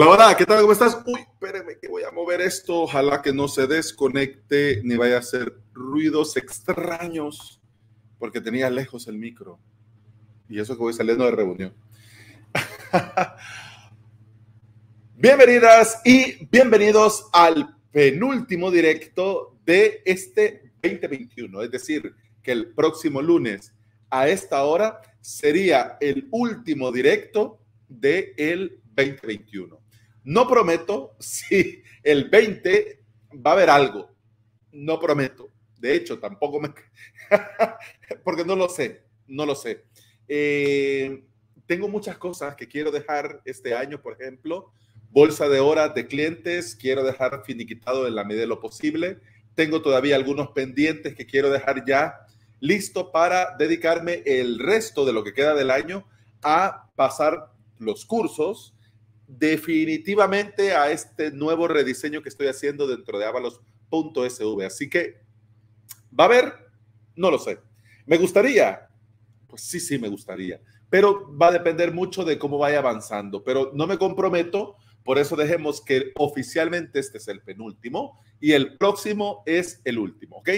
Hola, hola, ¿qué tal? ¿Cómo estás? Uy, espérame que voy a mover esto. Ojalá que no se desconecte ni vaya a hacer ruidos extraños, porque tenía lejos el micro. Y eso que voy saliendo de reunión. Bienvenidas y bienvenidos al penúltimo directo de este 2021. Es decir, que el próximo lunes a esta hora sería el último directo del el 2021. No prometo si el 20 va a haber algo. No prometo. De hecho, tampoco me... porque no lo sé, no lo sé. Eh, tengo muchas cosas que quiero dejar este año, por ejemplo, bolsa de horas de clientes, quiero dejar finiquitado en la medida de lo posible. Tengo todavía algunos pendientes que quiero dejar ya listo para dedicarme el resto de lo que queda del año a pasar los cursos definitivamente a este nuevo rediseño que estoy haciendo dentro de avalos.sv. Así que, ¿va a haber? No lo sé. ¿Me gustaría? Pues sí, sí, me gustaría. Pero va a depender mucho de cómo vaya avanzando. Pero no me comprometo, por eso dejemos que oficialmente este es el penúltimo y el próximo es el último, ¿ok?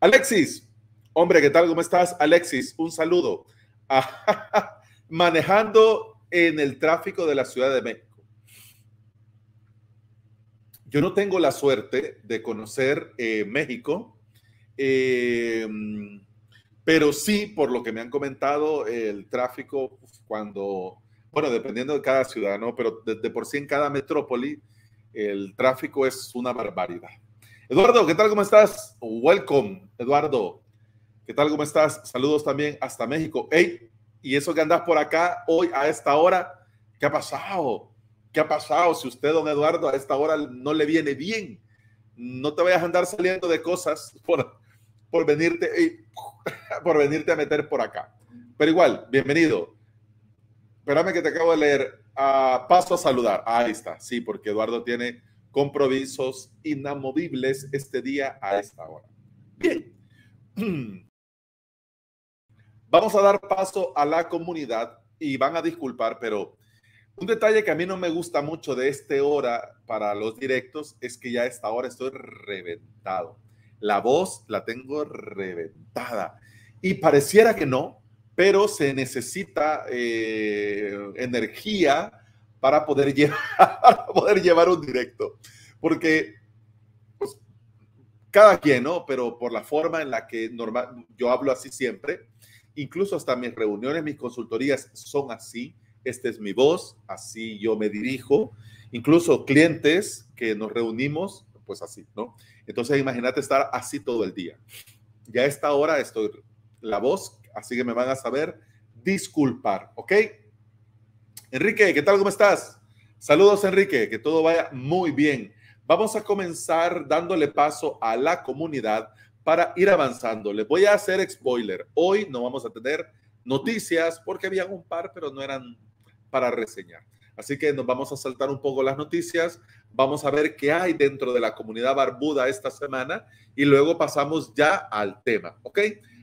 Alexis, hombre, ¿qué tal? ¿Cómo estás? Alexis, un saludo. Manejando en el tráfico de la Ciudad de México. Yo no tengo la suerte de conocer eh, México, eh, pero sí, por lo que me han comentado, el tráfico cuando, bueno, dependiendo de cada ciudad, ¿no? Pero de, por sí en cada metrópoli, el tráfico es una barbaridad. Eduardo, ¿qué tal? ¿Cómo estás? Welcome, Eduardo. ¿Qué tal? ¿Cómo estás? Saludos también hasta México. Hey, y eso que andas por acá hoy a esta hora, ¿qué ha pasado? ¿Qué ha pasado? Si usted, don Eduardo, a esta hora no le viene bien, no te vayas a andar saliendo de cosas por, por, venirte, por venirte a meter por acá. Pero igual, bienvenido. Espérame que te acabo de leer. Uh, paso a saludar. Ahí está, sí, porque Eduardo tiene compromisos inamovibles este día a esta hora. Bien. Vamos a dar paso a la comunidad y van a disculpar, pero un detalle que a mí no me gusta mucho de este hora para los directos es que ya a esta hora estoy reventado. La voz la tengo reventada y pareciera que no, pero se necesita eh, energía para poder, llevar, poder llevar un directo. Porque pues, cada quien, ¿no? Pero por la forma en la que normal, yo hablo así siempre, incluso hasta mis reuniones, mis consultorías son así. Esta es mi voz, así yo me dirijo. Incluso clientes que nos reunimos, pues así, ¿no? Entonces imagínate estar así todo el día. Ya a esta hora estoy la voz, así que me van a saber disculpar, ¿ok? Enrique, ¿qué tal? ¿Cómo estás? Saludos, Enrique, que todo vaya muy bien. Vamos a comenzar dándole paso a la comunidad para ir avanzando. Les voy a hacer spoiler. Hoy no vamos a tener noticias porque había un par, pero no eran para reseñar. Así que nos vamos a saltar un poco las noticias. Vamos a ver qué hay dentro de la comunidad barbuda esta semana y luego pasamos ya al tema. ¿Ok?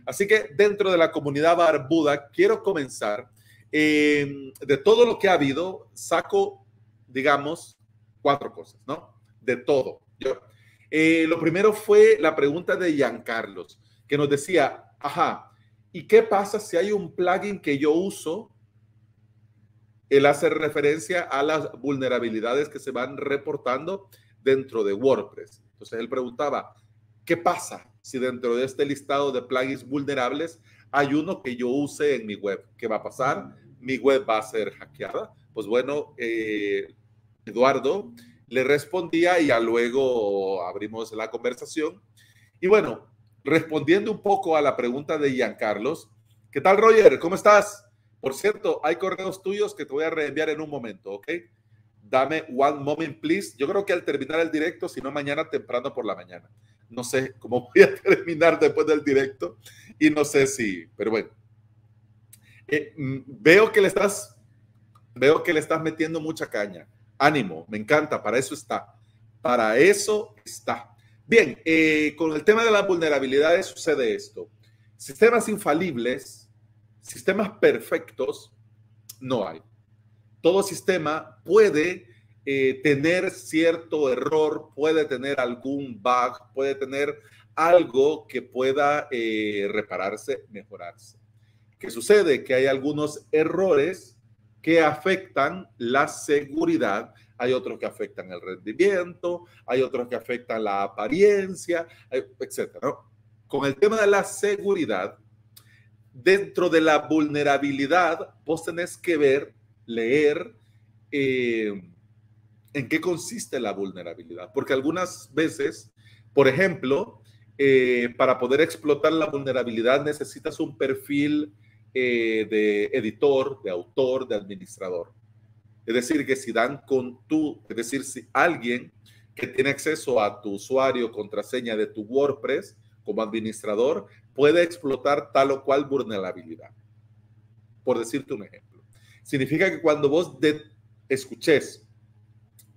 Así que dentro de la comunidad barbuda quiero comenzar. Eh, de todo lo que ha habido, saco, digamos, cuatro cosas, ¿no? De todo. Yo, eh, lo primero fue la pregunta de Giancarlos, que nos decía, ajá, ¿y qué pasa si hay un plugin que yo uso? Él hace referencia a las vulnerabilidades que se van reportando dentro de WordPress. Entonces él preguntaba, ¿qué pasa si dentro de este listado de plugins vulnerables hay uno que yo use en mi web? ¿Qué va a pasar? ¿Mi web va a ser hackeada? Pues bueno, eh, Eduardo le respondía y luego abrimos la conversación. Y bueno, respondiendo un poco a la pregunta de Giancarlos, ¿qué tal Roger? ¿Cómo estás? Por cierto, hay correos tuyos que te voy a reenviar en un momento, ¿ok? Dame one moment, please. Yo creo que al terminar el directo, si no mañana temprano por la mañana. No sé cómo voy a terminar después del directo y no sé si, pero bueno. Eh, mm, veo que le estás, veo que le estás metiendo mucha caña. Ánimo, me encanta, para eso está. Para eso está. Bien, eh, con el tema de las vulnerabilidades sucede esto. Sistemas infalibles, sistemas perfectos, no hay. todo sistema puede eh, tener cierto error, puede tener algún bug, puede tener algo que pueda eh, repararse, mejorarse. ¿Qué sucede? Que hay algunos errores que afectan la seguridad, hay otros que afectan el rendimiento, hay otros que afectan la apariencia, etc. Con el tema de la seguridad, dentro de la vulnerabilidad, vos tenés que ver, leer eh, en qué consiste la vulnerabilidad, porque algunas veces, por ejemplo, eh, para poder explotar la vulnerabilidad necesitas un perfil eh, de editor, de autor, de administrador. Es decir, que si dan con tu, es decir, si alguien que tiene acceso a tu usuario, contraseña de tu WordPress como administrador, puede explotar tal o cual vulnerabilidad. Por decirte un ejemplo. Significa que cuando vos de, escuches,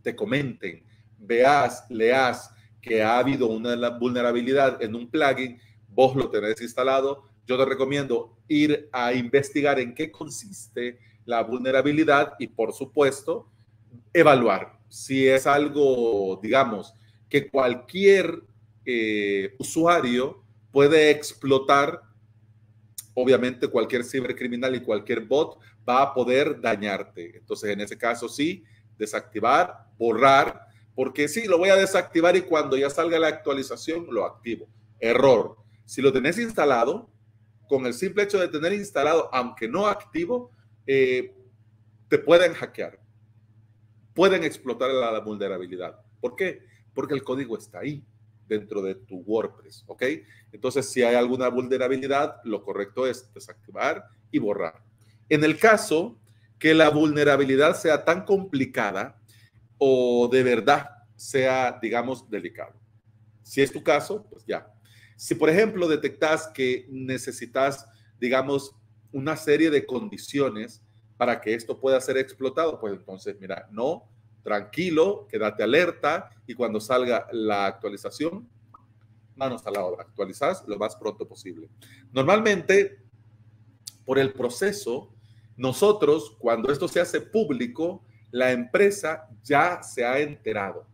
te comenten, veas, leas que ha habido una vulnerabilidad en un plugin, vos lo tenés instalado, yo te recomiendo ir a investigar en qué consiste la vulnerabilidad y, por supuesto, evaluar si es algo, digamos, que cualquier eh, usuario puede explotar. Obviamente, cualquier cibercriminal y cualquier bot va a poder dañarte. Entonces, en ese caso, sí, desactivar, borrar, porque sí, lo voy a desactivar y cuando ya salga la actualización, lo activo. Error. Si lo tenés instalado, con el simple hecho de tener instalado, aunque no activo, eh, te pueden hackear, pueden explotar la vulnerabilidad. ¿Por qué? Porque el código está ahí, dentro de tu WordPress, ¿ok? Entonces, si hay alguna vulnerabilidad, lo correcto es desactivar y borrar. En el caso que la vulnerabilidad sea tan complicada o de verdad sea, digamos, delicado. Si es tu caso, pues ya, si, por ejemplo, detectas que necesitas, digamos, una serie de condiciones para que esto pueda ser explotado, pues entonces, mira, no, tranquilo, quédate alerta y cuando salga la actualización, manos a la obra, actualizas lo más pronto posible. Normalmente, por el proceso, nosotros, cuando esto se hace público, la empresa ya se ha enterado.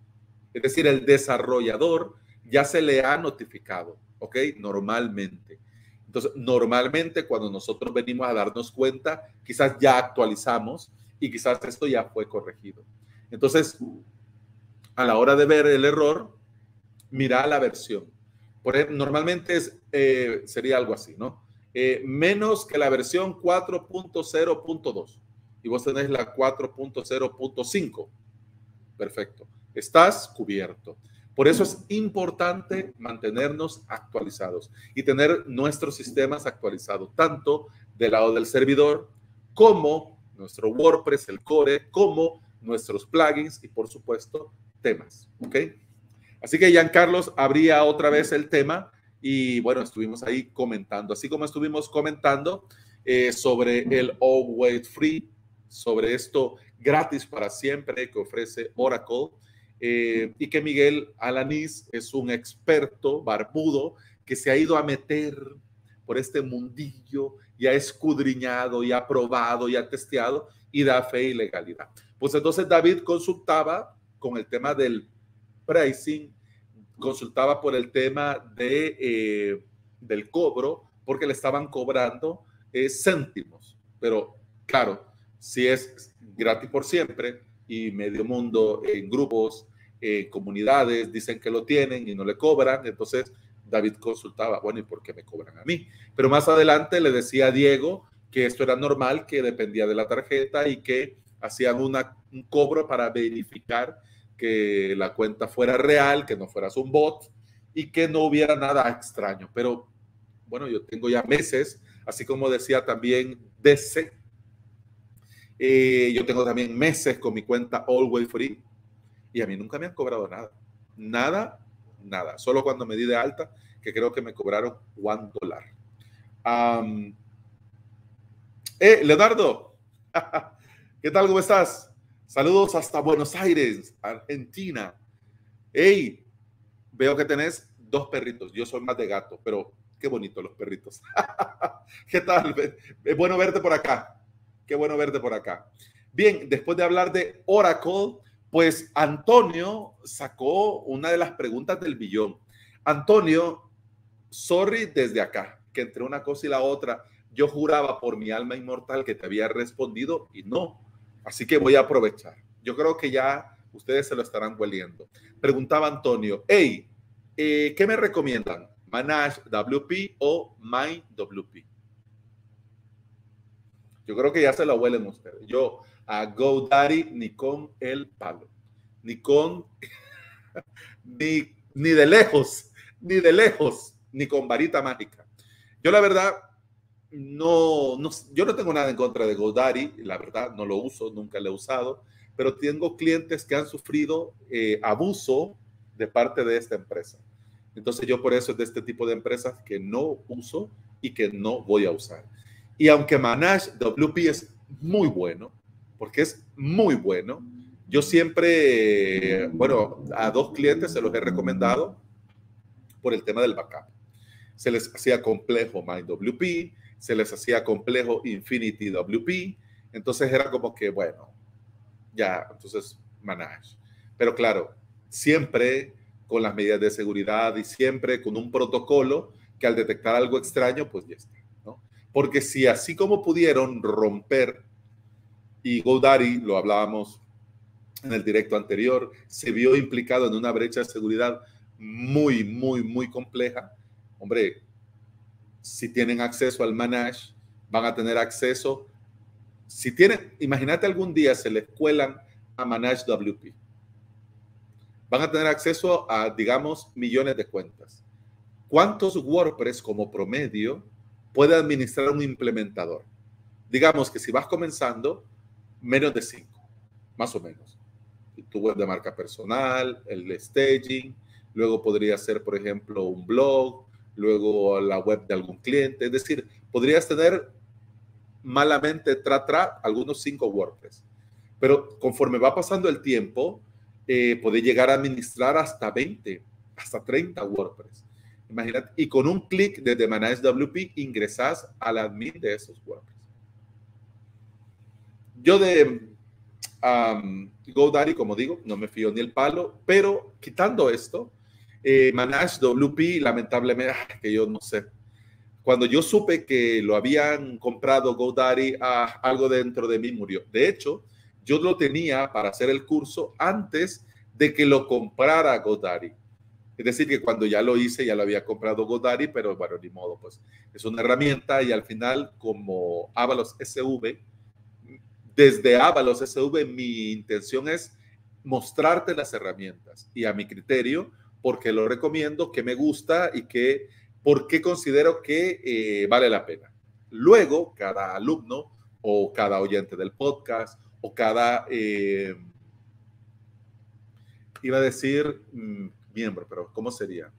Es decir, el desarrollador ya se le ha notificado. ¿Ok? Normalmente. Entonces, normalmente cuando nosotros venimos a darnos cuenta, quizás ya actualizamos y quizás esto ya fue corregido. Entonces, a la hora de ver el error, mira la versión. Por ejemplo, normalmente es, eh, sería algo así, ¿no? Eh, menos que la versión 4.0.2 y vos tenés la 4.0.5. Perfecto. Estás cubierto. Por eso es importante mantenernos actualizados y tener nuestros sistemas actualizados, tanto del lado del servidor como nuestro WordPress, el core, como nuestros plugins y por supuesto temas. ¿Ok? Así que Carlos abría otra vez el tema y bueno, estuvimos ahí comentando, así como estuvimos comentando eh, sobre el Always Free, sobre esto gratis para siempre que ofrece Oracle eh, y que Miguel Alanís es un experto barbudo que se ha ido a meter por este mundillo y ha escudriñado y ha probado y ha testeado y da fe y legalidad. Pues entonces David consultaba con el tema del pricing, consultaba por el tema de, eh, del cobro, porque le estaban cobrando eh, céntimos. Pero claro, si es gratis por siempre y medio mundo en grupos eh, comunidades dicen que lo tienen y no le cobran. Entonces David consultaba, bueno, ¿y por qué me cobran a mí? Pero más adelante le decía a Diego que esto era normal, que dependía de la tarjeta y que hacían una, un cobro para verificar que la cuenta fuera real, que no fueras un bot y que no hubiera nada extraño. Pero bueno, yo tengo ya meses, así como decía también DC. Eh, yo tengo también meses con mi cuenta Always Free y a mí nunca me han cobrado nada. Nada, nada. Solo cuando me di de alta, que creo que me cobraron one dólar. eh, Leonardo, ¿qué tal? ¿Cómo estás? Saludos hasta Buenos Aires, Argentina. Hey, veo que tenés dos perritos. Yo soy más de gato, pero qué bonito los perritos. ¿Qué tal? Es bueno verte por acá. Qué bueno verte por acá. Bien, después de hablar de Oracle, pues Antonio sacó una de las preguntas del billón. Antonio, sorry desde acá, que entre una cosa y la otra, yo juraba por mi alma inmortal que te había respondido y no. Así que voy a aprovechar. Yo creo que ya ustedes se lo estarán hueliendo. Preguntaba Antonio, hey, eh, ¿qué me recomiendan? Manage WP o MyWP. Yo creo que ya se lo huelen ustedes. Yo a GoDaddy ni con el palo, ni con, ni, ni de lejos, ni de lejos, ni con varita mágica. Yo la verdad, no, no, yo no tengo nada en contra de GoDaddy, la verdad, no lo uso, nunca lo he usado, pero tengo clientes que han sufrido eh, abuso de parte de esta empresa. Entonces yo por eso es de este tipo de empresas que no uso y que no voy a usar. Y aunque Manage WP es muy bueno, porque es muy bueno, yo siempre, bueno, a dos clientes se los he recomendado por el tema del backup. Se les hacía complejo MindWP, se les hacía complejo Infinity WP, entonces era como que, bueno, ya, entonces Manage. Pero claro, siempre con las medidas de seguridad y siempre con un protocolo que al detectar algo extraño, pues ya está. ¿no? Porque si así como pudieron romper, y GoDaddy, lo hablábamos en el directo anterior, se vio implicado en una brecha de seguridad muy, muy, muy compleja, hombre, si tienen acceso al Manage, van a tener acceso. Si tienen, imagínate algún día se les cuelan a Manage WP van a tener acceso a, digamos, millones de cuentas. ¿Cuántos WordPress como promedio puede administrar un implementador? Digamos que si vas comenzando, menos de cinco, más o menos. Tu web de marca personal, el staging, luego podría ser, por ejemplo, un blog, luego la web de algún cliente. Es decir, podrías tener malamente tra, tra algunos cinco WordPress. Pero conforme va pasando el tiempo, eh, puede llegar a administrar hasta 20, hasta 30 WordPress. Imagínate, y con un clic desde Manage WP ingresas al admin de esos WordPress. Yo de GoDaddy, como digo, no me fío ni el palo, pero quitando esto, eh, Manage WP, lamentablemente, que yo no sé. Cuando yo supe que lo habían comprado GoDaddy, ah, algo dentro de mí murió. De hecho, yo lo tenía para hacer el curso antes de que lo comprara Godaddy. Es decir, que cuando ya lo hice, ya lo había comprado Godaddy, pero bueno, ni modo, pues es una herramienta y al final, como Avalos SV, desde Avalos SV, mi intención es mostrarte las herramientas y a mi criterio, porque lo recomiendo, que me gusta y que, porque considero que eh, vale la pena. Luego, cada alumno o cada oyente del podcast o cada, eh, iba a decir mm, miembro, pero ¿cómo sería?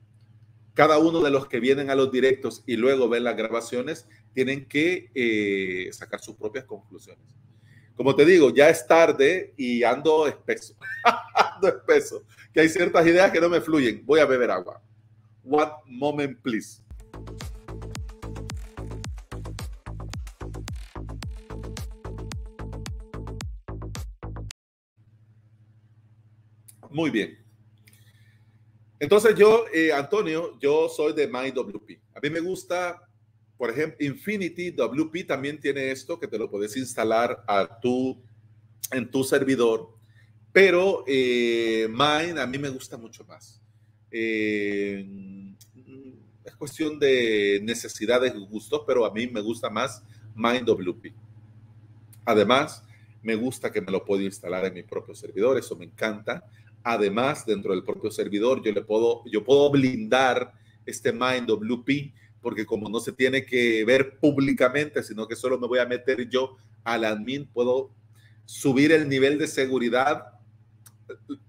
Cada uno de los que vienen a los directos y luego ven las grabaciones tienen que eh, sacar sus propias conclusiones. Como te digo, ya es tarde y ando espeso, ando espeso, que hay ciertas ideas que no me fluyen. Voy a beber agua. One moment, please. Muy bien. Entonces yo, eh, Antonio, yo soy de MyWP. A mí me gusta, por ejemplo, Infinity WP también tiene esto que te lo puedes instalar a tu, en tu servidor, pero eh, Mine a mí me gusta mucho más. Eh, es cuestión de necesidades y gustos, pero a mí me gusta más MyWP. Además, me gusta que me lo puedo instalar en mi propio servidor, eso me encanta. Además, dentro del propio servidor, yo le puedo, yo puedo blindar este MindWP porque como no se tiene que ver públicamente, sino que solo me voy a meter yo al admin, puedo subir el nivel de seguridad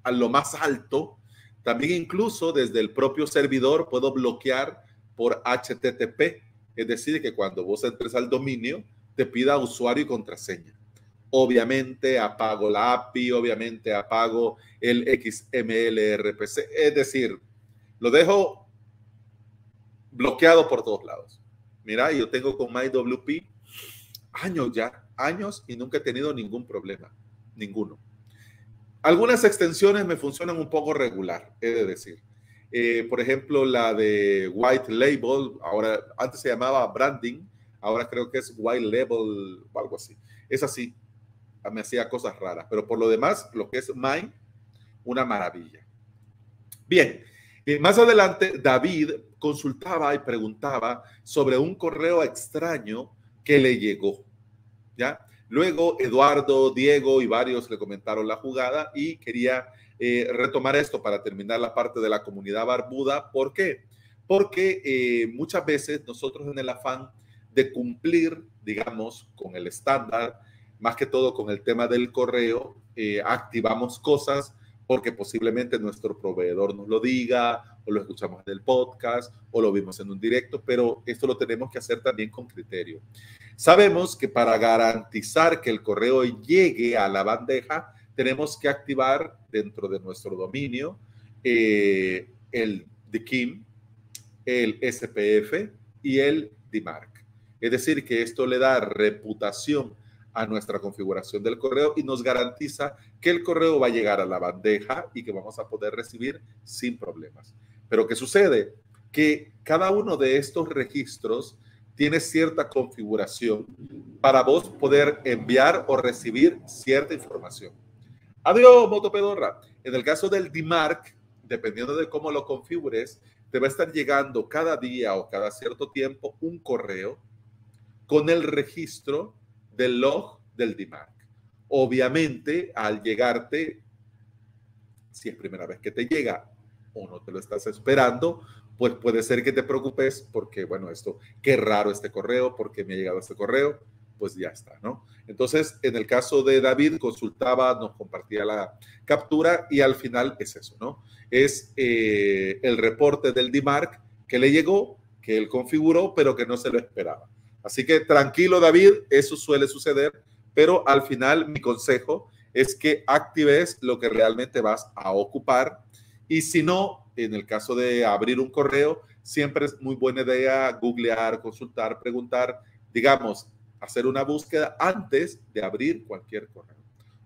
a lo más alto. También incluso desde el propio servidor puedo bloquear por HTTP, es decir, que cuando vos entres al dominio, te pida usuario y contraseña obviamente apago la API, obviamente apago el XML RPC, es decir, lo dejo bloqueado por todos lados. Mira, yo tengo con MyWP años ya, años y nunca he tenido ningún problema, ninguno. Algunas extensiones me funcionan un poco regular, he de decir. Eh, por ejemplo, la de White Label, ahora antes se llamaba branding, ahora creo que es White Label o algo así. Es así, me hacía cosas raras, pero por lo demás, lo que es Mine, una maravilla. Bien, más adelante David consultaba y preguntaba sobre un correo extraño que le llegó, ¿ya? Luego Eduardo, Diego y varios le comentaron la jugada y quería eh, retomar esto para terminar la parte de la comunidad barbuda. ¿Por qué? Porque eh, muchas veces nosotros en el afán de cumplir, digamos, con el estándar, más que todo con el tema del correo, eh, activamos cosas porque posiblemente nuestro proveedor nos lo diga, o lo escuchamos en el podcast, o lo vimos en un directo, pero esto lo tenemos que hacer también con criterio. Sabemos que para garantizar que el correo llegue a la bandeja, tenemos que activar dentro de nuestro dominio eh, el DKIM, el SPF y el DMARC. Es decir, que esto le da reputación a nuestra configuración del correo y nos garantiza que el correo va a llegar a la bandeja y que vamos a poder recibir sin problemas. Pero ¿qué sucede? Que cada uno de estos registros tiene cierta configuración para vos poder enviar o recibir cierta información. Adiós, Motopedorra. En el caso del DMARC, dependiendo de cómo lo configures, te va a estar llegando cada día o cada cierto tiempo un correo con el registro del log del DMARC. Obviamente, al llegarte, si es primera vez que te llega o no te lo estás esperando, pues puede ser que te preocupes porque, bueno, esto, qué raro este correo, porque me ha llegado este correo, pues ya está, ¿no? Entonces, en el caso de David, consultaba, nos compartía la captura y al final es eso, ¿no? Es eh, el reporte del DMARC que le llegó, que él configuró, pero que no se lo esperaba. Así que tranquilo, David, eso suele suceder, pero al final mi consejo es que actives lo que realmente vas a ocupar y si no, en el caso de abrir un correo, siempre es muy buena idea googlear, consultar, preguntar, digamos, hacer una búsqueda antes de abrir cualquier correo.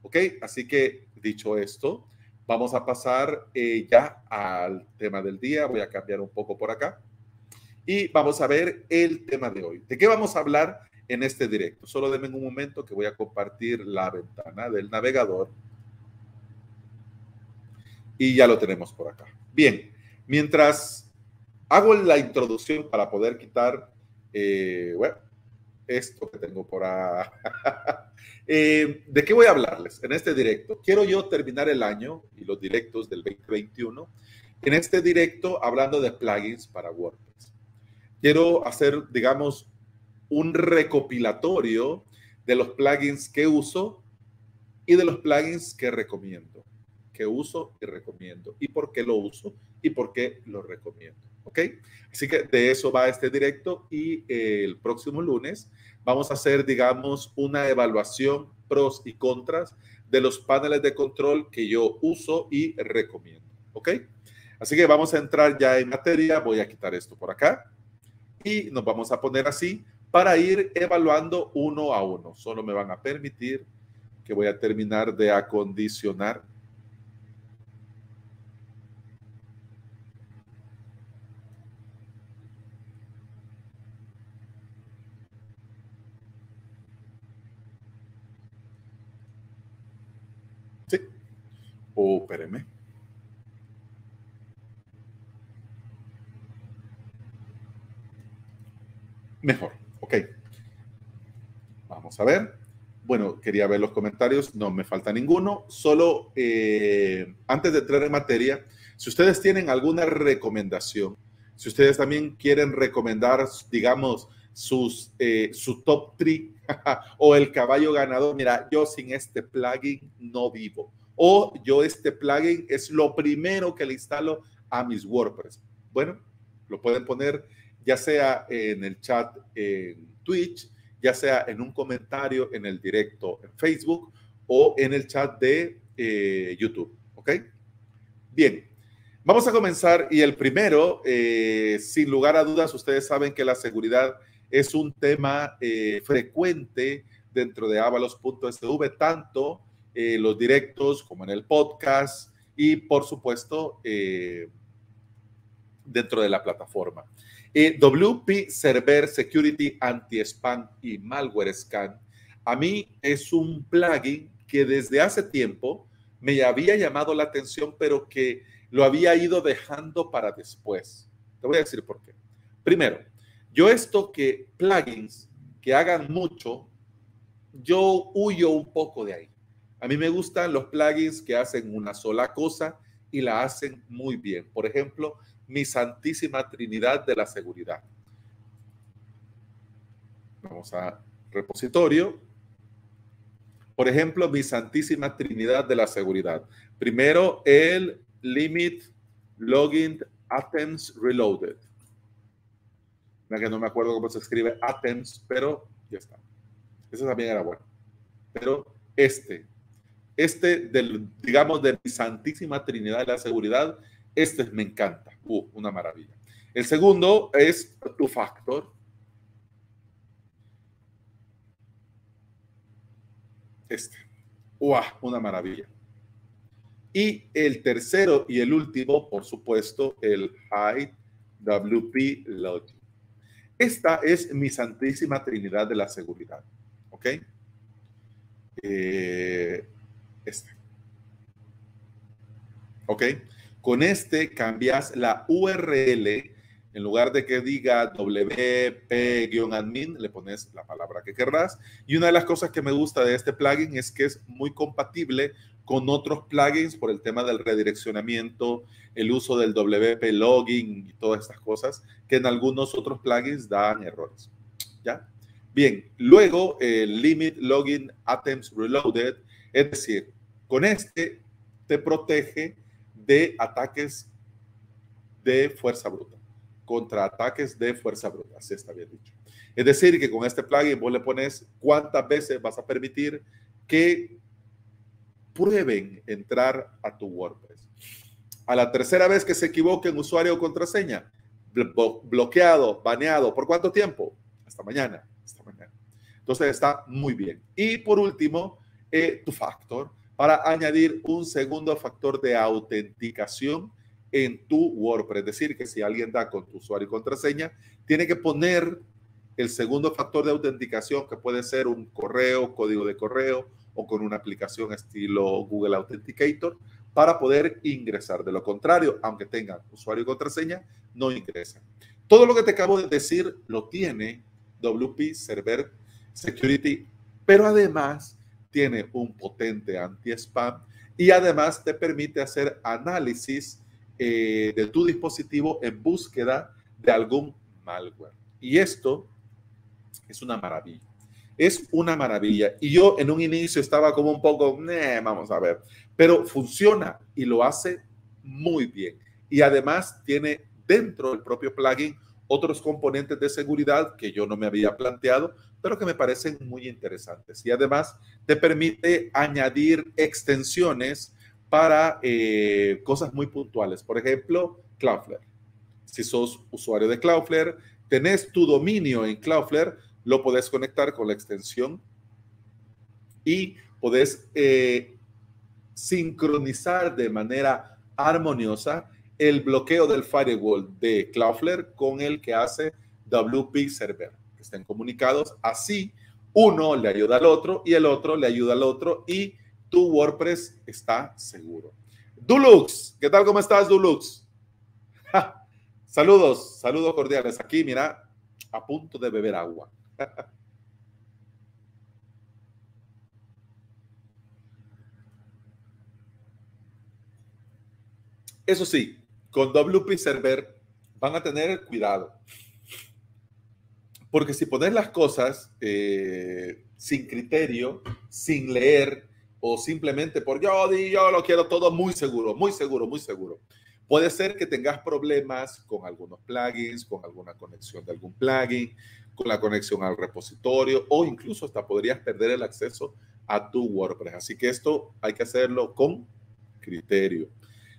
¿Ok? Así que dicho esto, vamos a pasar eh, ya al tema del día. Voy a cambiar un poco por acá y vamos a ver el tema de hoy. ¿De qué vamos a hablar en este directo? Solo denme un momento que voy a compartir la ventana del navegador y ya lo tenemos por acá. Bien, mientras hago la introducción para poder quitar, eh, esto que tengo por ahí. Eh, ¿De qué voy a hablarles en este directo? Quiero yo terminar el año y los directos del 2021 en este directo hablando de plugins para WordPress quiero hacer, digamos, un recopilatorio de los plugins que uso y de los plugins que recomiendo, que uso y recomiendo, y por qué lo uso y por qué lo recomiendo. ¿Ok? Así que de eso va este directo y el próximo lunes vamos a hacer, digamos, una evaluación pros y contras de los paneles de control que yo uso y recomiendo. ¿Ok? Así que vamos a entrar ya en materia. Voy a quitar esto por acá y nos vamos a poner así para ir evaluando uno a uno. Solo me van a permitir que voy a terminar de acondicionar. Sí. Oh, espéreme. Mejor, ok. Vamos a ver. Bueno, quería ver los comentarios, no me falta ninguno. Solo eh, antes de entrar en materia, si ustedes tienen alguna recomendación, si ustedes también quieren recomendar, digamos, sus, eh, su top 3 o el caballo ganador, mira, yo sin este plugin no vivo. O yo este plugin es lo primero que le instalo a mis WordPress. Bueno, lo pueden poner ya sea en el chat en Twitch, ya sea en un comentario en el directo en Facebook o en el chat de eh, YouTube. ¿Ok? Bien, vamos a comenzar y el primero, eh, sin lugar a dudas, ustedes saben que la seguridad es un tema eh, frecuente dentro de avalos.sv, tanto eh, los directos como en el podcast y por supuesto dentro de la plataforma. WP Server Security Anti-Spam y Malware Scan a mí es un plugin que desde hace tiempo me había llamado la atención, pero que lo había ido dejando para después. Te voy a decir por qué. Primero, yo esto que plugins que hagan mucho, yo huyo un poco de ahí. A mí me gustan los plugins que hacen una sola cosa y la hacen muy bien. Por ejemplo, mi Santísima Trinidad de la Seguridad. Vamos a repositorio. Por ejemplo, mi Santísima Trinidad de la Seguridad. Primero, el Limit Login Atoms Reloaded. que no me acuerdo cómo se escribe Atoms, pero ya está. Ese también era bueno. Pero este, este del, digamos, de mi Santísima Trinidad de la Seguridad, este me encanta. Uh, una maravilla. El segundo es tu factor. Este. Una maravilla. Y el tercero y el último, por supuesto, el High WP Logic. Esta es mi santísima trinidad de la seguridad. ¿Ok? Eh, este. ¿Ok? Con este cambias la URL en lugar de que diga wp-admin, le pones la palabra que querrás. Y una de las cosas que me gusta de este plugin es que es muy compatible con otros plugins por el tema del redireccionamiento, el uso del WP login y todas estas cosas que en algunos otros plugins dan errores. ¿Ya? Bien, luego el Limit Login Atoms Reloaded, es decir, con este te protege de ataques de fuerza bruta contra ataques de fuerza bruta, así está bien dicho. Es decir, que con este plugin vos le pones cuántas veces vas a permitir que prueben entrar a tu WordPress. A la tercera vez que se equivoquen usuario o contraseña, bloqueado, baneado, ¿por cuánto tiempo? Hasta mañana, hasta mañana. Entonces está muy bien. Y por último, eh, tu factor para añadir un segundo factor de autenticación en tu WordPress. Es decir, que si alguien da con tu usuario y contraseña, tiene que poner el segundo factor de autenticación, que puede ser un correo, código de correo o con una aplicación estilo Google Authenticator para poder ingresar. De lo contrario, aunque tengan usuario y contraseña, no ingresan. Todo lo que te acabo de decir lo tiene WP Server Security, pero además tiene un potente anti-spam y además te permite hacer análisis eh, de tu dispositivo en búsqueda de algún malware. Y esto es una maravilla. Es una maravilla. Y yo en un inicio estaba como un poco, vamos a ver, pero funciona y lo hace muy bien. Y además tiene dentro del propio plugin otros componentes de seguridad que yo no me había planteado, pero que me parecen muy interesantes. Y además te permite añadir extensiones para eh, cosas muy puntuales. Por ejemplo, Cloudflare. Si sos usuario de Cloudflare, tenés tu dominio en Cloudflare, lo podés conectar con la extensión y podés eh, sincronizar de manera armoniosa el bloqueo del firewall de Cloudflare con el que hace WP Server. Estén comunicados. Así, uno le ayuda al otro y el otro le ayuda al otro y tu WordPress está seguro. Dulux, ¿qué tal? ¿Cómo estás, Dulux? Saludos, saludos cordiales. Aquí, mira, a punto de beber agua. Eso sí, con WP Server van a tener cuidado. Porque si pones las cosas eh, sin criterio, sin leer, o simplemente por yo, yo lo quiero todo muy seguro, muy seguro, muy seguro. Puede ser que tengas problemas con algunos plugins, con alguna conexión de algún plugin, con la conexión al repositorio o incluso hasta podrías perder el acceso a tu WordPress. Así que esto hay que hacerlo con criterio.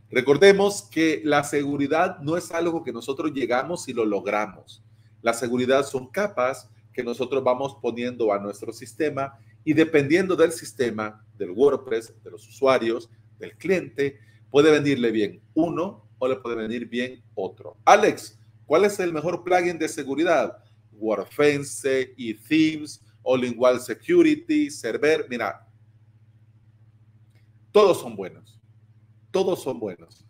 Recordemos que la seguridad no es algo que nosotros llegamos y lo logramos. La seguridad son capas que nosotros vamos poniendo a nuestro sistema y dependiendo del sistema, del WordPress, de los usuarios, del cliente, puede venirle bien uno o le puede venir bien otro. Alex, ¿cuál es el mejor plugin de seguridad? WordFence, eThemes, All-in-One Security, Server. Mira, todos son buenos. Todos son buenos.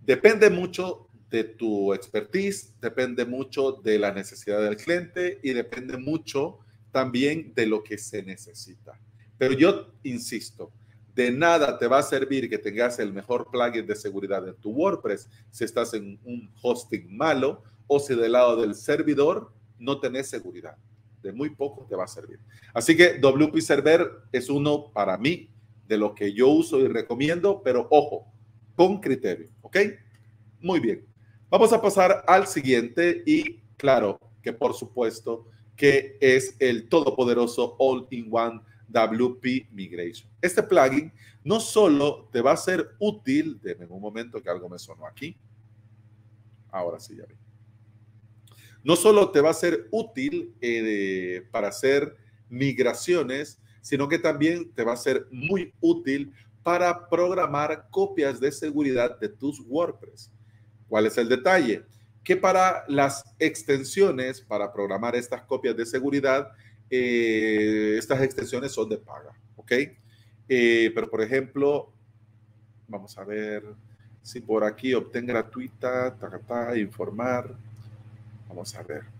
Depende mucho de tu expertise, depende mucho de la necesidad del cliente y depende mucho también de lo que se necesita. Pero yo insisto, de nada te va a servir que tengas el mejor plugin de seguridad en tu WordPress si estás en un hosting malo o si del lado del servidor no tenés seguridad. De muy poco te va a servir. Así que WP Server es uno para mí de lo que yo uso y recomiendo, pero ojo, con criterio, ¿ok? Muy bien. Vamos a pasar al siguiente y claro que por supuesto que es el todopoderoso All-in-One WP Migration. Este plugin no solo te va a ser útil, en un momento que algo me sonó aquí. Ahora sí, ya vi. No solo te va a ser útil eh, para hacer migraciones, sino que también te va a ser muy útil para programar copias de seguridad de tus WordPress. ¿Cuál es el detalle? Que para las extensiones, para programar estas copias de seguridad, eh, estas extensiones son de paga, ¿ok? Eh, pero por ejemplo, vamos a ver si por aquí obtén gratuita, ta, informar. Vamos a ver.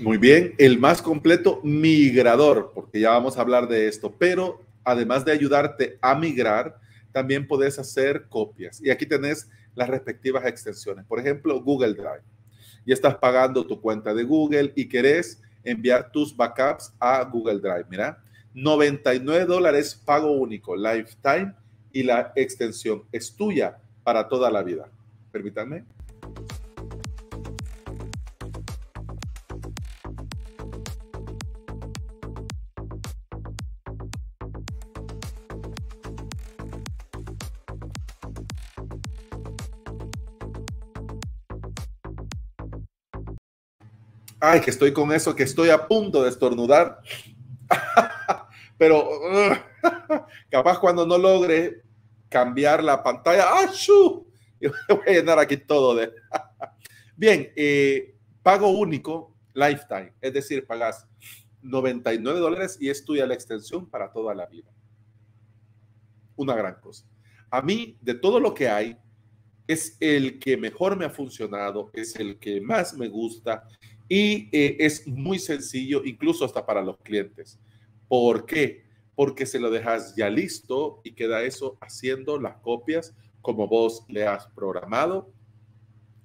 Muy bien, el más completo migrador, porque ya vamos a hablar de esto, pero además de ayudarte a migrar, también puedes hacer copias. Y aquí tenés las respectivas extensiones. Por ejemplo, Google Drive. Y estás pagando tu cuenta de Google y querés enviar tus backups a Google Drive. Mira, 99 dólares pago único, lifetime, y la extensión es tuya para toda la vida. Permítanme. Ay, que estoy con eso, que estoy a punto de estornudar. Pero capaz cuando no logre cambiar la pantalla, ¡ah, Yo voy a llenar aquí todo de. Bien, eh, pago único, lifetime, es decir, pagas 99 dólares y es tuya la extensión para toda la vida. Una gran cosa. A mí, de todo lo que hay, es el que mejor me ha funcionado, es el que más me gusta y eh, es muy sencillo, incluso hasta para los clientes. ¿Por qué? Porque se lo dejas ya listo y queda eso haciendo las copias como vos le has programado.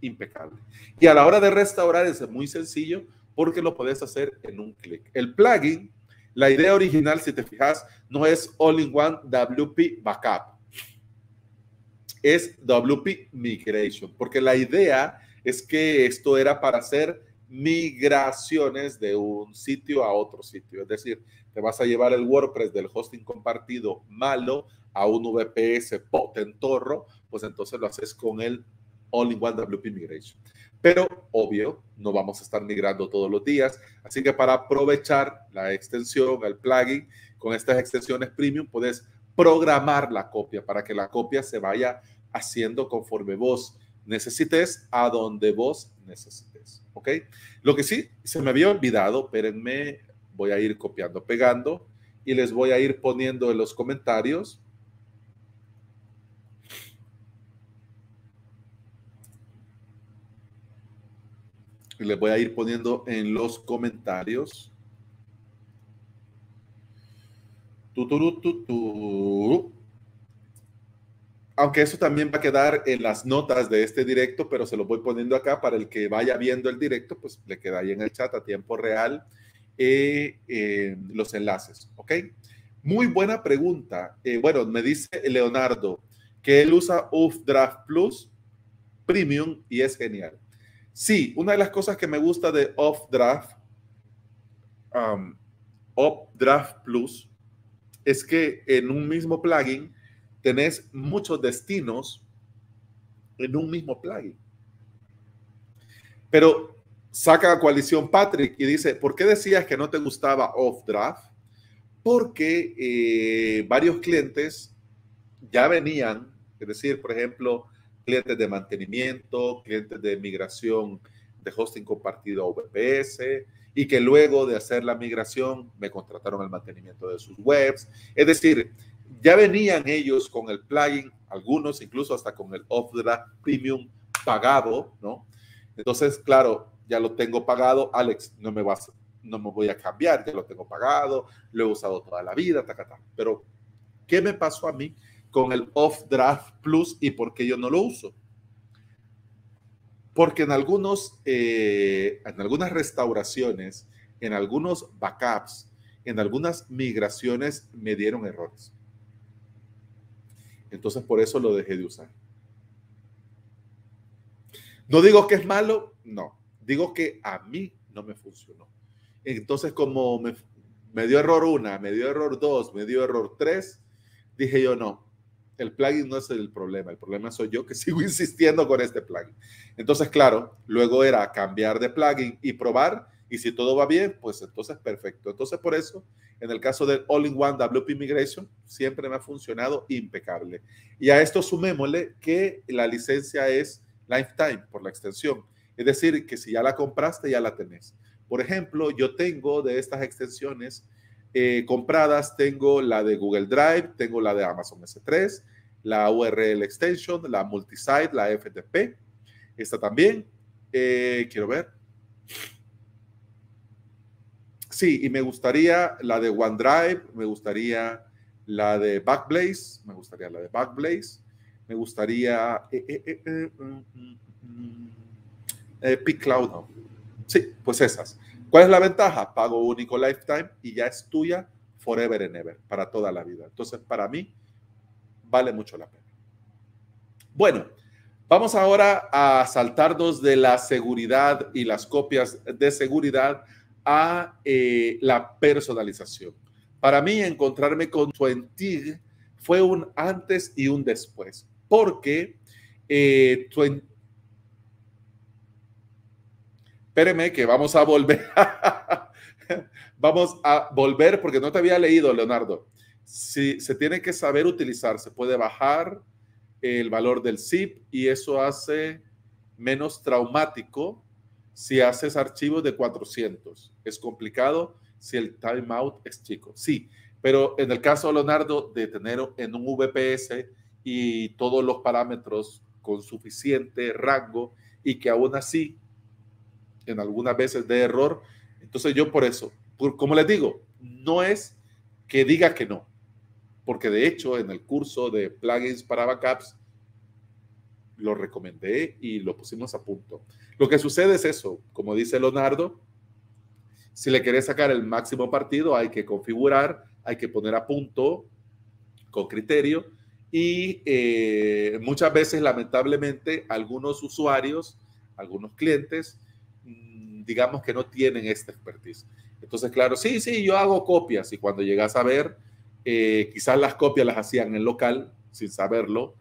Impecable. Y a la hora de restaurar es muy sencillo porque lo puedes hacer en un clic. El plugin, la idea original, si te fijas, no es All-in-One WP Backup. Es WP Migration, porque la idea es que esto era para hacer migraciones de un sitio a otro sitio. Es decir, te vas a llevar el WordPress del hosting compartido malo a un VPS potentorro, pues entonces lo haces con el All-in-One WP Migration. Pero obvio, no vamos a estar migrando todos los días, así que para aprovechar la extensión, el plugin, con estas extensiones premium, puedes programar la copia para que la copia se vaya haciendo conforme vos necesites a donde vos necesites. ¿Ok? Lo que sí se me había olvidado, espérenme, voy a ir copiando, pegando y les voy a ir poniendo en los comentarios. Y les voy a ir poniendo en los comentarios. Tu, tu, tu, aunque eso también va a quedar en las notas de este directo, pero se lo voy poniendo acá para el que vaya viendo el directo, pues le queda ahí en el chat a tiempo real eh, los enlaces, ¿ok? Muy buena pregunta. Eh, bueno, me dice Leonardo que él usa Draft Plus Premium y es genial. Sí, una de las cosas que me gusta de Off Draft, um, Draft Plus, es que en un mismo plugin tenés muchos destinos en un mismo plugin. Pero saca a coalición Patrick y dice, ¿por qué decías que no te gustaba Off Draft? Porque eh, varios clientes ya venían, es decir, por ejemplo, clientes de mantenimiento, clientes de migración de hosting compartido a VPS y que luego de hacer la migración me contrataron el mantenimiento de sus webs. Es decir, ya venían ellos con el plugin, algunos incluso hasta con el Off-Draft Premium pagado, ¿no? Entonces, claro, ya lo tengo pagado, Alex, no me vas, no me voy a cambiar, ya lo tengo pagado, lo he usado toda la vida, ta, ta, Pero, ¿qué me pasó a mí? con el Off Draft Plus y por qué yo no lo uso. Porque en algunos, eh, en algunas restauraciones, en algunos backups, en algunas migraciones me dieron errores. Entonces por eso lo dejé de usar. No digo que es malo, no. Digo que a mí no me funcionó. Entonces como me, dio error una, me dio error dos, me dio error tres, dije yo no, el plugin no es el problema, el problema soy yo que sigo insistiendo con este plugin. Entonces, claro, luego era cambiar de plugin y probar, y si todo va bien, pues entonces perfecto. Entonces, por eso, en el caso del All-in-One WP Migration, siempre me ha funcionado impecable. Y a esto sumémosle que la licencia es lifetime por la extensión. Es decir, que si ya la compraste, ya la tenés. Por ejemplo, yo tengo de estas extensiones eh, compradas tengo la de Google Drive, tengo la de Amazon S3, la URL Extension, la Multisite, la FTP. Esta también. Eh, quiero ver. Sí, y me gustaría la de OneDrive, me gustaría la de Backblaze, me gustaría la de Backblaze, me gustaría eh, eh, mm, mm, mm, Cloud. Sí, pues esas. ¿Cuál es la ventaja? Pago único lifetime y ya es tuya forever and ever, para toda la vida. Entonces, para mí, vale mucho la pena. Bueno, vamos ahora a saltarnos de la seguridad y las copias de seguridad a eh, la personalización. Para mí, encontrarme con Twentig fue un antes y un después, porque eh, espéreme que vamos a volver. vamos a volver porque no te había leído, Leonardo. Si se tiene que saber utilizar, se puede bajar el valor del zip y eso hace menos traumático si haces archivos de 400. Es complicado si el timeout es chico. Sí, pero en el caso, Leonardo, de tener en un VPS y todos los parámetros con suficiente rango y que aún así en algunas veces de error. Entonces yo por eso, como les digo, no es que diga que no, porque de hecho en el curso de plugins para backups lo recomendé y lo pusimos a punto. Lo que sucede es eso, como dice Leonardo, si le querés sacar el máximo partido hay que configurar, hay que poner a punto con criterio y eh, muchas veces lamentablemente algunos usuarios, algunos clientes digamos que no tienen esta expertise. Entonces, claro, sí, sí, yo hago copias y cuando llegas a ver, eh, quizás las copias las hacían en local sin saberlo.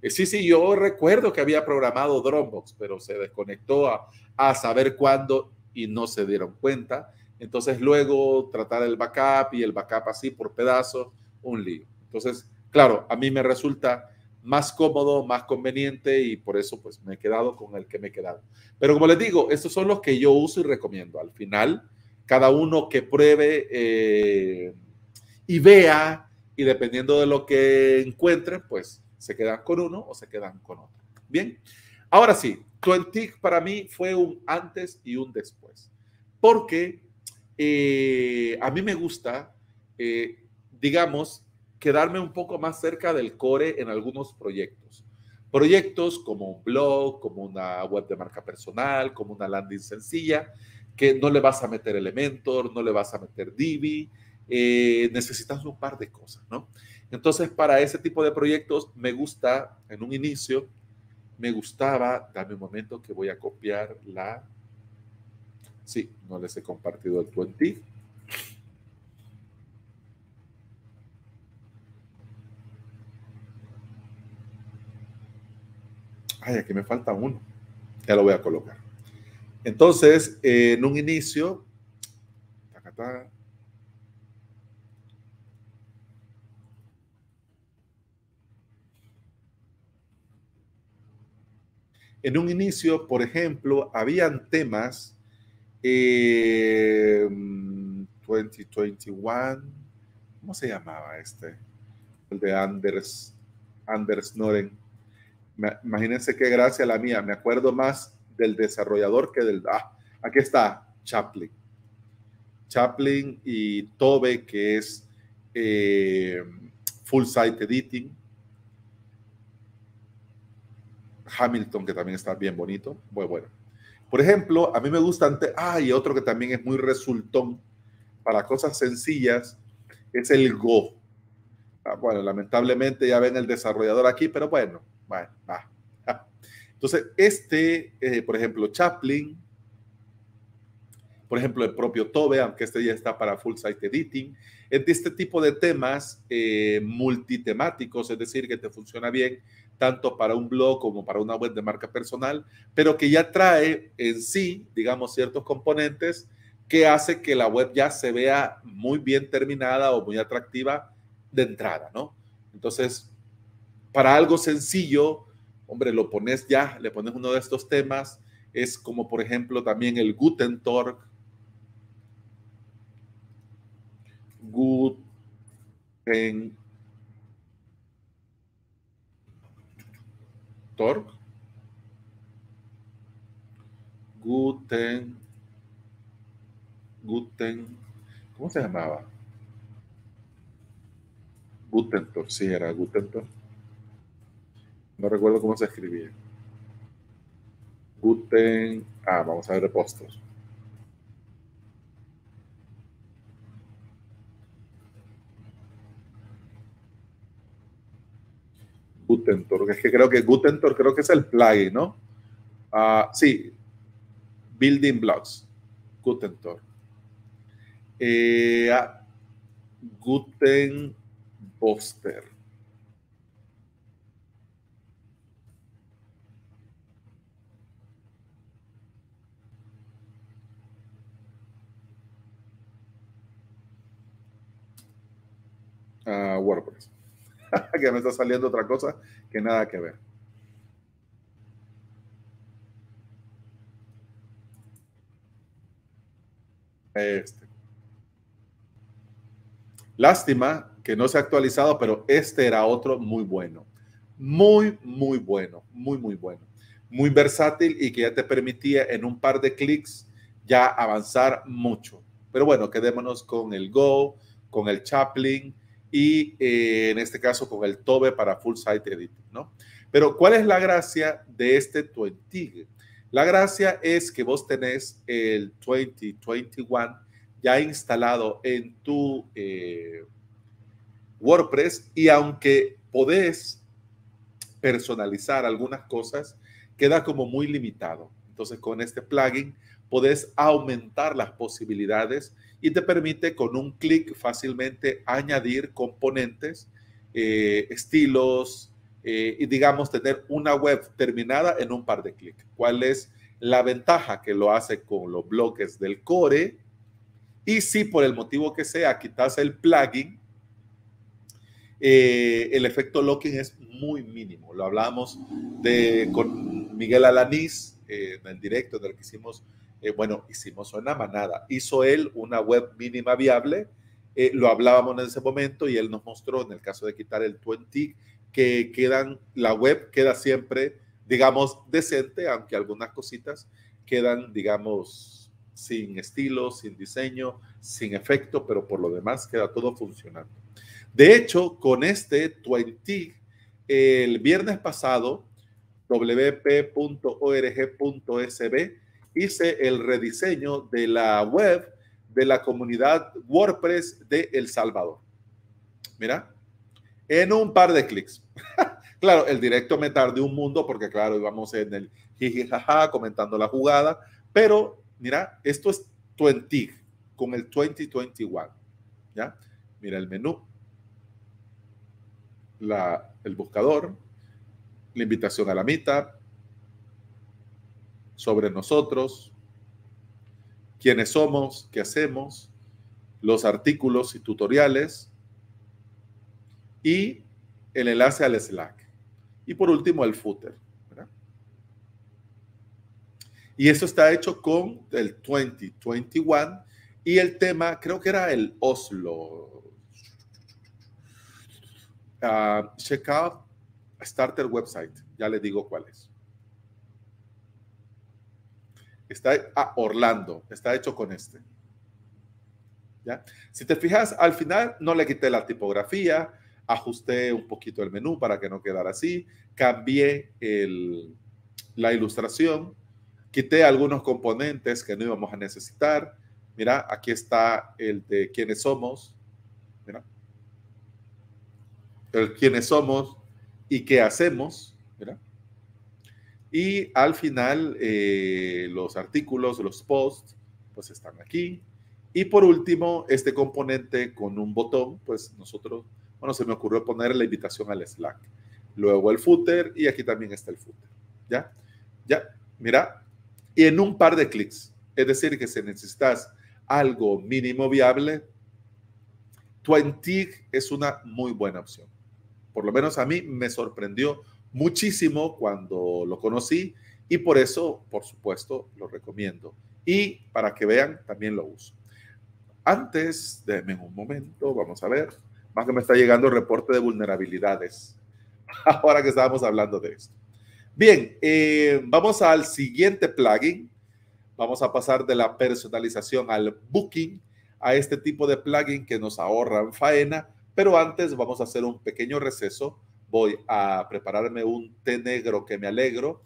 Eh, sí, sí, yo recuerdo que había programado Dropbox, pero se desconectó a, saber cuándo y no se dieron cuenta. Entonces, luego tratar el backup y el backup así por pedazos, un lío. Entonces, claro, a mí me resulta más cómodo, más conveniente y por eso pues me he quedado con el que me he quedado. Pero como les digo, estos son los que yo uso y recomiendo. Al final, cada uno que pruebe eh, y vea y dependiendo de lo que encuentren, pues se quedan con uno o se quedan con otro. Bien, ahora sí, Twentic para mí fue un antes y un después, porque eh, a mí me gusta, eh, digamos, quedarme un poco más cerca del core en algunos proyectos. Proyectos como un blog, como una web de marca personal, como una landing sencilla, que no le vas a meter Elementor, no le vas a meter Divi, eh, necesitas un par de cosas, ¿no? Entonces, para ese tipo de proyectos me gusta, en un inicio, me gustaba, dame un momento que voy a copiar la... Sí, no les he compartido el 20. Ay, aquí me falta uno. Ya lo voy a colocar. Entonces, en un inicio, En un inicio, por ejemplo, habían temas 2021, em, ¿cómo se llamaba este? El de Anders, Anders Noren. Imagínense qué gracia la mía, me acuerdo más del desarrollador que del... Ah, aquí está, Chaplin. Chaplin y Tobe, que es eh, Full Site Editing. Hamilton, que también está bien bonito. Muy bueno. Por ejemplo, a mí me gusta, ah, y otro que también es muy resultón para cosas sencillas, es el Go. Ah, bueno, lamentablemente ya ven el desarrollador aquí, pero bueno, bueno. Entonces, este, eh, por ejemplo, Chaplin, por ejemplo, el propio Tobe, aunque este ya está para full site editing, es de este tipo de temas eh, multitemáticos, es decir, que te funciona bien tanto para un blog como para una web de marca personal, pero que ya trae en sí, digamos, ciertos componentes que hace que la web ya se vea muy bien terminada o muy atractiva de entrada, ¿no? Entonces, para algo sencillo, hombre, lo pones ya, le pones uno de estos temas, es como por ejemplo también el Gutentorg. Guten Guten. Guten. ¿Cómo se llamaba? Gutentor, sí, era Gutentor. No recuerdo cómo se escribía. Guten. Ah, vamos a ver repostos. Gutentor, es que creo que Gutentor creo que es el plugin, ¿no? Ah, sí, Building Blocks, Gutentor. Eh, ah, Guten Poster. Uh, WordPress. que me está saliendo otra cosa que nada que ver. Este. Lástima que no se ha actualizado, pero este era otro muy bueno. Muy, muy bueno. Muy, muy bueno. Muy versátil y que ya te permitía en un par de clics ya avanzar mucho. Pero bueno, quedémonos con el Go, con el Chaplin, y eh, en este caso con el Tobe para Full Site Editing, ¿no? Pero ¿cuál es la gracia de este 20? La gracia es que vos tenés el 2021 ya instalado en tu eh, WordPress y aunque podés personalizar algunas cosas, queda como muy limitado. Entonces con este plugin podés aumentar las posibilidades y te permite con un clic fácilmente añadir componentes, eh, estilos eh, y digamos tener una web terminada en un par de clics. ¿Cuál es la ventaja que lo hace con los bloques del core? Y si por el motivo que sea quitas el plugin, eh, el efecto locking es muy mínimo. Lo hablamos de, con Miguel Alaniz en el directo en el que hicimos eh, bueno, hicimos una manada. Hizo él una web mínima viable, eh, lo hablábamos en ese momento y él nos mostró, en el caso de quitar el 20, que quedan, la web queda siempre, digamos, decente, aunque algunas cositas quedan, digamos, sin estilo, sin diseño, sin efecto, pero por lo demás queda todo funcionando. De hecho, con este 20, el viernes pasado, wp.org.sb hice el rediseño de la web de la comunidad WordPress de El Salvador. Mira, en un par de clics. claro, el directo me tardé un mundo porque, claro, íbamos en el jijijaja comentando la jugada, pero mira, esto es 20 con el 2021. ¿Ya? Mira el menú, la, el buscador, la invitación a la mitad, sobre nosotros, quiénes somos, qué hacemos, los artículos y tutoriales y el enlace al Slack. Y por último, el footer. Y eso está hecho con el 2021 y el tema, creo que era el Oslo. Uh, check out Starter website. Ya le digo cuál es. Está a Orlando. Está hecho con este. ¿Ya? Si te fijas, al final no le quité la tipografía, ajusté un poquito el menú para que no quedara así, cambié el, la ilustración, quité algunos componentes que no íbamos a necesitar. Mira, aquí está el de quiénes somos. Mira. El quiénes somos y qué hacemos. Y al final, eh, los artículos, los posts, pues están aquí. Y por último, este componente con un botón, pues nosotros, bueno, se me ocurrió poner la invitación al Slack. Luego el footer y aquí también está el footer. ¿Ya? Ya, mira. Y en un par de clics. Es decir, que si necesitas algo mínimo viable, Twentig es una muy buena opción. Por lo menos a mí me sorprendió muchísimo cuando lo conocí y por eso, por supuesto, lo recomiendo. Y para que vean, también lo uso. Antes, denme un momento, vamos a ver. Más que me está llegando el reporte de vulnerabilidades. Ahora que estábamos hablando de esto. Bien, eh, vamos al siguiente plugin. Vamos a pasar de la personalización al booking a este tipo de plugin que nos ahorran faena. Pero antes vamos a hacer un pequeño receso voy a prepararme un té negro que me alegro,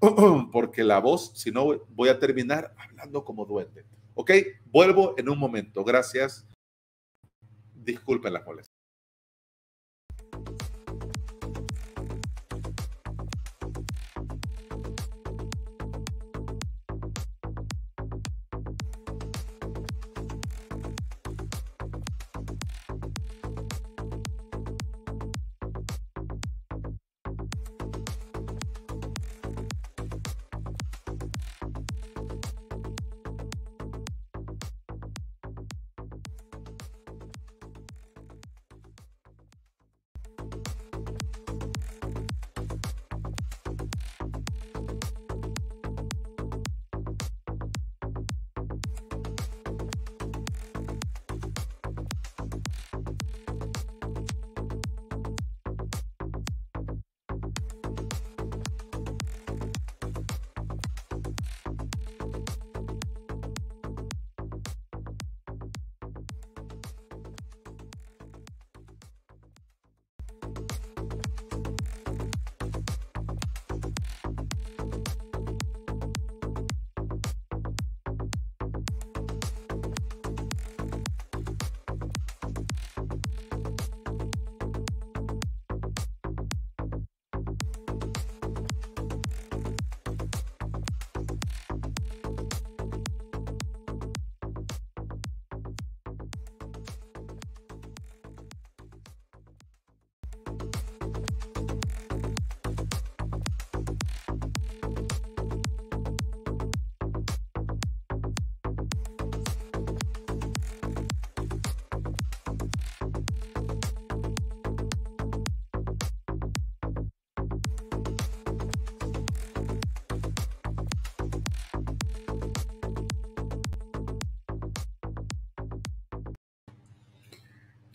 porque la voz, si no, voy a terminar hablando como duende. Ok, vuelvo en un momento. Gracias. Disculpen las molestias.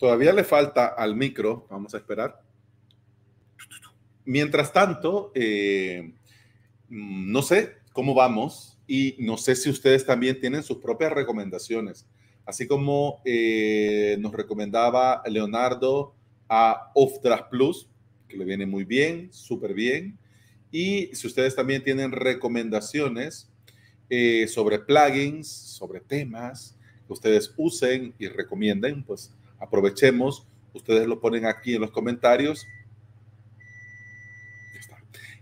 Todavía le falta al micro, vamos a esperar. Mientras tanto, eh, mm, no sé cómo vamos y no sé si ustedes también tienen sus propias recomendaciones. Así como eh, nos recomendaba Leonardo a Oftras Plus, que le viene muy bien, súper bien. Y si ustedes también tienen recomendaciones eh, sobre plugins, sobre temas, ustedes usen y recomienden, pues aprovechemos. Ustedes lo ponen aquí en los comentarios.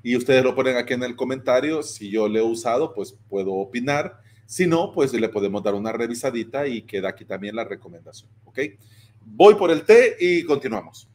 Y ustedes lo ponen aquí en el comentario. Si yo le he usado, pues puedo opinar. Si no, pues le podemos dar una revisadita y queda aquí también la recomendación. ¿Ok? Voy por el té y continuamos.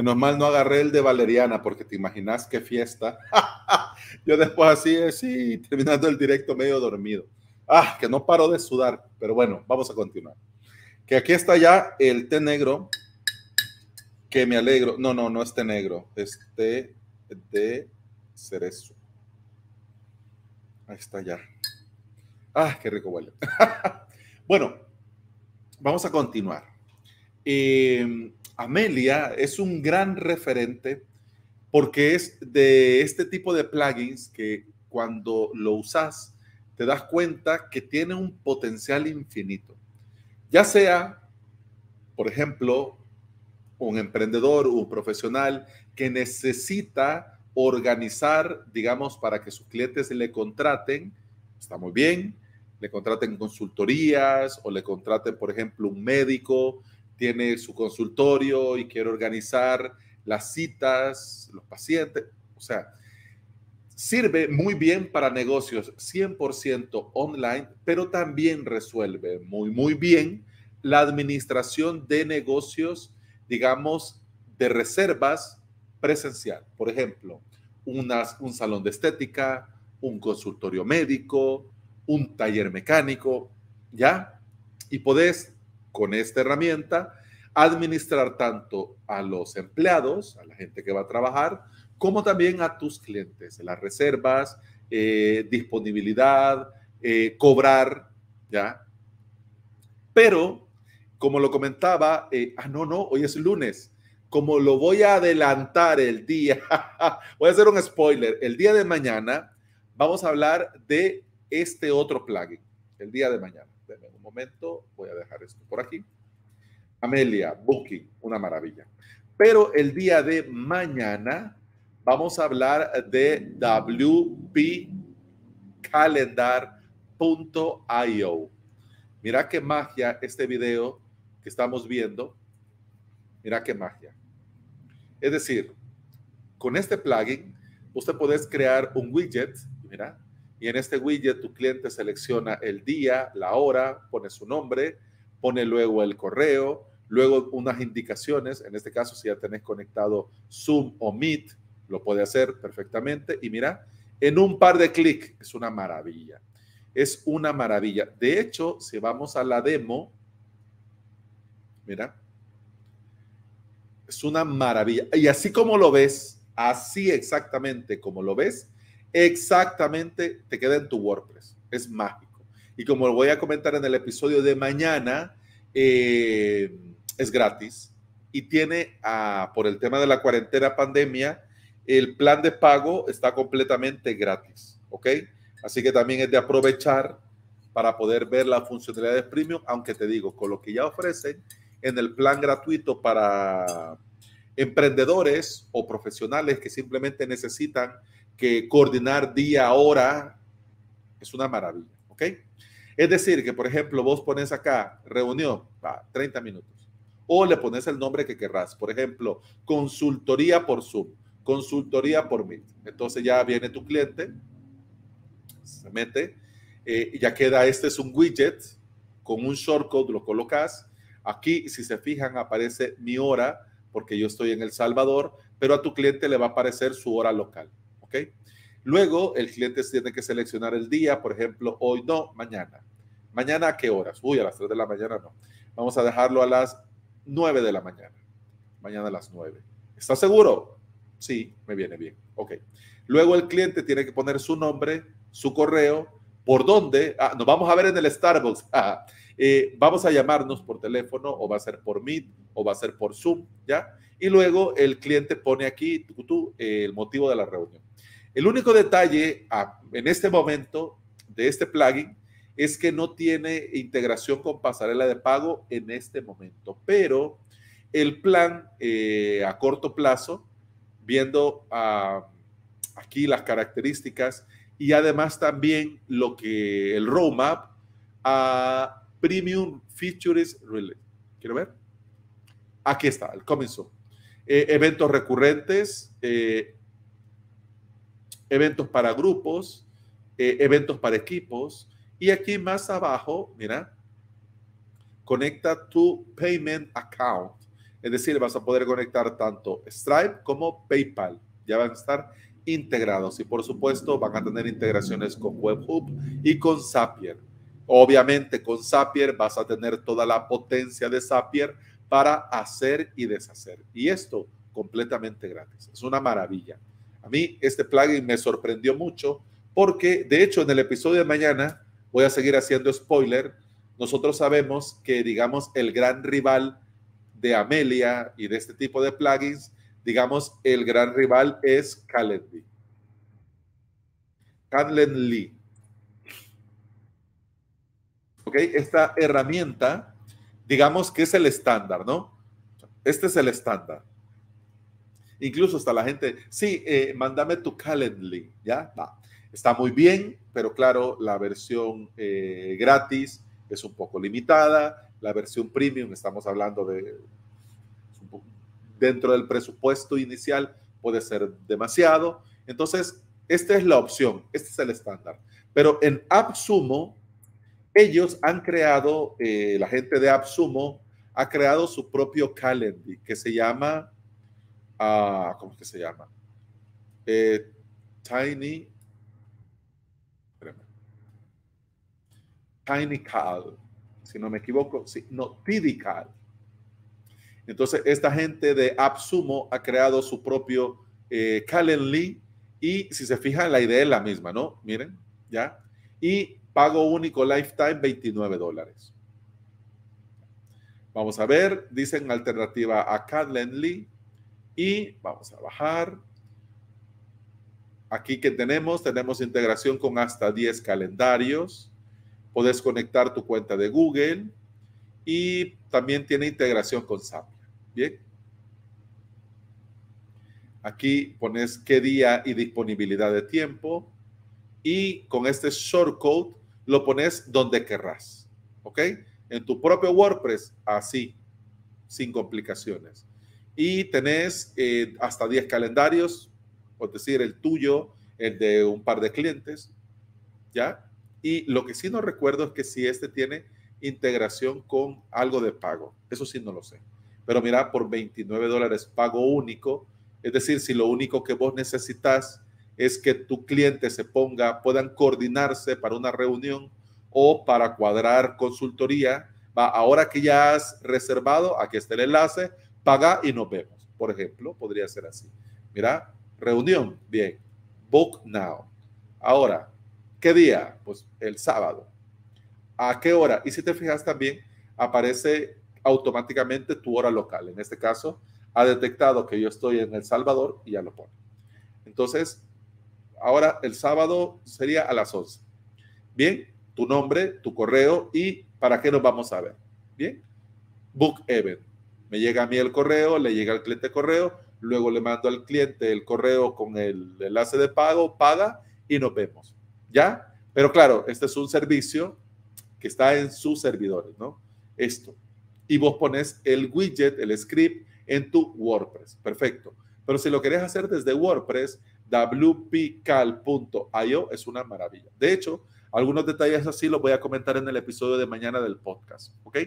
Menos mal no agarré el de Valeriana, porque te imaginas qué fiesta. Yo después así, sí, terminando el directo medio dormido. Ah, que no paro de sudar, pero bueno, vamos a continuar. Que aquí está ya el té negro, que me alegro. No, no, no es té negro, es té de cerezo. Ahí está ya. Ah, qué rico huele. bueno, vamos a continuar. Eh, Amelia es un gran referente porque es de este tipo de plugins que cuando lo usas te das cuenta que tiene un potencial infinito. Ya sea, por ejemplo, un emprendedor, un profesional que necesita organizar, digamos, para que sus clientes le contraten, está muy bien, le contraten consultorías o le contraten, por ejemplo, un médico tiene su consultorio y quiere organizar las citas, los pacientes, o sea, sirve muy bien para negocios 100% online, pero también resuelve muy, muy bien la administración de negocios, digamos, de reservas presencial. Por ejemplo, un salón de estética, un consultorio médico, un taller mecánico, ¿ya? Y podés con esta herramienta administrar tanto a los empleados, a la gente que va a trabajar, como también a tus clientes, las reservas, eh, disponibilidad, eh, cobrar, ¿ya? Pero, como lo comentaba, eh, ah, no, no, hoy es lunes, como lo voy a adelantar el día, voy a hacer un spoiler, el día de mañana vamos a hablar de este otro plugin, el día de mañana un momento, voy a dejar esto por aquí. Amelia, Booking, una maravilla. Pero el día de mañana vamos a hablar de wpcalendar.io. Mira qué magia este video que estamos viendo. Mira qué magia. Es decir, con este plugin, usted puede crear un widget, mira, y en este widget tu cliente selecciona el día, la hora, pone su nombre, pone luego el correo, luego unas indicaciones. En este caso, si ya tenés conectado Zoom o Meet, lo puede hacer perfectamente. Y mira, en un par de clics, es una maravilla. Es una maravilla. De hecho, si vamos a la demo, mira, es una maravilla. Y así como lo ves, así exactamente como lo ves, exactamente te queda en tu WordPress. Es mágico. Y como lo voy a comentar en el episodio de mañana, eh, es gratis y tiene, ah, por el tema de la cuarentena pandemia, el plan de pago está completamente gratis. ¿Ok? Así que también es de aprovechar para poder ver las funcionalidades premium, aunque te digo, con lo que ya ofrecen en el plan gratuito para emprendedores o profesionales que simplemente necesitan que coordinar día, hora, es una maravilla, ¿ok? Es decir, que por ejemplo vos pones acá reunión, va, 30 minutos, o le pones el nombre que querrás, por ejemplo, consultoría por Zoom, consultoría por Meet. Entonces ya viene tu cliente, se mete, eh, ya queda, este es un widget con un shortcode, lo colocas. Aquí, si se fijan, aparece mi hora, porque yo estoy en El Salvador, pero a tu cliente le va a aparecer su hora local. Luego, el cliente tiene que seleccionar el día, por ejemplo, hoy no, mañana. ¿Mañana a qué horas? Uy, a las 3 de la mañana no. Vamos a dejarlo a las 9 de la mañana. Mañana a las 9. ¿Estás seguro? Sí, me viene bien. Ok. Luego el cliente tiene que poner su nombre, su correo, por dónde. Ah, nos vamos a ver en el Starbucks. Eh, vamos a llamarnos por teléfono o va a ser por Meet o va a ser por Zoom, ¿ya? Y luego el cliente pone aquí tú, el motivo de la reunión. El único detalle ah, en este momento de este plugin es que no tiene integración con pasarela de pago en este momento, pero el plan eh, a corto plazo, viendo aquí las características y además también lo que el roadmap a Premium Features Relay. ¿Quiero ver? Aquí está, el comienzo. Eh, eventos recurrentes, eh, eventos para grupos, eh, eventos para equipos. Y aquí más abajo, mira, conecta tu payment account. Es decir, vas a poder conectar tanto Stripe como PayPal. Ya van a estar integrados y por supuesto van a tener integraciones con Webhub y con Zapier. Obviamente con Zapier vas a tener toda la potencia de Zapier para hacer y deshacer. Y esto completamente gratis. Es una maravilla. A mí este plugin me sorprendió mucho porque de hecho en el episodio de mañana voy a seguir haciendo spoiler. Nosotros sabemos que digamos el gran rival de Amelia y de este tipo de plugins digamos, el gran rival es Calendly. Calendly. ¿Ok? Esta herramienta, digamos que es el estándar, ¿no? Este es el estándar. Incluso hasta la gente, sí, eh, mándame tu Calendly, ¿ya? Está muy bien, pero claro, la versión eh, gratis es un poco limitada. La versión premium, estamos hablando de dentro del presupuesto inicial puede ser demasiado. Entonces, esta es la opción, este es el estándar. Pero en AppSumo, ellos han creado, eh, la gente de AppSumo ha creado su propio calendar que se llama, uh, ¿cómo es que se llama? Eh, Tiny, Tiny Cal, si no me equivoco, sí, no, Tidical. Entonces, esta gente de AppSumo ha creado su propio eh, Calendly y si se fijan, la idea es la misma, ¿no? Miren, ¿ya? Y pago único lifetime 29 dólares. Vamos a ver, dicen alternativa a Calendly y vamos a bajar. Aquí que tenemos, tenemos integración con hasta 10 calendarios. Puedes conectar tu cuenta de Google y también tiene integración con SAP. Bien. Aquí pones qué día y disponibilidad de tiempo. Y con este shortcode lo pones donde querrás. ¿Ok? En tu propio WordPress, así, sin complicaciones. Y tenés eh, hasta 10 calendarios, es decir, el tuyo, el de un par de clientes. ¿Ya? Y lo que sí no recuerdo es que si este tiene integración con algo de pago. Eso sí no lo sé. Pero mira, por 29 dólares pago único, es decir, si lo único que vos necesitas es que tu cliente se ponga, puedan coordinarse para una reunión o para cuadrar consultoría, va, ahora que ya has reservado, aquí está el enlace, paga y nos vemos. Por ejemplo, podría ser así. Mira, reunión, bien, book now. Ahora, ¿qué día? Pues el sábado. ¿A qué hora? Y si te fijas también, aparece automáticamente tu hora local. En este caso, ha detectado que yo estoy en El Salvador y ya lo pone. Entonces, ahora el sábado sería a las 11. Bien, tu nombre, tu correo y para qué nos vamos a ver. Bien, Book Event. Me llega a mí el correo, le llega al cliente correo, luego le mando al cliente el correo con el enlace de pago, paga y nos vemos. ¿Ya? Pero claro, este es un servicio que está en sus servidores, ¿no? Esto. Y vos pones el widget, el script en tu WordPress. Perfecto. Pero si lo querés hacer desde WordPress, wpcal.io es una maravilla. De hecho, algunos detalles así los voy a comentar en el episodio de mañana del podcast, ¿ok?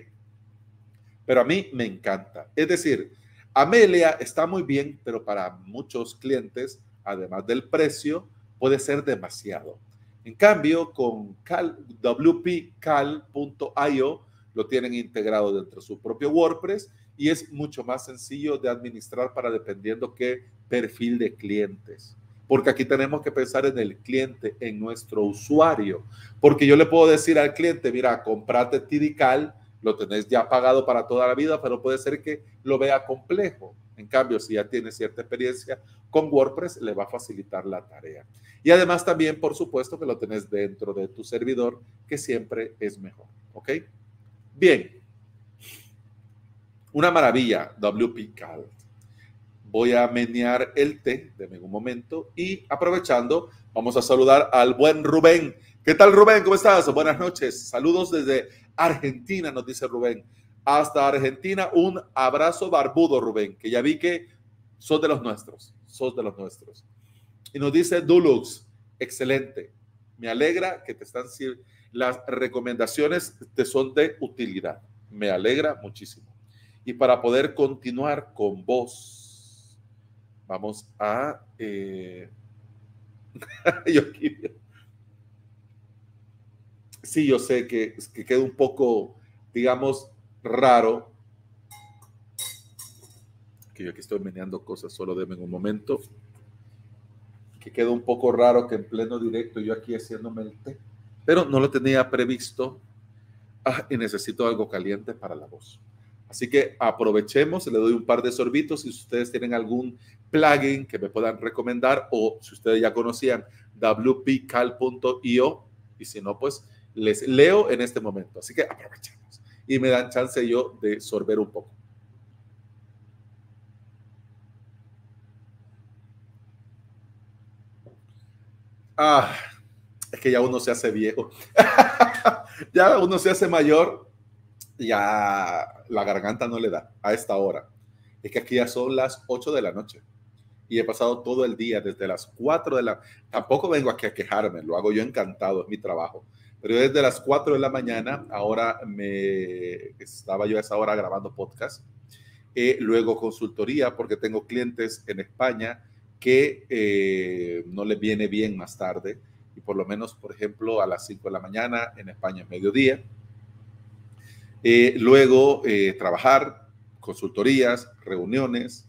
Pero a mí me encanta. Es decir, Amelia está muy bien, pero para muchos clientes, además del precio, puede ser demasiado. En cambio, con wpcal.io lo tienen integrado dentro de su propio WordPress y es mucho más sencillo de administrar para dependiendo qué perfil de clientes. Porque aquí tenemos que pensar en el cliente, en nuestro usuario. Porque yo le puedo decir al cliente, mira, comprate Tidical, lo tenés ya pagado para toda la vida, pero puede ser que lo vea complejo. En cambio, si ya tiene cierta experiencia con WordPress, le va a facilitar la tarea. Y además también, por supuesto, que lo tenés dentro de tu servidor, que siempre es mejor. ¿Ok? Bien. Una maravilla, WP Cal. Voy a menear el té, de un momento, y aprovechando, vamos a saludar al buen Rubén. ¿Qué tal, Rubén? ¿Cómo estás? Buenas noches. Saludos desde Argentina, nos dice Rubén. Hasta Argentina, un abrazo barbudo, Rubén, que ya vi que sos de los nuestros, sos de los nuestros. Y nos dice Dulux, excelente. Me alegra que te están las recomendaciones te son de utilidad. Me alegra muchísimo. Y para poder continuar con vos, vamos a... Eh, yo sí, yo sé que, que queda un poco, digamos, raro. Que yo aquí estoy meneando cosas, solo denme un momento. Que queda un poco raro que en pleno directo yo aquí haciéndome el té, pero no lo tenía previsto ah, y necesito algo caliente para la voz. Así que aprovechemos, le doy un par de sorbitos. Si ustedes tienen algún plugin que me puedan recomendar o si ustedes ya conocían wpcal.io y si no, pues les leo en este momento. Así que aprovechemos y me dan chance yo de sorber un poco. Ah, es que ya uno se hace viejo. ya uno se hace mayor ya la garganta no le da a esta hora. Es que aquí ya son las 8 de la noche y he pasado todo el día desde las 4 de la... Tampoco vengo aquí a quejarme, lo hago yo encantado, es mi trabajo. Pero desde las 4 de la mañana, ahora me estaba yo a esa hora grabando podcast. Eh, luego consultoría porque tengo clientes en España que eh, no les viene bien más tarde y por lo menos, por ejemplo, a las 5 de la mañana en España es mediodía eh, luego, eh, trabajar, consultorías, reuniones,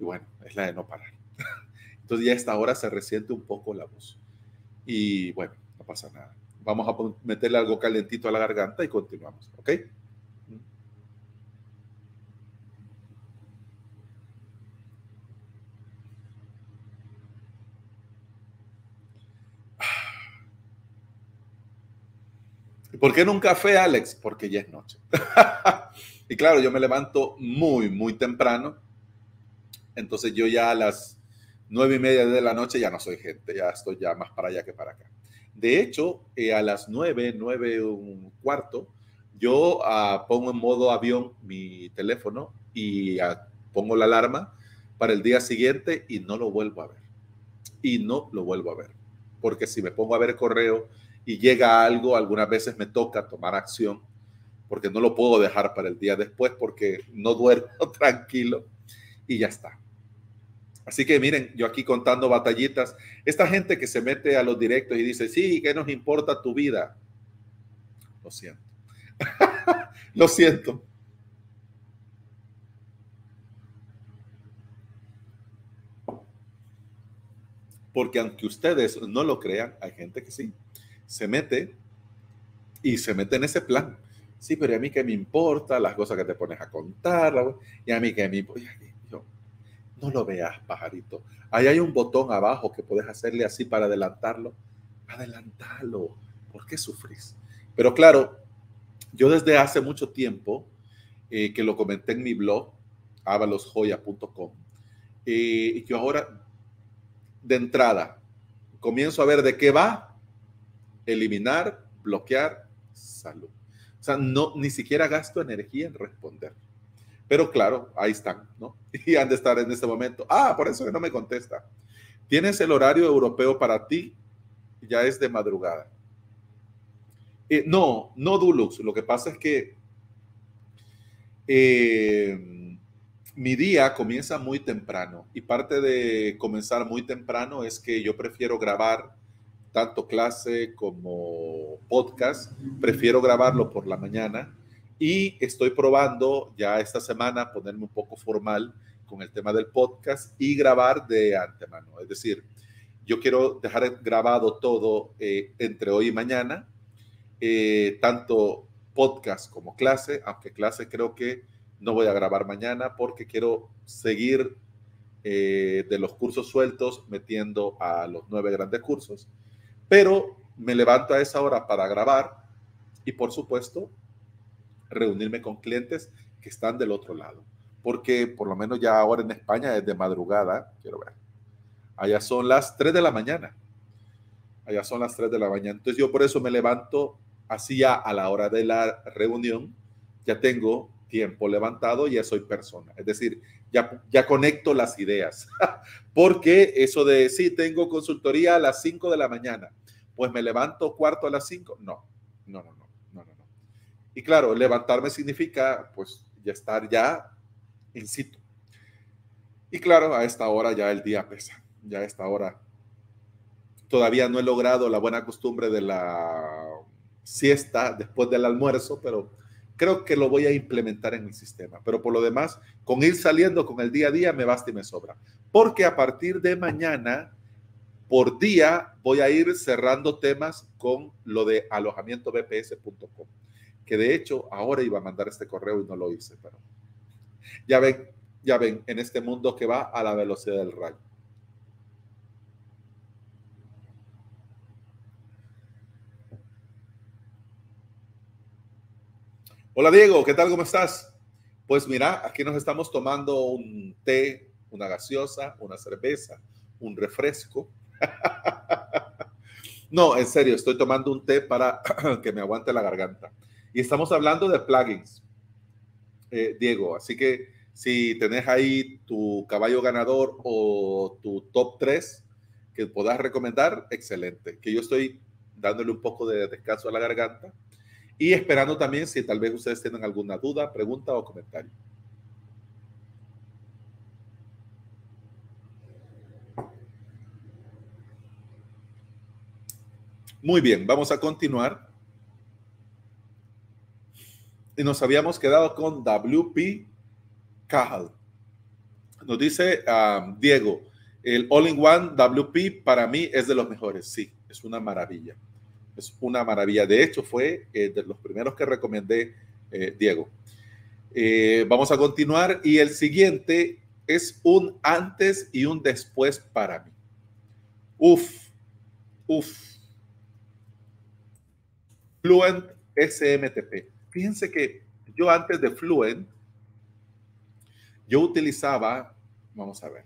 y bueno, es la de no parar. Entonces ya a esta hora se resiente un poco la voz. Y bueno, no pasa nada. Vamos a meterle algo calentito a la garganta y continuamos, ¿ok? ¿Por qué un café, Alex? Porque ya es noche. y claro, yo me levanto muy, muy temprano. Entonces yo ya a las nueve y media de la noche ya no soy gente, ya estoy ya más para allá que para acá. De hecho, eh, a las nueve, nueve, un cuarto, yo uh, pongo en modo avión mi teléfono y uh, pongo la alarma para el día siguiente y no lo vuelvo a ver. Y no lo vuelvo a ver. Porque si me pongo a ver correo, y llega algo, algunas veces me toca tomar acción porque no lo puedo dejar para el día después porque no duermo tranquilo y ya está. Así que miren, yo aquí contando batallitas, esta gente que se mete a los directos y dice, sí, ¿qué nos importa tu vida? Lo siento. lo siento. Porque aunque ustedes no lo crean, hay gente que sí se mete y se mete en ese plan. Sí, pero a mí que me importa las cosas que te pones a contar, y a mí que me importa. No lo veas, pajarito. Ahí hay un botón abajo que puedes hacerle así para adelantarlo. Adelantalo. ¿Por qué sufrís? Pero claro, yo desde hace mucho tiempo, eh, que lo comenté en mi blog, avalosjoya.com. Y yo ahora, de entrada, comienzo a ver de qué va, eliminar, bloquear, salud. O sea, no, ni siquiera gasto energía en responder. Pero claro, ahí están, ¿no? Y han de estar en este momento. Ah, por eso que no me contesta. Tienes el horario europeo para ti, ya es de madrugada. Eh, no, no Dulux. Lo que pasa es que eh, mi día comienza muy temprano y parte de comenzar muy temprano es que yo prefiero grabar tanto clase como podcast, prefiero grabarlo por la mañana y estoy probando ya esta semana ponerme un poco formal con el tema del podcast y grabar de antemano. Es decir, yo quiero dejar grabado todo eh, entre hoy y mañana, eh, tanto podcast como clase, aunque clase creo que no voy a grabar mañana porque quiero seguir eh, de los cursos sueltos metiendo a los nueve grandes cursos. Pero me levanto a esa hora para grabar y por supuesto reunirme con clientes que están del otro lado. Porque por lo menos ya ahora en España es de madrugada, quiero ver. Allá son las 3 de la mañana. Allá son las 3 de la mañana. Entonces yo por eso me levanto así a la hora de la reunión. Ya tengo tiempo levantado, ya soy persona. Es decir, ya, ya conecto las ideas. Porque eso de, sí, tengo consultoría a las 5 de la mañana, pues me levanto cuarto a las 5. No, no, no, no, no, no. Y claro, levantarme significa, pues, ya estar ya in situ. Y claro, a esta hora ya el día pesa. Ya a esta hora todavía no he logrado la buena costumbre de la siesta después del almuerzo, pero creo que lo voy a implementar en mi sistema. Pero por lo demás, con ir saliendo con el día a día me basta y me sobra. Porque a partir de mañana, por día, voy a ir cerrando temas con lo de alojamientobps.com. Que de hecho, ahora iba a mandar este correo y no lo hice, pero ya ven, ya ven, en este mundo que va a la velocidad del rayo. Hola Diego, ¿qué tal? ¿Cómo estás? Pues mira, aquí nos estamos tomando un té, una gaseosa, una cerveza, un refresco. no, en serio, estoy tomando un té para que me aguante la garganta. Y estamos hablando de plugins, eh, Diego. Así que si tenés ahí tu caballo ganador o tu top 3 que puedas recomendar, excelente. Que yo estoy dándole un poco de descanso a la garganta y esperando también si tal vez ustedes tienen alguna duda, pregunta o comentario. Muy bien, vamos a continuar. Y nos habíamos quedado con WP Cajal. Nos dice um, Diego, el All-in-One WP para mí es de los mejores. Sí, es una maravilla. Es una maravilla. De hecho, fue eh, de los primeros que recomendé, eh, Diego. Eh, vamos a continuar y el siguiente es un antes y un después para mí. Uf, uf. Fluent SMTP. Fíjense que yo antes de Fluent, yo utilizaba, vamos a ver,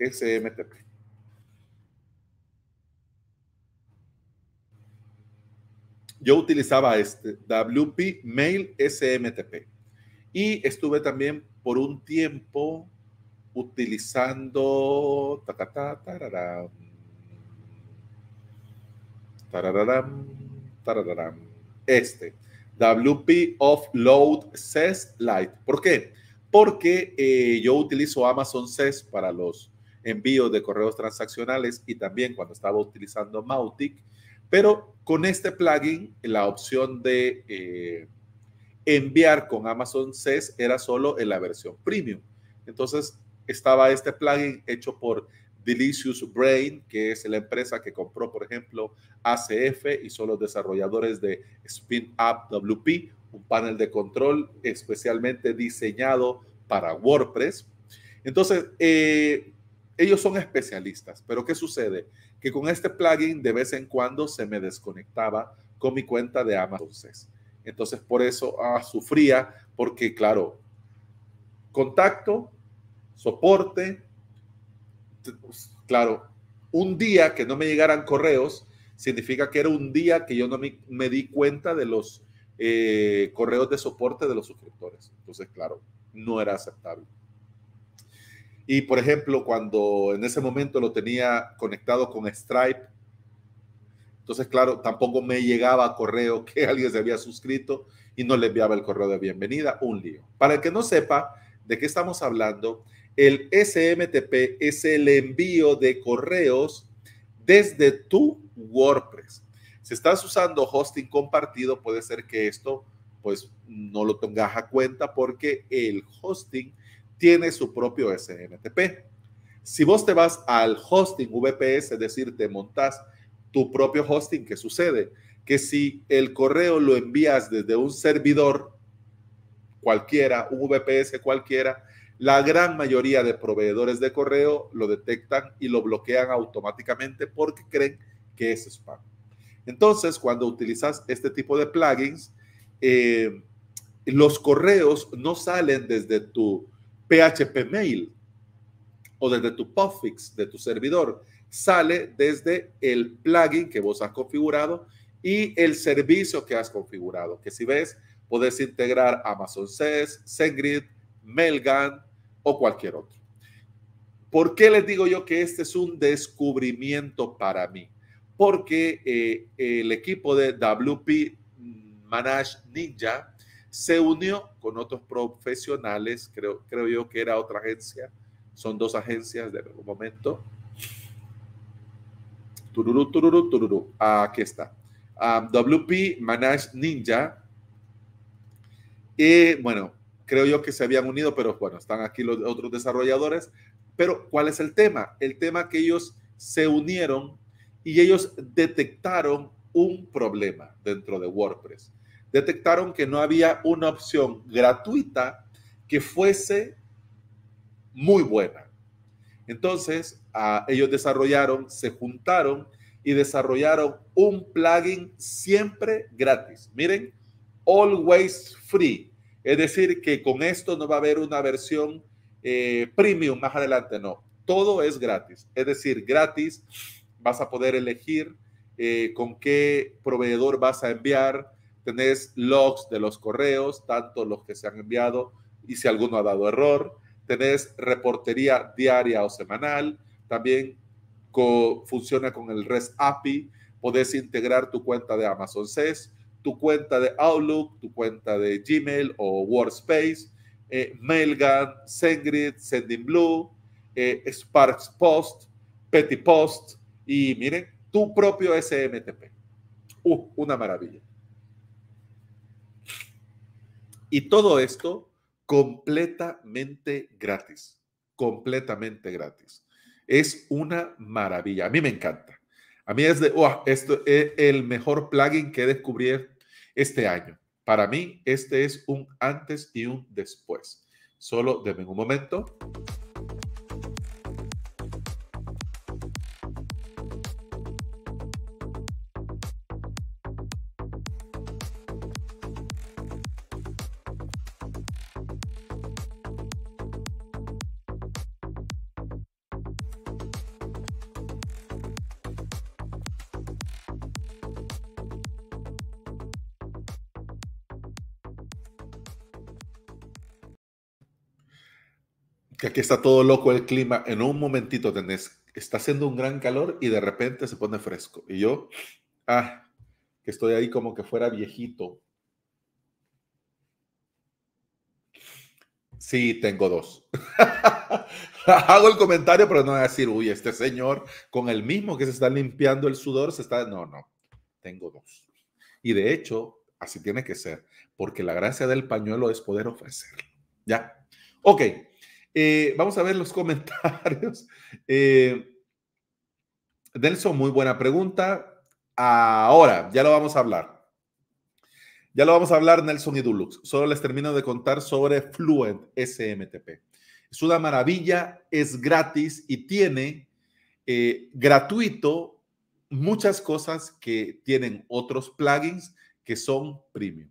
SMTP. yo utilizaba este WP Mail SMTP y estuve también por un tiempo utilizando este WP Offload SES Lite. ¿Por qué? Porque eh, yo utilizo Amazon SES para los envíos de correos transaccionales y también cuando estaba utilizando Mautic pero con este plugin, la opción de eh, enviar con Amazon SES era solo en la versión premium. Entonces, estaba este plugin hecho por Delicious Brain, que es la empresa que compró, por ejemplo, ACF y son los desarrolladores de Spin Up WP, un panel de control especialmente diseñado para WordPress. Entonces, eh, ellos son especialistas, pero ¿qué sucede? que con este plugin de vez en cuando se me desconectaba con mi cuenta de Amazon. Entonces, por eso ah, sufría, porque claro, contacto, soporte. Pues, claro, un día que no me llegaran correos significa que era un día que yo no me, di cuenta de los eh, correos de soporte de los suscriptores. Entonces, claro, no era aceptable. Y por ejemplo, cuando en ese momento lo tenía conectado con Stripe, entonces, claro, tampoco me llegaba correo que alguien se había suscrito y no le enviaba el correo de bienvenida, un lío. Para el que no sepa de qué estamos hablando, el SMTP es el envío de correos desde tu WordPress. Si estás usando hosting compartido, puede ser que esto pues no lo tengas a cuenta porque el hosting tiene su propio SMTP. Si vos te vas al hosting VPS, es decir, te montas tu propio hosting, ¿qué sucede? Que si el correo lo envías desde un servidor cualquiera, un VPS cualquiera, la gran mayoría de proveedores de correo lo detectan y lo bloquean automáticamente porque creen que es spam. Entonces, cuando utilizas este tipo de plugins, eh, los correos no salen desde tu PHP mail o desde tu postfix de tu servidor, sale desde el plugin que vos has configurado y el servicio que has configurado. Que si ves, puedes integrar Amazon SES, SendGrid, Mailgun, o cualquier otro. ¿Por qué les digo yo que este es un descubrimiento para mí? Porque eh, el equipo de WP Manage Ninja se unió con otros profesionales, creo, creo yo que era otra agencia, son dos agencias de un momento. Tururú, tururú, tururú. Aquí está. WP Manage Ninja. Y bueno, creo yo que se habían unido, pero bueno, están aquí los otros desarrolladores. Pero ¿cuál es el tema? El tema que ellos se unieron y ellos detectaron un problema dentro de WordPress. Detectaron que no había una opción gratuita que fuese muy buena. Entonces, ellos desarrollaron, se juntaron y desarrollaron un plugin siempre gratis. Miren, always free es decir, que con esto no va a haber una versión eh, premium más adelante, no. Todo es gratis. Es decir, gratis vas a poder elegir eh, con qué proveedor vas a enviar. Tenés logs de los correos, tanto los que se han enviado y si alguno ha dado error. Tenés reportería diaria o semanal. También funciona con el REST API. Podés integrar tu cuenta de Amazon SES tu cuenta de Outlook, tu cuenta de Gmail o Workspace, eh, Mailgun, SendGrid, SendingBlue, eh, Sparks Post, Petty Post y miren, tu propio SMTP. Uh, una maravilla. Y todo esto completamente gratis, completamente gratis. Es una maravilla. A mí me encanta. A mí es de, esto es el mejor plugin que descubrí este año. Para mí, este es un antes y un después. Solo denme un momento. Que aquí está todo loco el clima, en un momentito tenés, está haciendo un gran calor y de repente se pone fresco. Y yo, ah, que estoy ahí como que fuera viejito. Sí, tengo dos. Hago el comentario, pero no voy a decir, uy, este señor con el mismo que se está limpiando el sudor, se está... No, no, tengo dos. Y de hecho, así tiene que ser, porque la gracia del pañuelo es poder ofrecerlo. ¿Ya? Ok, eh, vamos a ver los comentarios. Eh, Nelson, muy buena pregunta. Ahora, ya lo vamos a hablar. Ya lo vamos a hablar, Nelson y Dulux. Solo les termino de contar sobre Fluent SMTP. Es una maravilla, es gratis y tiene eh, gratuito muchas cosas que tienen otros plugins que son premium.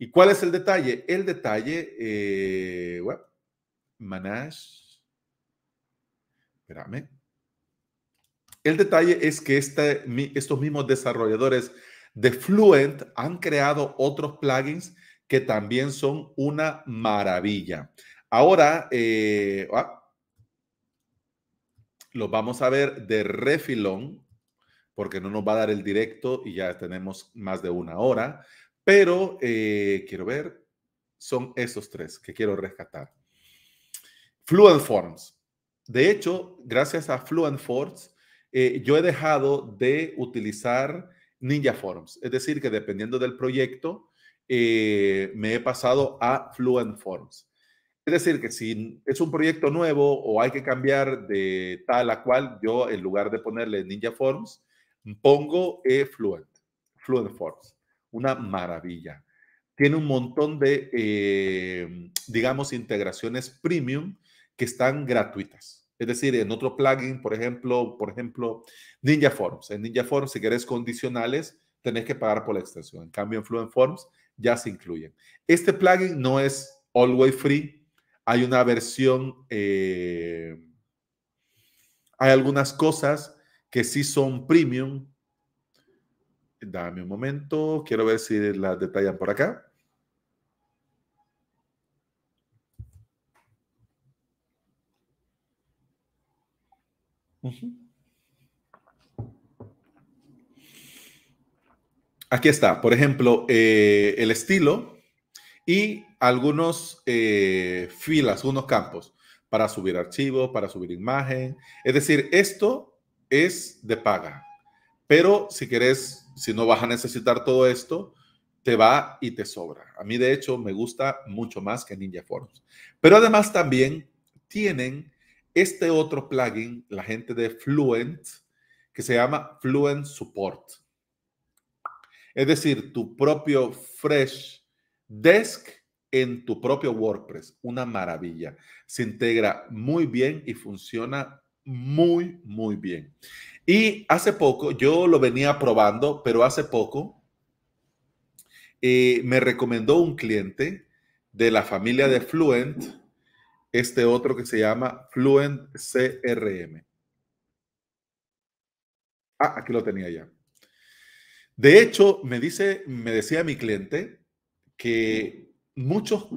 ¿Y cuál es el detalle? El detalle, bueno, Manage. Espérame. El detalle es que este, estos mismos desarrolladores de Fluent han creado otros plugins que también son una maravilla. Ahora, eh, ah, los vamos a ver de refilón, porque no nos va a dar el directo y ya tenemos más de una hora, pero eh, quiero ver, son esos tres que quiero rescatar. Fluent Forms. De hecho, gracias a Fluent Forms, eh, yo he dejado de utilizar Ninja Forms. Es decir, que dependiendo del proyecto, eh, me he pasado a Fluent Forms. Es decir, que si es un proyecto nuevo o hay que cambiar de tal a cual, yo en lugar de ponerle Ninja Forms, pongo e Fluent, Fluent Forms. Una maravilla. Tiene un montón de, eh, digamos, integraciones premium que están gratuitas. Es decir, en otro plugin, por ejemplo, por ejemplo, Ninja Forms. En Ninja Forms, si querés condicionales, tenés que pagar por la extensión. En cambio, en Fluent Forms ya se incluyen. Este plugin no es always free. Hay una versión, eh, hay algunas cosas que sí son premium. Dame un momento, quiero ver si las detallan por acá. Aquí está, por ejemplo, eh, el estilo y algunos eh, filas, unos campos para subir archivos, para subir imagen. Es decir, esto es de paga. Pero si querés, si no vas a necesitar todo esto, te va y te sobra. A mí, de hecho, me gusta mucho más que Ninja Forms. Pero además también tienen este otro plugin, la gente de Fluent, que se llama Fluent Support. Es decir, tu propio Fresh Desk en tu propio WordPress. Una maravilla. Se integra muy bien y funciona muy, muy bien. Y hace poco, yo lo venía probando, pero hace poco eh, me recomendó un cliente de la familia de Fluent este otro que se llama Fluent CRM. Ah, aquí lo tenía ya. De hecho, me dice, me decía mi cliente que muchos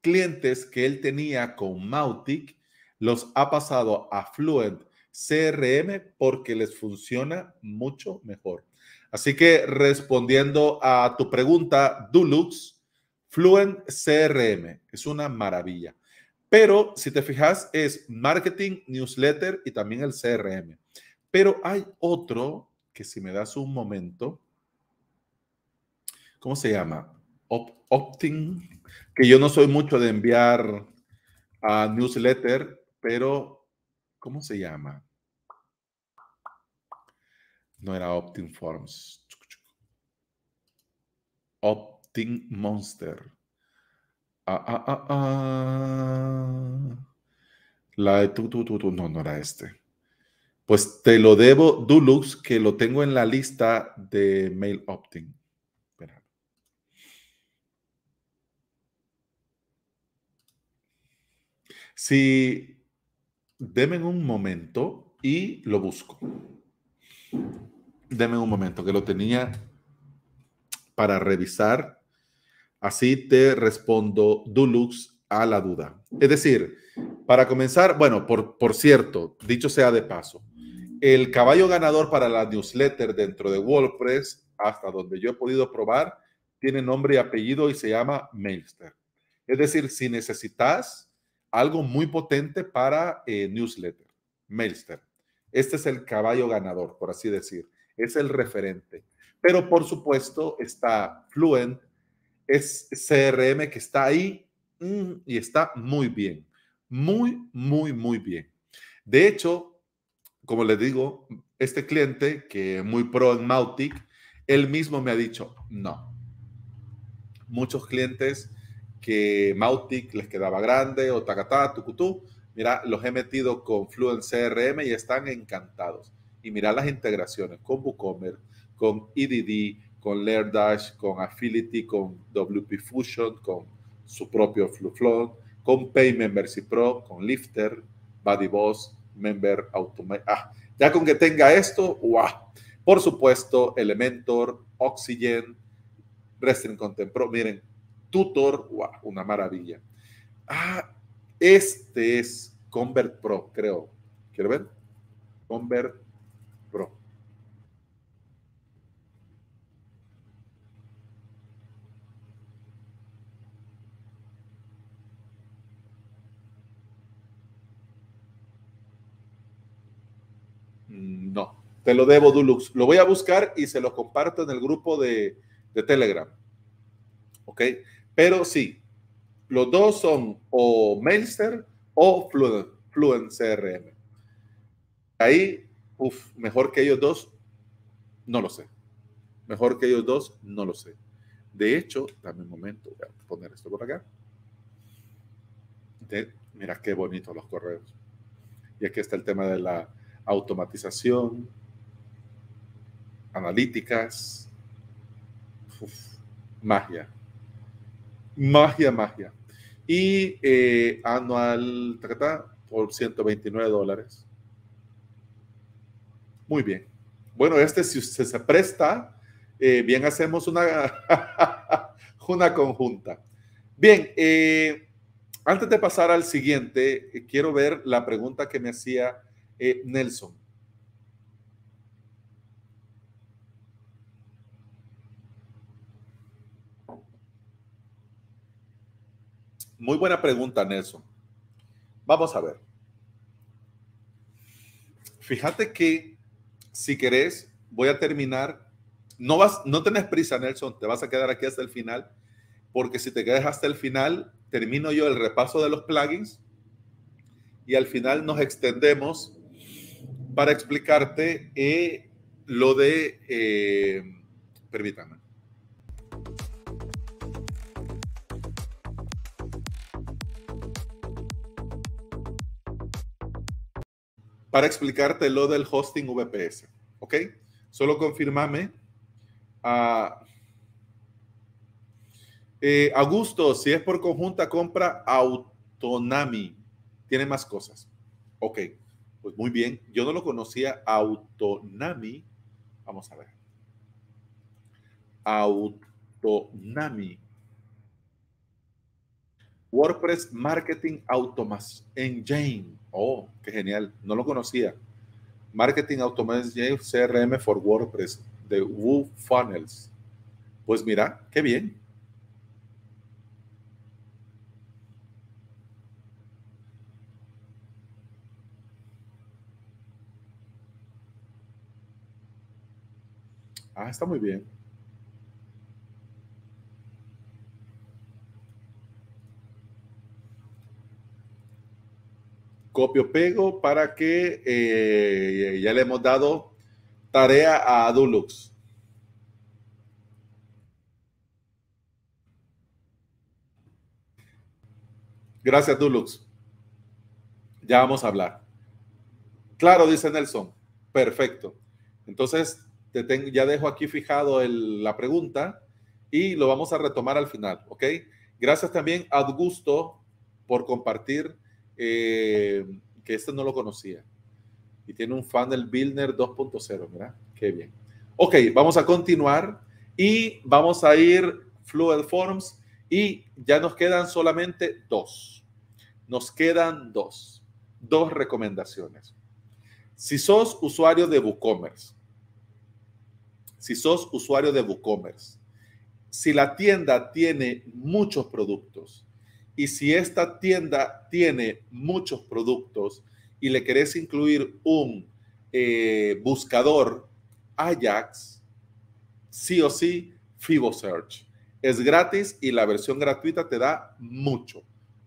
clientes que él tenía con Mautic los ha pasado a Fluent CRM porque les funciona mucho mejor. Así que respondiendo a tu pregunta, Dulux, Fluent CRM es una maravilla. Pero si te fijas, es marketing, newsletter y también el CRM. Pero hay otro que si me das un momento, ¿cómo se llama? Opting, que yo no soy mucho de enviar a newsletter, pero ¿cómo se llama? No era Opting Forms. Opting Monster. Ah, ah, ah, ah. La de tu, tu, tu, tu, no, no era este. Pues te lo debo, Dulux, que lo tengo en la lista de mail opting. Espera. Si, deme un momento y lo busco. Deme un momento, que lo tenía para revisar Así te respondo Dulux a la duda. Es decir, para comenzar, bueno, por, por cierto, dicho sea de paso, el caballo ganador para la newsletter dentro de WordPress, hasta donde yo he podido probar, tiene nombre y apellido y se llama Mailster. Es decir, si necesitas algo muy potente para eh, newsletter, Mailster. Este es el caballo ganador, por así decir. Es el referente. Pero por supuesto está Fluent, es CRM que está ahí mm, y está muy bien, muy, muy, muy bien. De hecho, como les digo, este cliente que muy pro en Mautic, él mismo me ha dicho, no. Muchos clientes que Mautic les quedaba grande o tacatá, tucutú, mira, los he metido con Fluent CRM y están encantados. Y mira las integraciones con WooCommerce, con EDD, con LairDash, con Affinity, con WP Fusion, con su propio Fluflon, con Pay Membership Pro, con Lifter, Body Boss, Member Automate. Ah, ya con que tenga esto, wow. Por supuesto, Elementor, Oxygen, Wrestling Content Pro. Miren, Tutor, wow, una maravilla. Ah, este es Convert Pro, creo. ¿Quiero ver? Convert Pro. Mm, no, te lo debo, Dulux. Lo voy a buscar y se lo comparto en el grupo de, Telegram. ¿Ok? Pero sí, los dos son o Mailster o Fluent, CRM. Ahí, uff, mejor que ellos dos, no lo sé. Mejor que ellos dos, no lo sé. De hecho, dame un momento, voy a poner esto por acá. mira qué bonitos los correos. Y aquí está el tema de la automatización, analíticas, magia. Magia, magia. Y eh, anual por 129 dólares. Muy bien. Bueno, este si usted se presta, eh, bien hacemos una, una conjunta. Bien, eh, antes de pasar al siguiente, quiero ver la pregunta que me hacía Nelson. Muy buena pregunta, Nelson. Vamos a ver. Fíjate que si querés, voy a terminar. No vas, no tenés prisa, Nelson, te vas a quedar aquí hasta el final, porque si te quedas hasta el final, termino yo el repaso de los plugins y al final nos extendemos para explicarte eh, lo de, eh, permítame, para explicarte lo del hosting VPS. ¿Ok? Solo confirmame. Uh, eh, Augusto, si es por conjunta, compra Autonami. Tiene más cosas. Ok, pues muy bien. Yo no lo conocía. Autonami. Vamos a ver. Autonami. WordPress Marketing Automation Engine. Oh, qué genial. No lo conocía. Marketing Automation CRM for WordPress de WooFunnels. Pues mira, qué bien. Ah, está muy bien. Copio pego para que eh, ya le hemos dado tarea a Dulux. Gracias, Dulux. Ya vamos a hablar. Claro, dice Nelson. Perfecto. Entonces, te tengo, ya dejo aquí fijado la pregunta y lo vamos a retomar al final, ¿ok? Gracias también a Augusto por compartir eh, que este no lo conocía. Y tiene un funnel Builder 2.0, ¿verdad? Qué bien. Ok, vamos a continuar y vamos a ir Fluid Forms y ya nos quedan solamente dos. Nos quedan dos. Dos recomendaciones. Si sos usuario de WooCommerce, si sos usuario de WooCommerce, si la tienda tiene muchos productos y si esta tienda tiene muchos productos y le querés incluir un eh, buscador Ajax, sí o sí, FiboSearch. Es gratis y la versión gratuita te da mucho,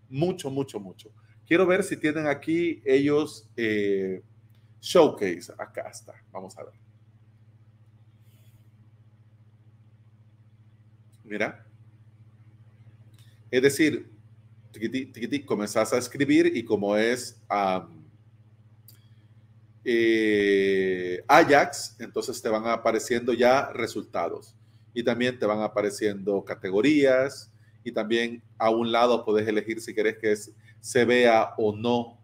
mucho, mucho, mucho. Quiero ver si tienen aquí ellos eh, Showcase. Acá está. Vamos a ver. Mira. Es decir, comenzás a escribir y como es eh, Ajax, entonces te van apareciendo ya resultados y también te van apareciendo categorías y y también a un lado puedes elegir si querés que se vea o no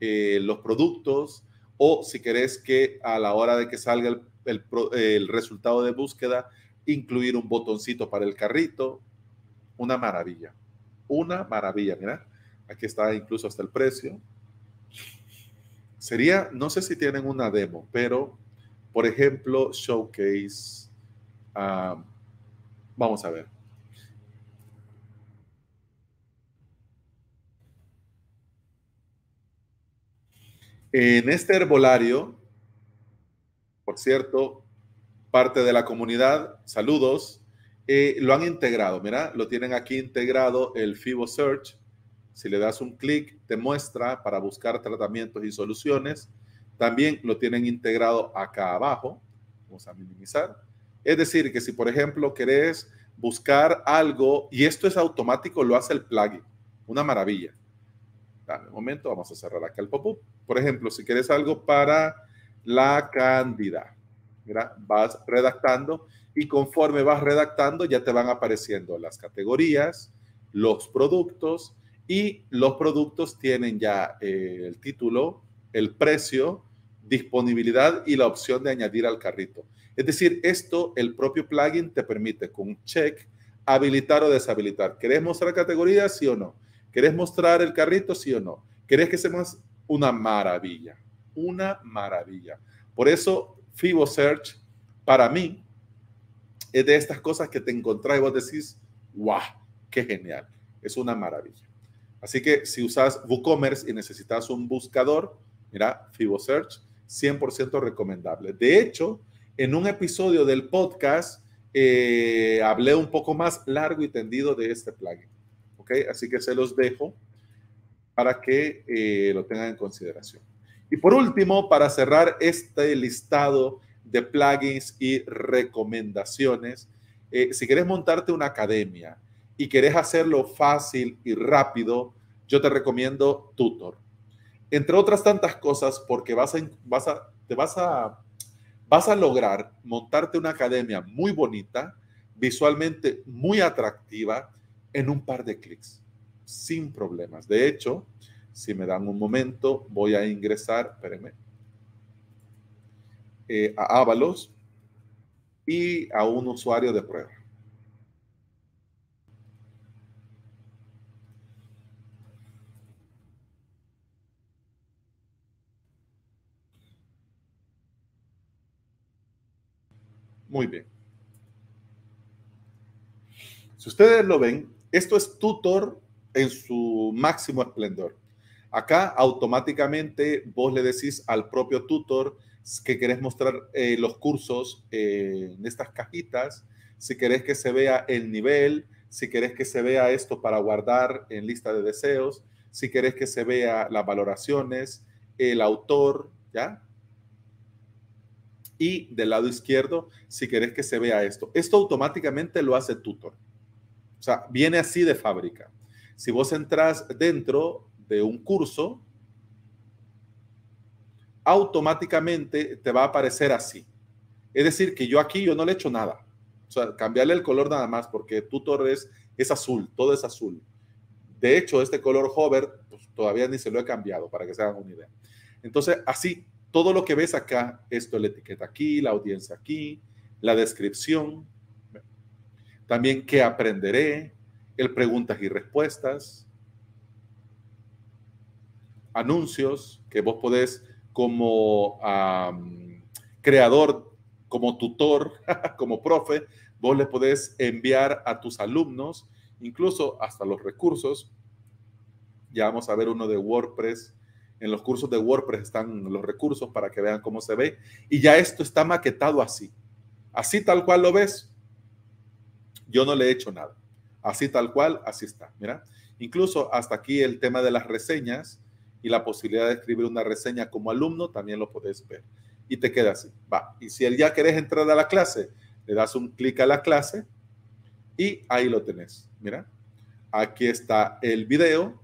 eh, los productos o si querés que a la hora de que salga el, el, resultado de búsqueda, incluir un botoncito para el carrito. Una maravilla. Una maravilla. Mira, aquí está incluso hasta el precio. Sería, no sé si tienen una demo, pero por ejemplo, Showcase. Ah, vamos a ver. En este herbolario, por cierto, parte de la comunidad, saludos, eh, lo han integrado. Mira, lo tienen aquí integrado el Fibo Search. Si le das un clic, te muestra para buscar tratamientos y soluciones. También lo tienen integrado acá abajo. Vamos a minimizar. Es decir, que si por ejemplo querés buscar algo, y esto es automático, lo hace el plugin. Una maravilla. Dame un momento, vamos a cerrar acá el pop-up. Por ejemplo, si quieres algo para la candida, mira, vas redactando y conforme vas redactando ya te van apareciendo las categorías, los productos y los productos tienen ya eh, el título, el precio, disponibilidad y la opción de añadir al carrito. Es decir, esto el propio plugin te permite con un check habilitar o deshabilitar. ¿Querés mostrar categorías, sí o no? ¿Querés mostrar el carrito, sí o no? ¿Querés que seamos una maravilla? Una maravilla. Por eso, Fibo Search, para mí, es de estas cosas que te encontrás y vos decís, ¡guau! ¡Qué genial! Es una maravilla. Así que si usas WooCommerce y necesitas un buscador, mira, Fibo Search, 100% recomendable. De hecho, en un episodio del podcast eh, hablé un poco más largo y tendido de este plugin. Así que se los dejo para que eh, lo tengan en consideración. Y por último, para cerrar este listado de plugins y recomendaciones, eh, si quieres montarte una academia y quieres hacerlo fácil y rápido, yo te recomiendo Tutor. Entre otras tantas cosas, porque vas a, vas a, te vas a, vas a lograr montarte una academia muy bonita, visualmente muy atractiva, en un par de clics, sin problemas. De hecho, si me dan un momento, voy a ingresar, espérenme, eh, a Avalos y a un usuario de prueba. Muy bien. Si ustedes lo ven, esto es tutor en su máximo esplendor. Acá automáticamente vos le decís al propio tutor que querés mostrar eh, los cursos eh, en estas cajitas, si querés que se vea el nivel, si querés que se vea esto para guardar en lista de deseos, si querés que se vea las valoraciones, el autor, ¿ya? Y del lado izquierdo, si querés que se vea esto. Esto automáticamente lo hace tutor. O sea, viene así de fábrica. Si vos entras dentro de un curso, automáticamente te va a aparecer así. Es decir, que yo aquí yo no le he hecho nada. O sea, cambiarle el color nada más porque tutor es, es azul, todo es azul. De hecho, este color hover pues, todavía ni se lo he cambiado para que se hagan una idea. Entonces, así, todo lo que ves acá, esto, la etiqueta aquí, la audiencia aquí, la descripción, también qué aprenderé, el preguntas y respuestas, anuncios que vos podés como creador, como tutor, como profe, vos le podés enviar a tus alumnos, incluso hasta los recursos. Ya vamos a ver uno de WordPress. En los cursos de WordPress están los recursos para que vean cómo se ve. Y ya esto está maquetado así. Así tal cual lo ves. Yo no le he hecho nada. Así tal cual, así está. Mira, incluso hasta aquí el tema de las reseñas y la posibilidad de escribir una reseña como alumno, también lo puedes ver. Y te queda así. Va. Y si ya querés entrar a la clase, le das un clic a la clase y ahí lo tenés. Mira, aquí está el video.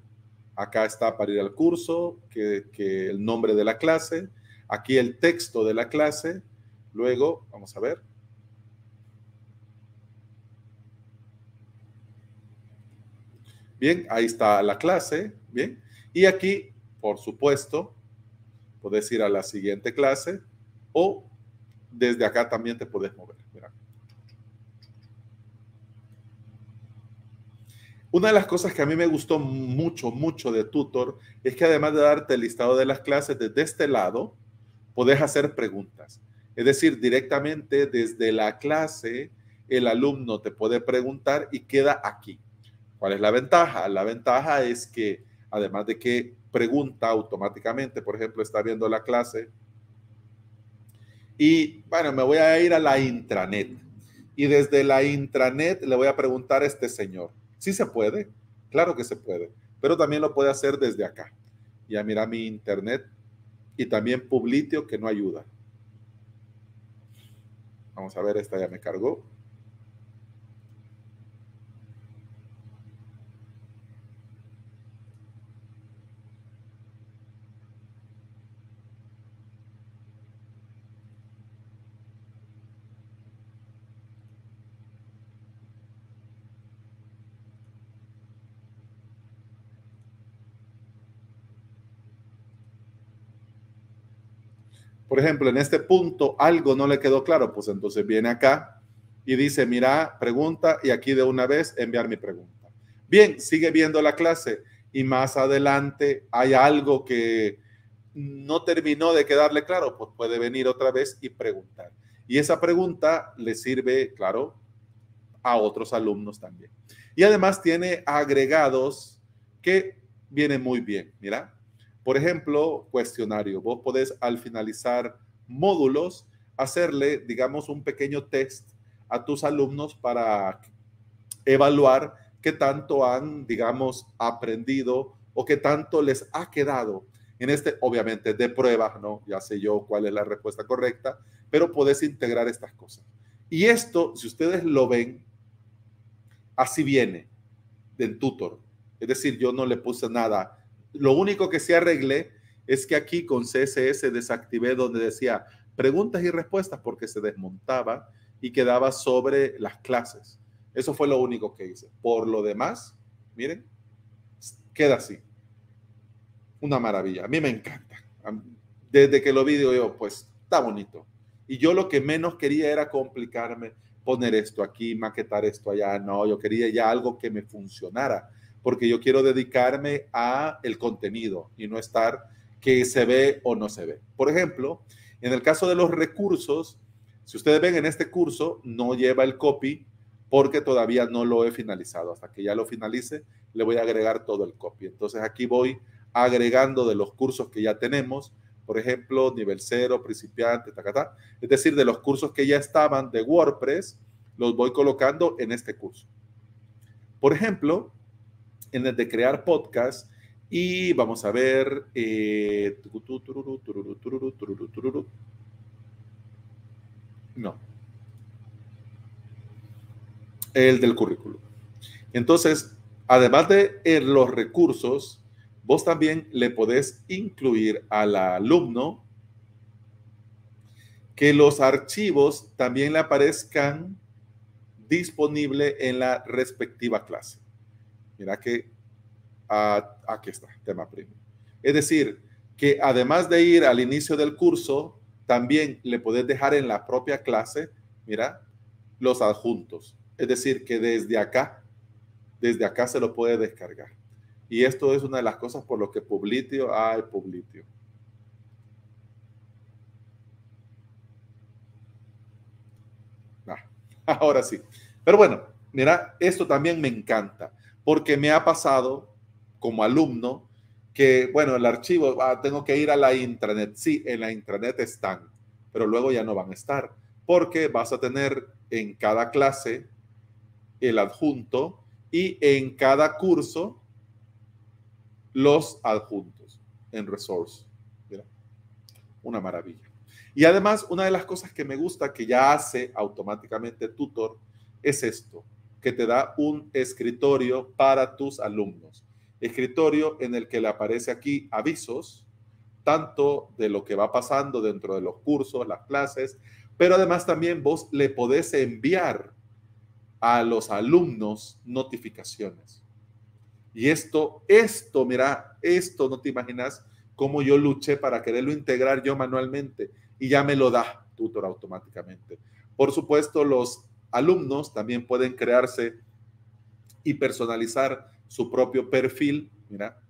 Acá está para ir al curso, que, que el nombre de la clase. Aquí el texto de la clase. Luego, vamos a ver, Bien, ahí está la clase. Bien, y aquí, por supuesto, puedes ir a la siguiente clase o desde acá también te puedes mover. Una de las cosas que a mí me gustó mucho, mucho de Tutor es que además de darte el listado de las clases desde este lado, puedes hacer preguntas. Es decir, directamente desde la clase, el alumno te puede preguntar y queda aquí. ¿Cuál es la ventaja? La ventaja es que además de que pregunta automáticamente, por ejemplo, está viendo la clase y bueno, me voy a ir a la intranet y desde la intranet le voy a preguntar a este señor. Sí se puede, claro que se puede, pero también lo puede hacer desde acá. Ya mira mi internet y también Publitio que no ayuda. Vamos a ver, esta ya me cargó. Por ejemplo, en este punto algo no le quedó claro, pues entonces viene acá y dice, mira, pregunta y aquí de una vez enviar mi pregunta. Bien, sigue viendo la clase y más adelante hay algo que no terminó de quedarle claro, pues puede venir otra vez y preguntar. Y esa pregunta le sirve, claro, a otros alumnos también. Y además tiene agregados que vienen muy bien. Mira, por ejemplo, cuestionario. Vos podés al finalizar módulos hacerle, digamos, un pequeño test a tus alumnos para evaluar qué tanto han, digamos, aprendido o qué tanto les ha quedado en este, obviamente, de prueba, ¿no? Ya sé yo cuál es la respuesta correcta, pero podés integrar estas cosas. Y esto, si ustedes lo ven, así viene del tutor. Es decir, yo no le puse nada lo único que se arreglé es que aquí con CSS desactivé donde decía preguntas y respuestas porque se desmontaba y quedaba sobre las clases. Eso fue lo único que hice. Por lo demás, miren, queda así. Una maravilla. A mí me encanta. Desde que lo vi, digo yo, pues está bonito. Y yo lo que menos quería era complicarme, poner esto aquí, maquetar esto allá. No, yo quería ya algo que me funcionara porque yo quiero dedicarme a el contenido y no estar que se ve o no se ve. Por ejemplo, en el caso de los recursos, si ustedes ven en este curso, no lleva el copy porque todavía no lo he finalizado. Hasta que ya lo finalice, le voy a agregar todo el copy. Entonces aquí voy agregando de los cursos que ya tenemos, por ejemplo, nivel cero, principiante, tacata. Es decir, de los cursos que ya estaban de WordPress, los voy colocando en este curso. Por ejemplo, en el de crear podcast y vamos a ver. no. El del currículum. Entonces, además de los recursos, vos también le podés incluir al alumno que los archivos también le aparezcan disponible en la respectiva clase. Mira que aquí está, tema primo. Es decir, que además de ir al inicio del curso, también le puedes dejar en la propia clase, mira, los adjuntos. Es decir, que desde acá, desde acá se lo puede descargar. Y esto es una de las cosas por lo que Publitio, ay, Publitio. Ah, ahora sí. Pero bueno, mira, esto también me encanta porque me ha pasado como alumno que, bueno, el archivo, ah, tengo que ir a la intranet. Sí, en la intranet están, pero luego ya no van a estar, porque vas a tener en cada clase el adjunto y en cada curso los adjuntos en Resource. una maravilla. Y además, una de las cosas que me gusta que ya hace automáticamente Tutor es esto que te da un escritorio para tus alumnos. Escritorio en el que le aparece aquí avisos, tanto de lo que va pasando dentro de los cursos, las clases, pero además también vos le podés enviar a los alumnos notificaciones. Y esto, esto, mira, esto no te imaginas cómo yo luché para quererlo integrar yo manualmente y ya me lo da tutor automáticamente. Por supuesto, los alumnos también pueden crearse y personalizar su propio perfil. Mira,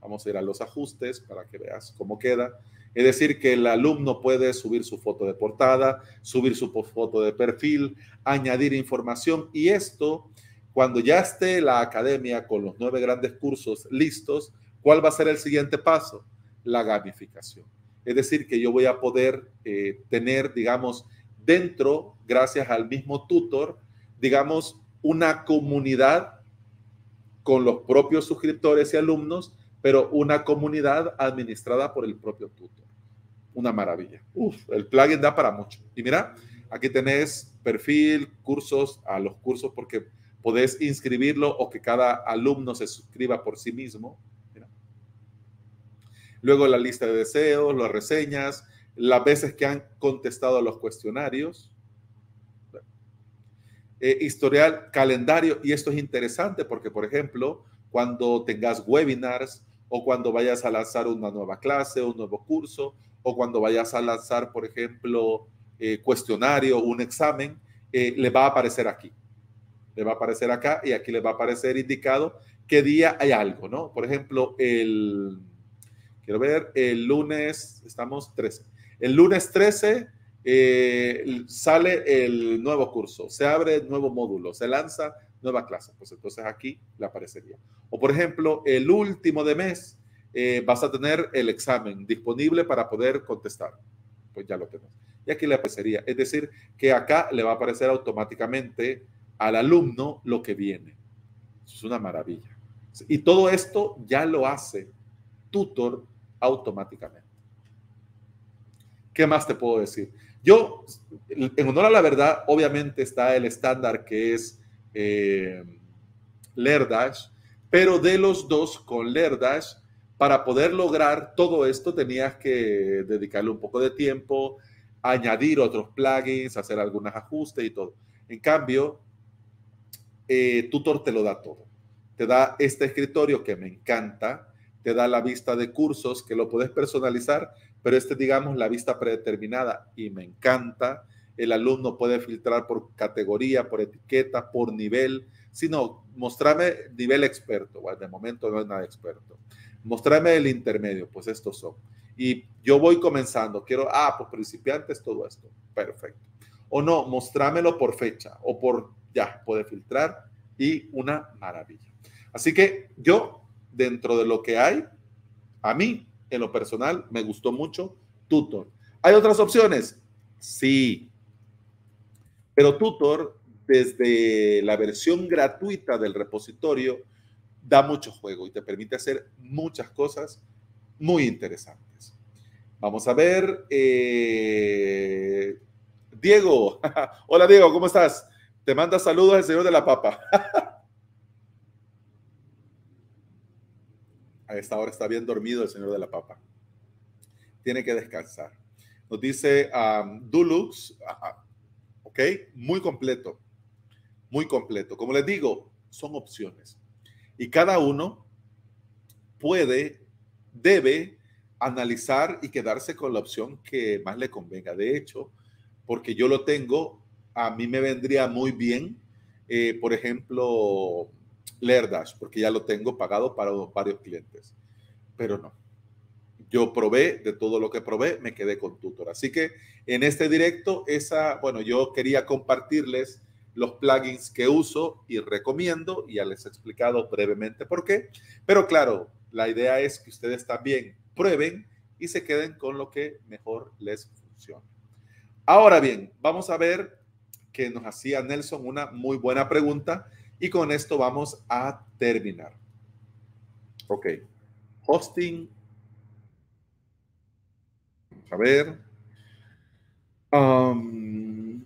vamos a ir a los ajustes para que veas cómo queda. Es decir, que el alumno puede subir su foto de portada, subir su foto de perfil, añadir información y esto, cuando ya esté la academia con los nueve grandes cursos listos, ¿cuál va a ser el siguiente paso? La gamificación. Es decir, que yo voy a poder eh, tener, digamos, dentro, gracias al mismo tutor, digamos, una comunidad con los propios suscriptores y alumnos, pero una comunidad administrada por el propio tutor. Una maravilla. El plugin da para mucho. Y mira, aquí tenés perfil, cursos, a los cursos porque podés inscribirlo o que cada alumno se suscriba por sí mismo. Luego la lista de deseos, las reseñas, las veces que han contestado los cuestionarios. Eh, historial, calendario, y esto es interesante porque, por ejemplo, cuando tengas webinars o cuando vayas a lanzar una nueva clase, un nuevo curso, o cuando vayas a lanzar, por ejemplo, eh, cuestionario, un examen, eh, le va a aparecer aquí. Le va a aparecer acá y aquí le va a aparecer indicado qué día hay algo, ¿no? Por ejemplo, el, quiero ver, el lunes, estamos 13. El lunes 13 eh, sale el nuevo curso, se abre nuevo módulo, se lanza nueva clase. Pues entonces aquí le aparecería. O por ejemplo, el último de mes eh, vas a tener el examen disponible para poder contestar. Pues ya lo tenemos. Y aquí le aparecería. Es decir, que acá le va a aparecer automáticamente al alumno lo que viene. es una maravilla. Y todo esto ya lo hace Tutor automáticamente. ¿Qué más te puedo decir? Yo, en honor a la verdad, obviamente está el estándar que es eh, Lerdash, pero de los dos con Lerdash, para poder lograr todo esto tenías que dedicarle un poco de tiempo, añadir otros plugins, hacer algunos ajustes y todo. En cambio, eh, Tutor te lo da todo. Te da este escritorio que me encanta, te da la vista de cursos que lo puedes personalizar, pero este, digamos, la vista predeterminada y me encanta el alumno puede filtrar por categoría, por etiqueta, por nivel, sino mostrarme nivel experto. Bueno, de momento no es nada experto. Mostrarme el intermedio, pues estos son. Y yo voy comenzando, quiero, ah, pues principiantes, todo esto. Perfecto. O no, mostrámelo por fecha o por, ya, puede filtrar y una maravilla. Así que yo, dentro de lo que hay, a mí, en lo personal, me gustó mucho Tutor. ¿Hay otras opciones? Sí, pero Tutor, desde la versión gratuita del repositorio, da mucho juego y te permite hacer muchas cosas muy interesantes. Vamos a ver. Eh, Diego. Hola Diego, ¿cómo estás? Te manda saludos el señor de la papa. A esta hora está bien dormido el señor de la papa. Tiene que descansar. Nos dice um, Dulux, muy completo, muy completo. Como les digo, son opciones. Y cada uno puede, debe analizar y quedarse con la opción que más le convenga. De hecho, porque yo lo tengo, a mí me vendría muy bien, eh, por ejemplo, Lerdash, porque ya lo tengo pagado para varios clientes. Pero no yo probé de todo lo que probé, me quedé con Tutor. Así que en este directo, esa, bueno, yo quería compartirles los plugins que uso y recomiendo, y ya les he explicado brevemente por qué. Pero claro, la idea es que ustedes también prueben y se queden con lo que mejor les funciona. Ahora bien, vamos a ver que nos hacía Nelson una muy buena pregunta y con esto vamos a terminar. Ok. Hosting. A ver. Um,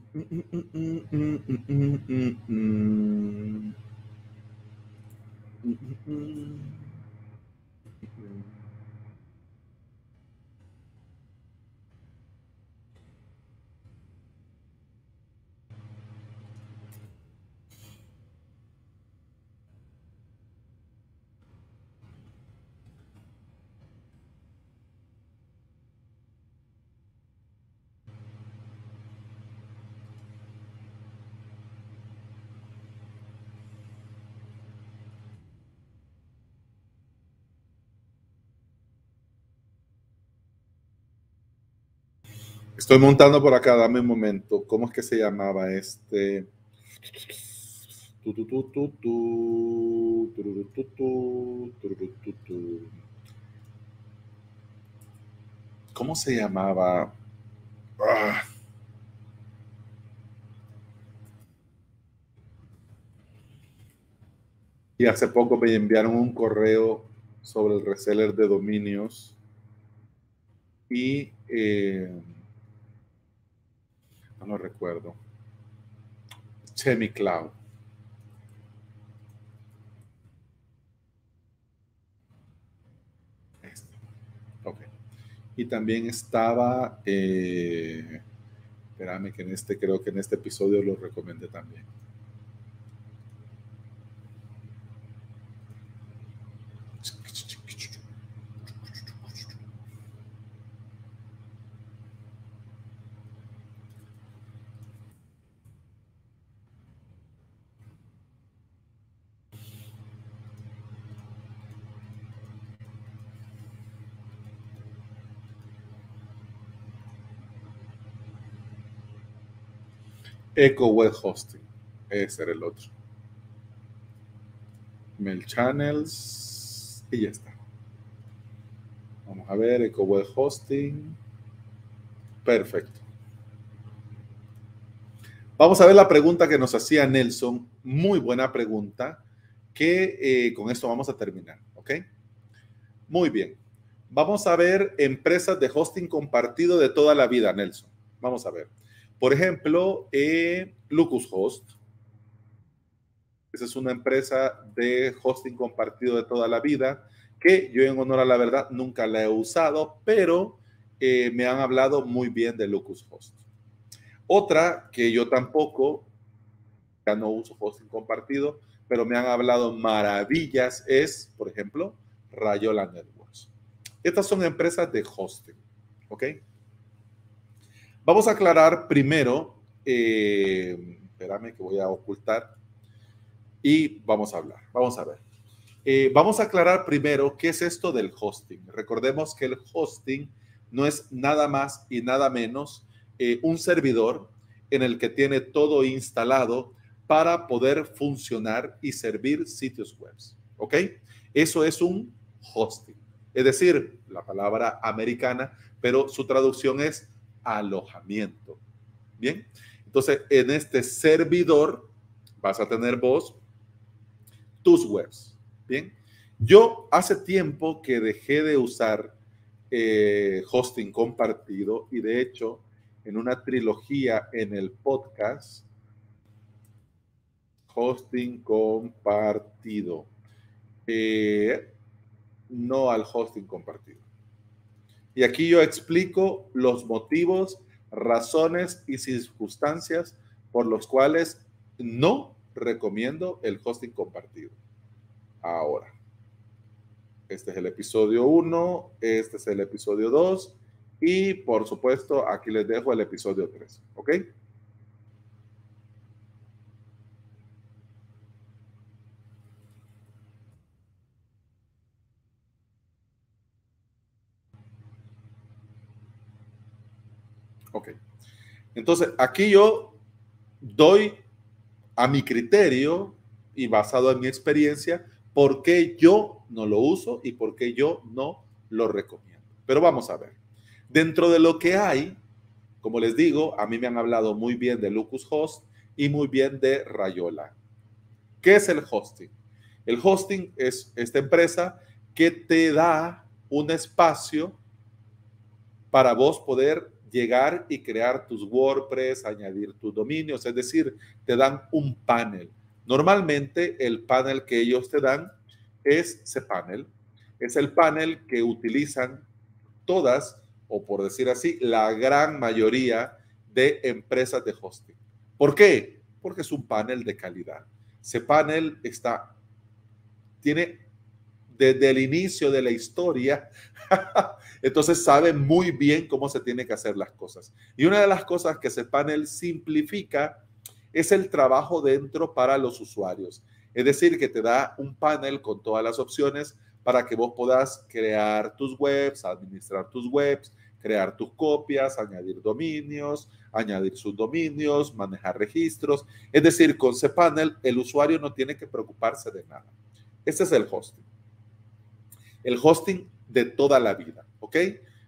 Estoy montando por acá, dame un momento. ¿Cómo es que se llamaba este? ¿Cómo se llamaba? Ah. Y hace poco me enviaron un correo sobre el reseller de dominios y eh, no recuerdo. Cloud. Este. Y también estaba, eh, espérame que en este, creo que en este episodio lo recomendé también. Eco Web Hosting. Ese era el otro. Mail Channels. Y ya está. Vamos a ver, Eco Web Hosting. Perfecto. Vamos a ver la pregunta que nos hacía Nelson. Muy buena pregunta. Que eh, con esto vamos a terminar. ¿Ok? Muy bien. Vamos a ver empresas de hosting compartido de toda la vida, Nelson. Vamos a ver. Por ejemplo, eh, Lucus Host. Esa es una empresa de hosting compartido de toda la vida que yo en honor a la verdad nunca la he usado, pero eh, me han hablado muy bien de Lucus Host. Otra que yo tampoco, ya no uso hosting compartido, pero me han hablado maravillas es, por ejemplo, Rayola Networks. Estas son empresas de hosting, ¿ok? Vamos a aclarar primero, eh, espérame que voy a ocultar y vamos a hablar, vamos a ver. Eh, vamos a aclarar primero qué es esto del hosting. Recordemos que el hosting no es nada más y nada menos eh, un servidor en el que tiene todo instalado para poder funcionar y servir sitios web. ¿Ok? Eso es un hosting. Es decir, la palabra americana, pero su traducción es alojamiento. Bien, entonces en este servidor vas a tener vos tus webs. Bien, yo hace tiempo que dejé de usar eh, hosting compartido y de hecho en una trilogía en el podcast, hosting compartido, eh, no al hosting compartido. Y aquí yo explico los motivos, razones y circunstancias por los cuales no recomiendo el hosting compartido. Ahora, este es el episodio 1, este es el episodio 2 y por supuesto aquí les dejo el episodio 3, ¿ok? Entonces, aquí yo doy a mi criterio y basado en mi experiencia por qué yo no lo uso y por qué yo no lo recomiendo. Pero vamos a ver. Dentro de lo que hay, como les digo, a mí me han hablado muy bien de Lucus Host y muy bien de Rayola. ¿Qué es el hosting? El hosting es esta empresa que te da un espacio para vos poder llegar y crear tus WordPress, añadir tus dominios, es decir, te dan un panel. Normalmente el panel que ellos te dan es cPanel. Es el panel que utilizan todas, o por decir así, la gran mayoría de empresas de hosting. ¿Por qué? Porque es un panel de calidad. cPanel está, tiene desde el inicio de la historia Entonces sabe muy bien cómo se tiene que hacer las cosas. Y una de las cosas que ese panel simplifica es el trabajo dentro para los usuarios. Es decir, que te da un panel con todas las opciones para que vos puedas crear tus webs, administrar tus webs, crear tus copias, añadir dominios, añadir sus dominios, manejar registros. Es decir, con cPanel el usuario no tiene que preocuparse de nada. Este es el hosting. El hosting de toda la vida, ¿ok?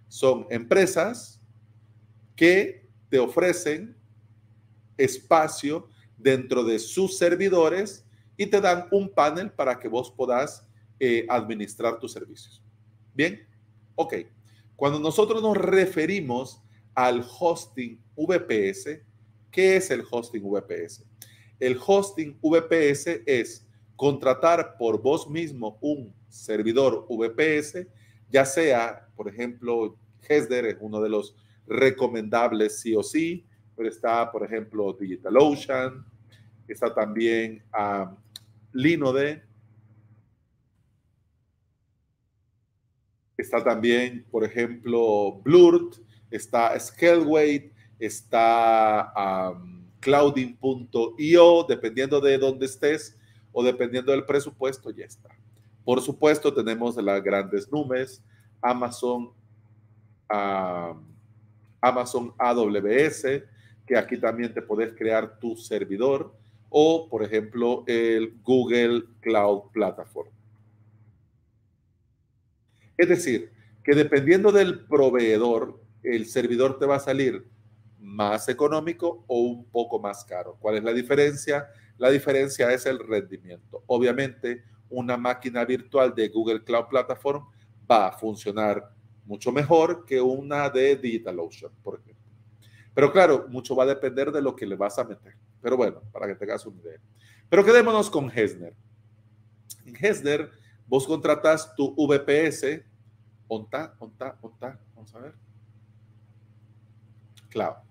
Son empresas que te ofrecen espacio dentro de sus servidores y te dan un panel para que vos puedas eh, administrar tus servicios. Bien, ok. Cuando nosotros nos referimos al hosting VPS, ¿qué es el hosting VPS? El hosting VPS es contratar por vos mismo un servidor VPS, ya sea, por ejemplo, Hesder es uno de los recomendables sí o sí, pero está, por ejemplo, DigitalOcean, está también um, Linode, está también, por ejemplo, Blurt, está Scaleway, está Clouding.io, dependiendo de dónde estés o dependiendo del presupuesto, ya está. Por supuesto, tenemos las grandes nubes, Amazon, um, Amazon AWS, que aquí también te puedes crear tu servidor, o por ejemplo el Google Cloud Platform. Es decir, que dependiendo del proveedor, el servidor te va a salir más económico o un poco más caro. ¿Cuál es la diferencia? La diferencia es el rendimiento. Obviamente, una máquina virtual de Google Cloud Platform va a funcionar mucho mejor que una de DigitalOcean, por ejemplo. Pero claro, mucho va a depender de lo que le vas a meter. Pero bueno, para que tengas una idea. Pero quedémonos con Hesner. En Hesner, vos contratas tu VPS. ONTA. Vamos a ver. Cloud.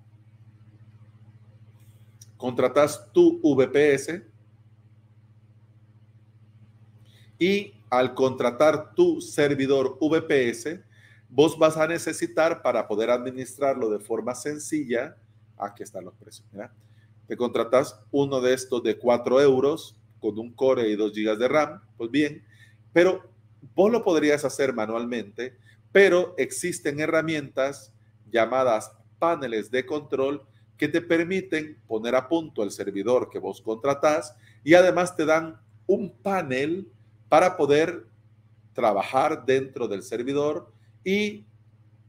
Contratas tu VPS y al contratar tu servidor VPS, vos vas a necesitar para poder administrarlo de forma sencilla, aquí están los precios, mira, te contratas uno de estos de 4 euros con un core y 2 gigas de RAM, pues bien, pero vos lo podrías hacer manualmente, pero existen herramientas llamadas paneles de control que te permiten poner a punto el servidor que vos contratás y además te dan un panel para poder trabajar dentro del servidor y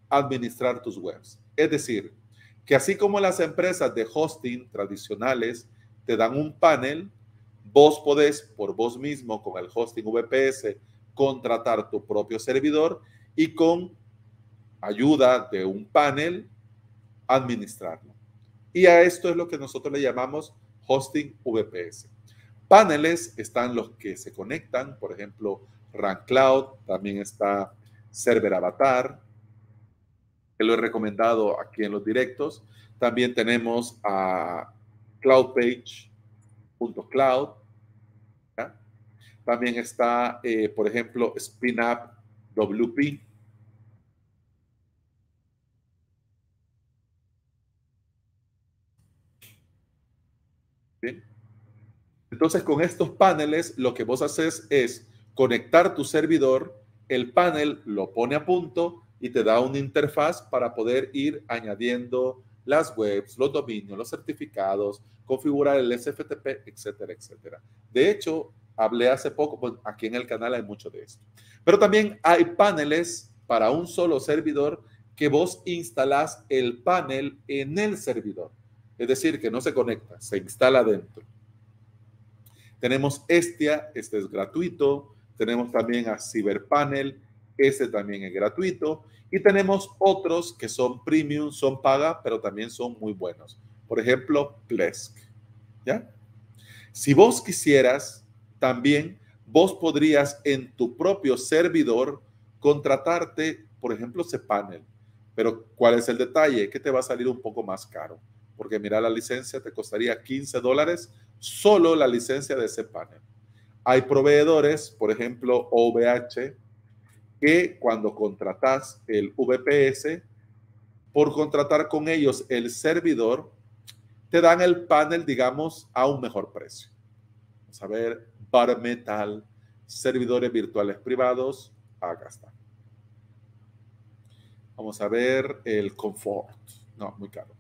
administrar tus webs. Es decir, que así como las empresas de hosting tradicionales te dan un panel, vos podés por vos mismo con el hosting VPS contratar tu propio servidor y con ayuda de un panel administrarlo. Y a esto es lo que nosotros le llamamos hosting VPS. Paneles están los que se conectan, por ejemplo, RAN Cloud, también está Server Avatar, que lo he recomendado aquí en los directos. También tenemos a cloudpage.cloud. También está, eh, por ejemplo, SpinUp WP. Bien. Entonces, con estos paneles, lo que vos haces es conectar tu servidor, el panel lo pone a punto y te da una interfaz para poder ir añadiendo las webs, los dominios, los certificados, configurar el SFTP, etcétera, etcétera. De hecho, hablé hace poco, aquí en el canal hay mucho de esto. Pero también hay paneles para un solo servidor que vos instalás el panel en el servidor. Es decir, que no se conecta, se instala dentro. Tenemos Estia, este es gratuito. Tenemos también a Cyberpanel, este también es gratuito. Y tenemos otros que son premium, son paga, pero también son muy buenos. Por ejemplo, Plesk. ¿Ya? Si vos quisieras, también vos podrías en tu propio servidor contratarte, por ejemplo, Cpanel. Pero ¿cuál es el detalle? Que te va a salir un poco más caro. Porque mira, la licencia te costaría 15 dólares solo la licencia de ese panel. Hay proveedores, por ejemplo, OVH, que cuando contratas el VPS, por contratar con ellos el servidor, te dan el panel, digamos, a un mejor precio. Vamos a ver, Bar Metal, servidores virtuales privados, acá está. Vamos a ver el Comfort. No, muy caro.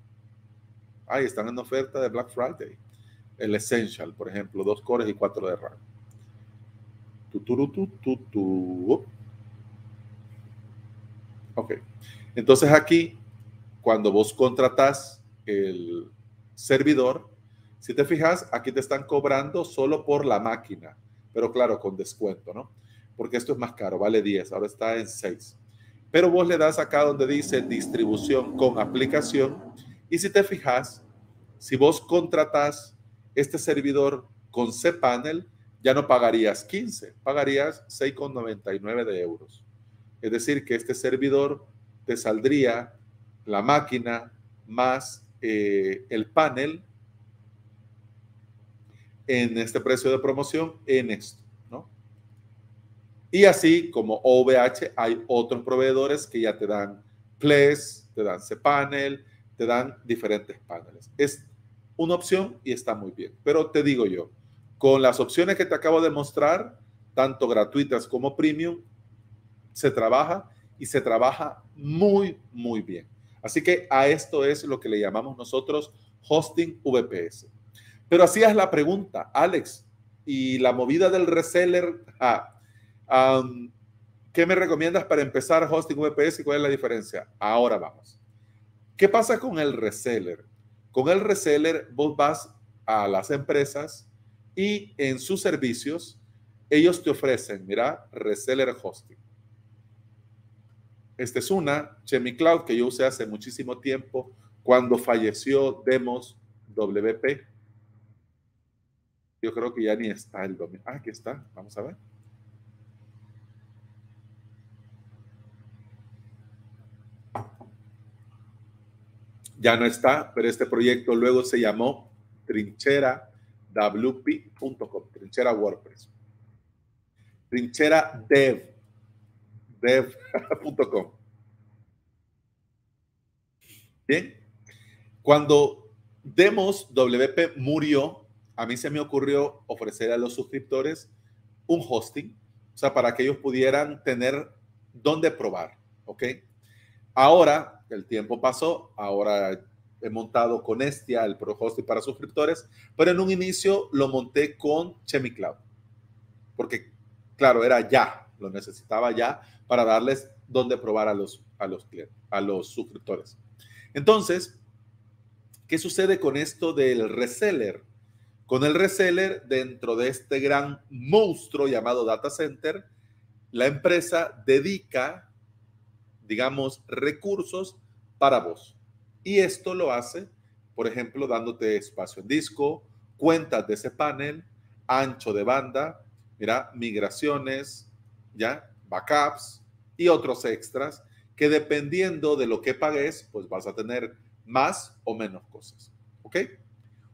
Ahí están en oferta de Black Friday. El Essential, por ejemplo, dos cores y cuatro de RAM. Ok. Entonces aquí, cuando vos contratas el servidor, si te fijas, aquí te están cobrando solo por la máquina, pero claro, con descuento, ¿no? Porque esto es más caro, vale 10, ahora está en 6. Pero vos le das acá donde dice distribución con aplicación y si te fijas, si vos contratas este servidor con cPanel, ya no pagarías 15, pagarías 6,99 de euros. Es decir, que este servidor te saldría la máquina más eh, el panel en este precio de promoción en esto, ¿no? Y así como OVH, hay otros proveedores que ya te dan PLES, te dan cPanel, te dan diferentes paneles. Es una opción y está muy bien. Pero te digo yo, con las opciones que te acabo de mostrar, tanto gratuitas como premium, se trabaja y se trabaja muy, muy bien. Así que a esto es lo que le llamamos nosotros hosting VPS. Pero hacías la pregunta, Alex, y la movida del reseller, ah, ¿qué me recomiendas para empezar hosting VPS y cuál es la diferencia? Ahora vamos. ¿Qué pasa con el reseller? Con el reseller vos vas a las empresas y en sus servicios ellos te ofrecen, mira, reseller hosting. Esta es una, Chemicloud, que yo usé hace muchísimo tiempo cuando falleció Demos WP. Yo creo que ya ni está el dominio. Ah, aquí está. Vamos a ver. Ya no está, pero este proyecto luego se llamó trincherawp.com, trinchera WordPress. Trinchera Dev dev.com. Bien, cuando Demos WP murió, a mí se me ocurrió ofrecer a los suscriptores un hosting, o sea, para que ellos pudieran tener dónde probar, ¿ok? Ahora, el tiempo pasó, ahora he montado con Estia el Pro Hosting para suscriptores, pero en un inicio lo monté con ChemiCloud, porque, claro, era ya, lo necesitaba ya para darles dónde probar a los, a los a los suscriptores. Entonces, ¿qué sucede con esto del reseller? Con el reseller, dentro de este gran monstruo llamado data center, la empresa dedica, digamos, recursos para vos. Y esto lo hace, por ejemplo, dándote espacio en disco, cuentas de ese panel, ancho de banda, mira, migraciones, ¿ya? backups y otros extras que dependiendo de lo que pagues, pues vas a tener más o menos cosas. ¿Ok?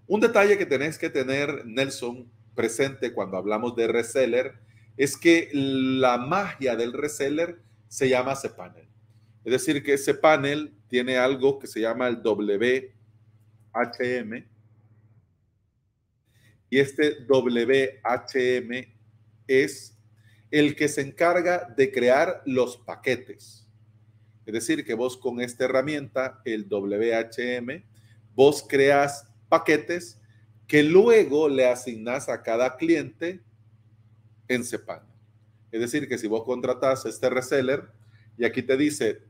Un detalle que tenés que tener, Nelson, presente cuando hablamos de reseller, es que la magia del reseller se llama cPanel. Es decir, que ese panel tiene algo que se llama el WHM. Y este WHM es el que se encarga de crear los paquetes. Es decir, que vos con esta herramienta, el WHM, vos creas paquetes que luego le asignas a cada cliente en Cpan. Es decir, que si vos contratas este reseller y aquí te dice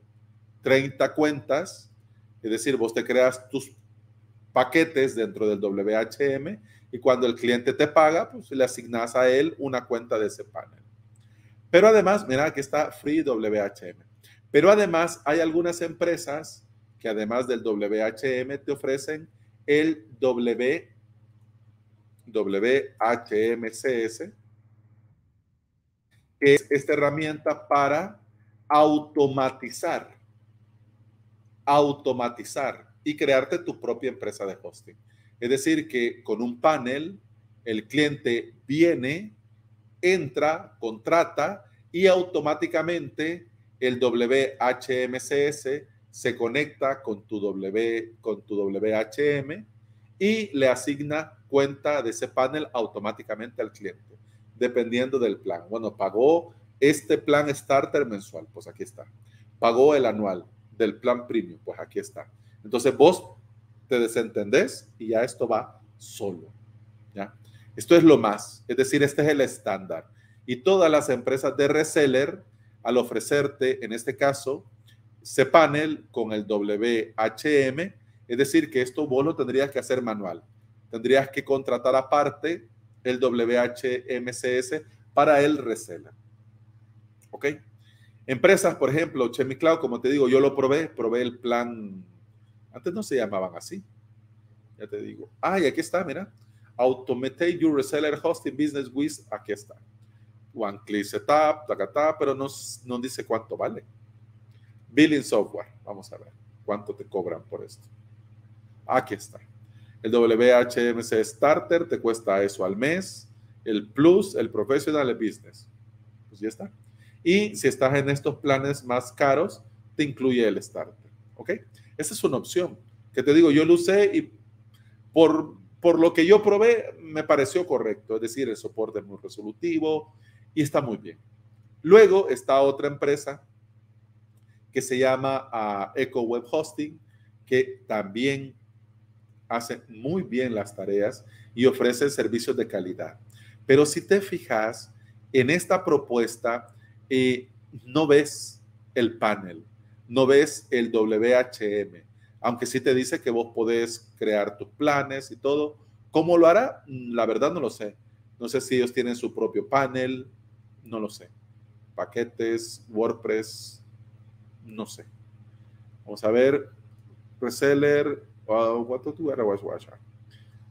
30 cuentas, es decir, vos te creas tus paquetes dentro del WHM y cuando el cliente te paga, pues le asignas a él una cuenta de ese panel. Pero además, mira, aquí está Free WHM. Pero además hay algunas empresas que además del WHM te ofrecen el w, WHMCS, que es esta herramienta para automatizar, automatizar y crearte tu propia empresa de hosting. Es decir, que con un panel, el cliente viene, entra, contrata y automáticamente el WHMCS se conecta con tu, w, WHM y le asigna cuenta de ese panel automáticamente al cliente, dependiendo del plan. Bueno, pagó este plan starter mensual, pues aquí está. Pagó el anual, del plan premium. Pues aquí está. Entonces vos te desentendés y ya esto va solo. ¿ya? Esto es lo más, es decir, este es el estándar. Y todas las empresas de reseller, al ofrecerte, en este caso, cPanel con el WHM, es decir, que esto vos lo tendrías que hacer manual. Tendrías que contratar aparte el WHMCS para el reseller. ¿Ok? Empresas, por ejemplo, ChemiCloud, como te digo, yo lo probé, probé el plan, antes no se llamaban así, ya te digo. Ah, y aquí está, mira. Automate your reseller hosting business with, aquí está. One click setup, ta, pero no, no dice cuánto vale. Billing software, vamos a ver cuánto te cobran por esto. Aquí está. El WHMC Starter te cuesta eso al mes. El Plus, el Professional, Business. Pues ya está. Y si estás en estos planes más caros, te incluye el Starter. ¿Ok? Esa es una opción. Que te digo, yo lo usé y por, por lo que yo probé, me pareció correcto. Es decir, el soporte es muy resolutivo y está muy bien. Luego está otra empresa que se llama uh, Eco Web Hosting, que también hace muy bien las tareas y ofrece servicios de calidad. Pero si te fijas, en esta propuesta eh, no ves el panel, no ves el WHM, aunque sí te dice que vos podés crear tus planes y todo. ¿Cómo lo hará? La verdad no lo sé. No sé si ellos tienen su propio panel, no lo sé. Paquetes, WordPress, no sé. Vamos a ver. Reseller, uh, what to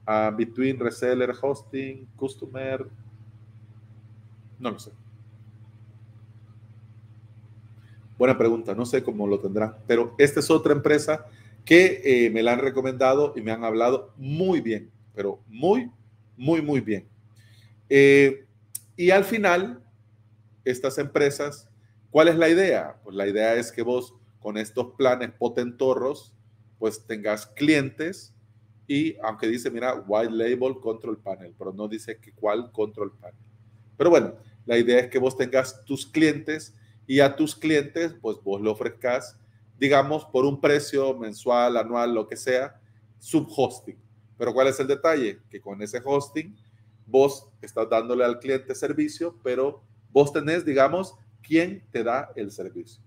uh, between reseller, hosting, customer. No lo sé. Buena pregunta, no sé cómo lo tendrán, pero esta es otra empresa que eh, me la han recomendado y me han hablado muy bien, pero muy, muy, muy bien. Eh, y al final, estas empresas, ¿cuál es la idea? Pues la idea es que vos con estos planes potentorros, pues tengas clientes y aunque dice, mira, white label control panel, pero no dice que cuál control panel. Pero bueno, la idea es que vos tengas tus clientes y a tus clientes, pues vos lo ofrezcas, digamos, por un precio mensual, anual, lo que sea, subhosting. Pero ¿cuál es el detalle? Que con ese hosting vos estás dándole al cliente servicio, pero vos tenés, digamos, quién te da el servicio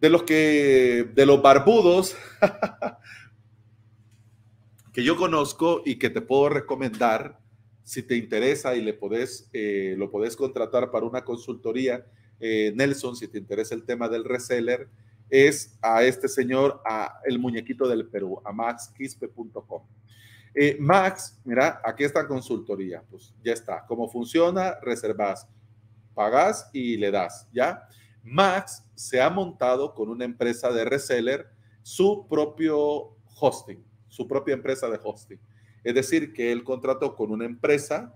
de los que, de los barbudos que yo conozco y que te puedo recomendar, si te interesa y le podés, eh, lo podés contratar para una consultoría, eh, Nelson, si te interesa el tema del reseller, es a este señor, a el muñequito del Perú, a maxquispe.com. Eh, Max, mira, aquí está consultoría, pues ya está. ¿Cómo funciona? Reservas, pagas y le das, ¿ya? Max se ha montado con una empresa de reseller su propio hosting, su propia empresa de hosting. Es decir, que él contrató con una empresa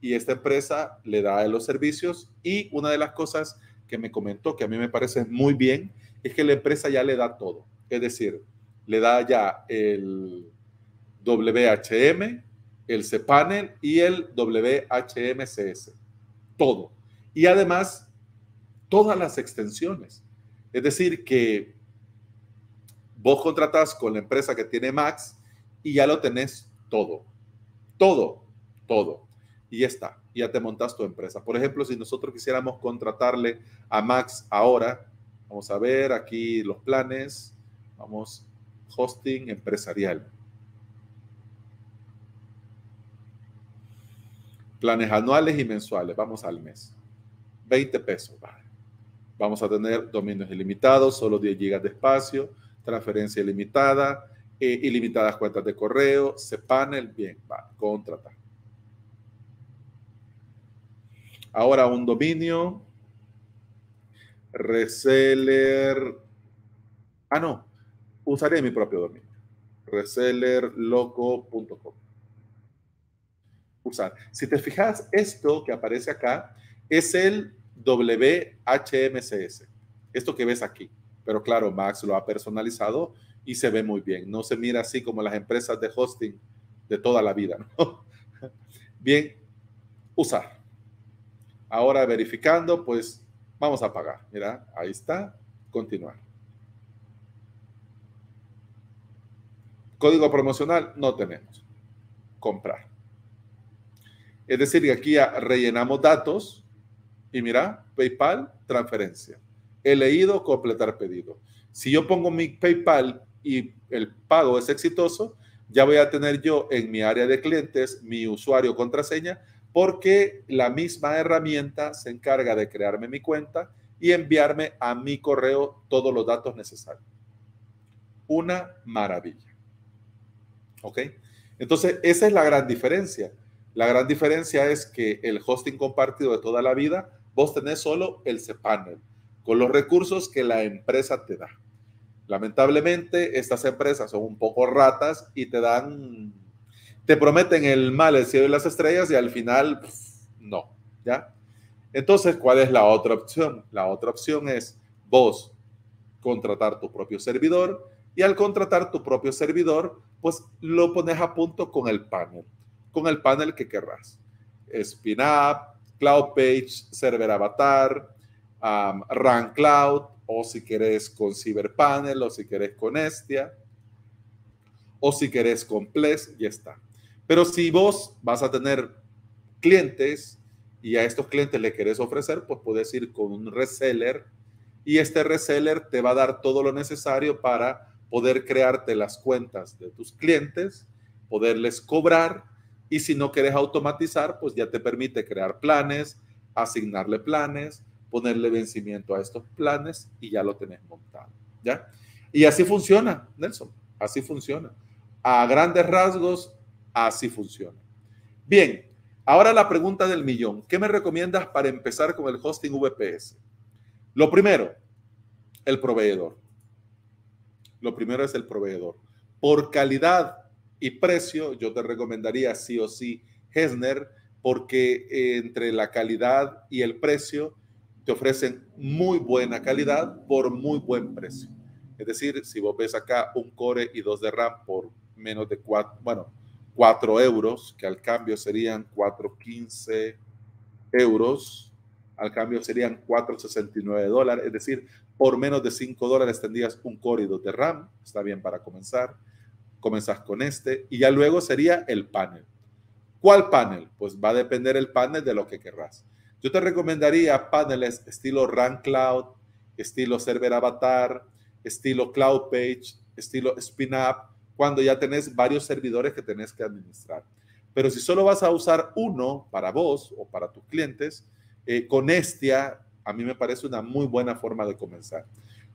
y esta empresa le da los servicios y una de las cosas que me comentó que a mí me parece muy bien es que la empresa ya le da todo. Es decir, le da ya el WHM, el cPanel y el WHMCS. Todo. Y además todas las extensiones. Es decir, que vos contratás con la empresa que tiene Max y ya lo tenés todo. Todo, todo. Y ya está. Ya te montas tu empresa. Por ejemplo, si nosotros quisiéramos contratarle a Max ahora, vamos a ver aquí los planes. Vamos, hosting empresarial. Planes anuales y mensuales. Vamos al mes. 20 pesos. Vamos a tener dominios ilimitados, solo 10 gigas de espacio, transferencia ilimitada, eh, ilimitadas cuentas de correo, cPanel, bien, va, contratar. Ahora un dominio, reseller, ah no, usaré mi propio dominio, resellerloco.com. Usar. Si te fijas, esto que aparece acá es el WHMCS. Esto que ves aquí. Pero claro, Max lo ha personalizado y se ve muy bien. No se mira así como las empresas de hosting de toda la vida. Bien, usar. Ahora verificando, pues vamos a pagar. Mira, ahí está. Continuar. Código promocional no tenemos. Comprar. Es decir, que aquí ya rellenamos datos y mira, PayPal, transferencia. He leído, completar pedido. Si yo pongo mi PayPal y el pago es exitoso, ya voy a tener yo en mi área de clientes mi usuario contraseña porque la misma herramienta se encarga de crearme mi cuenta y enviarme a mi correo todos los datos necesarios. Una maravilla. ¿Ok? Entonces, esa es la gran diferencia. La gran diferencia es que el hosting compartido de toda la vida, vos tenés solo el cPanel, con los recursos que la empresa te da. Lamentablemente, estas empresas son un poco ratas y te dan, te prometen el mal, el cielo y las estrellas y al final, no, ¿ya? Entonces, ¿cuál es la otra opción? La otra opción es vos contratar tu propio servidor y al contratar tu propio servidor, pues lo pones a punto con el panel, con el panel que querrás. SpinUp, CloudPage, Server Avatar, um, Run Cloud, o si querés con CyberPanel, o si querés con Estia, o si querés con Ples, ya está. Pero si vos vas a tener clientes y a estos clientes le querés ofrecer, pues puedes ir con un reseller y este reseller te va a dar todo lo necesario para poder crearte las cuentas de tus clientes, poderles cobrar y si no quieres automatizar, pues ya te permite crear planes, asignarle planes, ponerle vencimiento a estos planes y ya lo tenés montado, ¿ya? Y así funciona, Nelson, así funciona. A grandes rasgos, así funciona. Bien, ahora la pregunta del millón. ¿Qué me recomiendas para empezar con el hosting VPS? Lo primero, el proveedor. Lo primero es el proveedor. Por calidad y precio, yo te recomendaría sí o sí Hesner, porque eh, entre la calidad y el precio te ofrecen muy buena calidad por muy buen precio. Es decir, si vos ves acá un core y dos de RAM por menos de cuatro, bueno, 4 euros, que al cambio serían 4.15 euros, al cambio serían 4.69 dólares, es decir, por menos de 5 dólares tendrías un dos de RAM, está bien para comenzar. Comenzás con este y ya luego sería el panel. ¿Cuál panel? Pues va a depender el panel de lo que querrás. Yo te recomendaría paneles estilo Run Cloud, estilo Server Avatar, estilo Cloud Page, estilo SpinUp, cuando ya tenés varios servidores que tenés que administrar. Pero si solo vas a usar uno para vos o para tus clientes, eh, con Estia a mí me parece una muy buena forma de comenzar.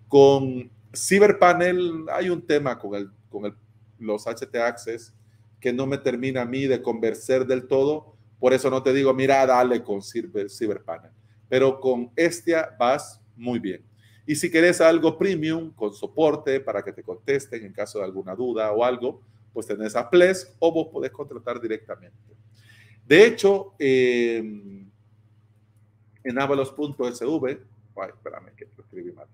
Con CyberPanel hay un tema con, el, con el, los HT Access que no me termina a mí de convencer del todo. Por eso no te digo, mira, dale con CyberPanel. Pero con Estia vas muy bien. Y si querés algo premium con soporte para que te contesten en caso de alguna duda o algo, pues tenés a Ples o vos podés contratar directamente. De hecho, eh, en avalos.sv. Ay, espérame que lo escribí mal.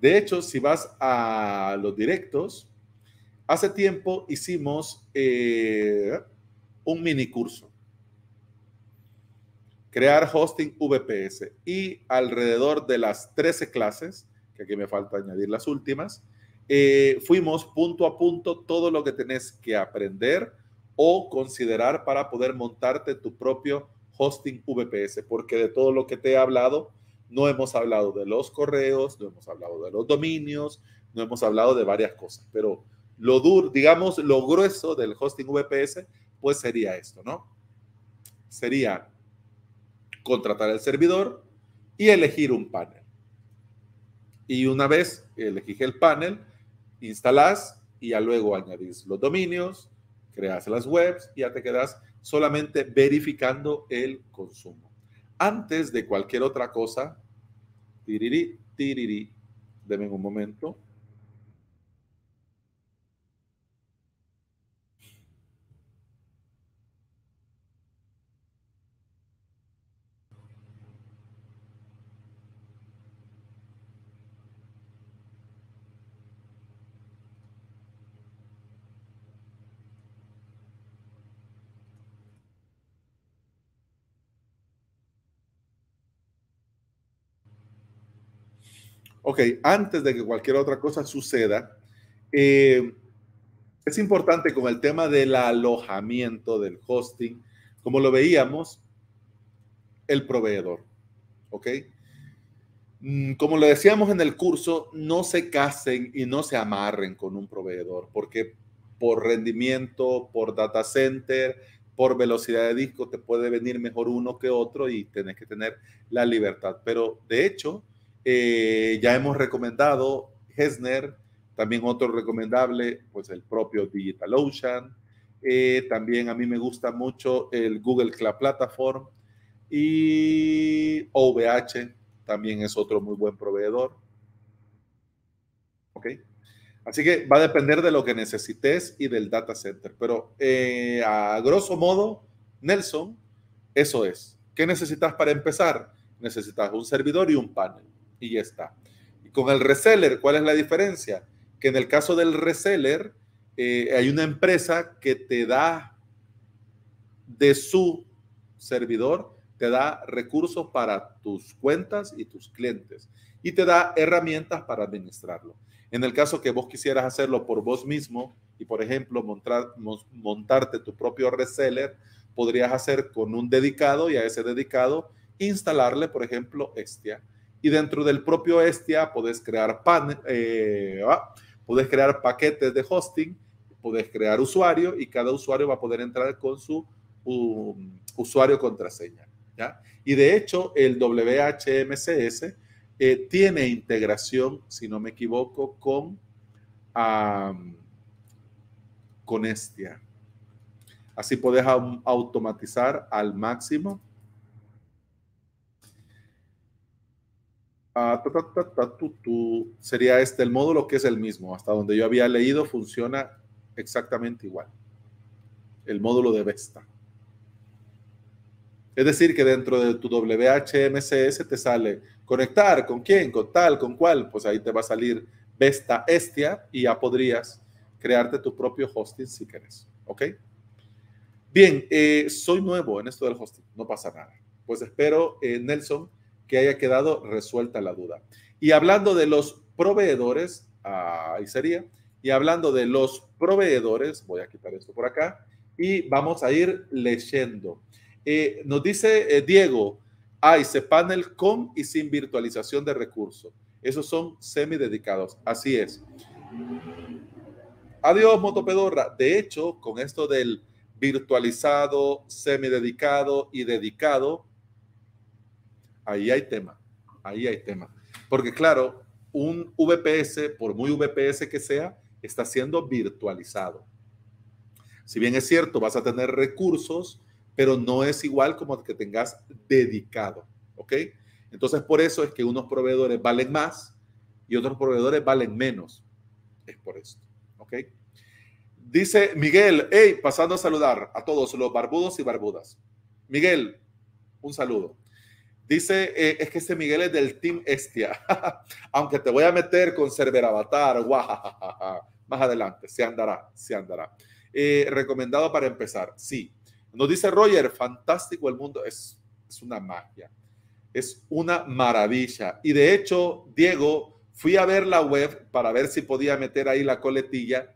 De hecho, si vas a los directos, hace tiempo hicimos eh, un mini curso. Crear hosting VPS. Y alrededor de las 13 clases, que aquí me falta añadir las últimas, eh, fuimos punto a punto todo lo que tenés que aprender o considerar para poder montarte tu propio hosting VPS, porque de todo lo que te he hablado, no hemos hablado de los correos, no hemos hablado de los dominios, no hemos hablado de varias cosas, pero lo duro, digamos, lo grueso del hosting VPS, pues sería esto, ¿no? Sería contratar el servidor y elegir un panel. Y una vez elegís el panel, instalás y ya luego añadís los dominios, creas las webs y ya te quedas solamente verificando el consumo. Antes de cualquier otra cosa, tiriri, tiriri, denme un momento. Ok, antes de que cualquier otra cosa suceda, eh, es importante con el tema del alojamiento, del hosting, como lo veíamos, el proveedor. ¿Ok? Mm, como lo decíamos en el curso, no se casen y no se amarren con un proveedor, porque por rendimiento, por data center, por velocidad de disco, te puede venir mejor uno que otro y tenés que tener la libertad. Pero de hecho, eh, ya hemos recomendado Hesner, también otro recomendable, pues el propio DigitalOcean. Eh, también a mí me gusta mucho el Google Cloud Platform y OVH también es otro muy buen proveedor. ¿Ok? Así que va a depender de lo que necesites y del data center. Pero eh, a grosso modo, Nelson, eso es. ¿Qué necesitas para empezar? Necesitas un servidor y un panel. Y ya está. Y con el reseller, ¿cuál es la diferencia? Que en el caso del reseller, eh, hay una empresa que te da de su servidor te da recursos para tus cuentas y tus clientes y te da herramientas para administrarlo. En el caso que vos quisieras hacerlo por vos mismo y, por ejemplo, montar, montarte tu propio reseller, podrías hacer con un dedicado y a ese dedicado instalarle, por ejemplo, Estia. Y dentro del propio Estia puedes crear, eh, ah, crear paquetes de hosting, puedes crear usuario y cada usuario va a poder entrar con su um, usuario contraseña. Y de hecho, el WHMCS eh, tiene integración, si no me equivoco, con, con Estia. Así puedes automatizar al máximo. Ah, sería este el módulo que es el mismo. Hasta donde yo había leído funciona exactamente igual. El módulo de Vesta. Es decir, que dentro de tu WHMCS te sale conectar con quién, con tal, con cuál, pues ahí te va a salir Vesta Estia y ya podrías crearte tu propio hosting si quieres. ¿Ok? Bien, eh, soy nuevo en esto del hosting, no pasa nada. Pues espero, eh, Nelson, que haya quedado resuelta la duda. Y hablando de los proveedores, ahí sería, y hablando de los proveedores, voy a quitar esto por acá y vamos a ir leyendo. Eh, nos dice eh, Diego, hay panel con y sin virtualización de recursos. Esos son semi-dedicados. Así es. Adiós, Motopedorra. De hecho, con esto del virtualizado, semi-dedicado y dedicado, ahí hay tema. Ahí hay tema. Porque claro, un VPS, por muy VPS que sea, está siendo virtualizado. Si bien es cierto, vas a tener recursos pero no es igual como que tengas dedicado, ¿ok? Entonces, por eso es que unos proveedores valen más y otros proveedores valen menos. Es por esto, ¿ok? Dice Miguel, hey, pasando a saludar a todos los barbudos y barbudas. Miguel, un saludo. Dice, eh, es que ese Miguel es del Team Estia. Aunque te voy a meter con Server Avatar, más adelante, se andará, se andará. Eh, recomendado para empezar, sí. Nos dice Roger, fantástico el mundo, es, es una magia, es una maravilla. Y de hecho, Diego, fui a ver la web para ver si podía meter ahí la coletilla,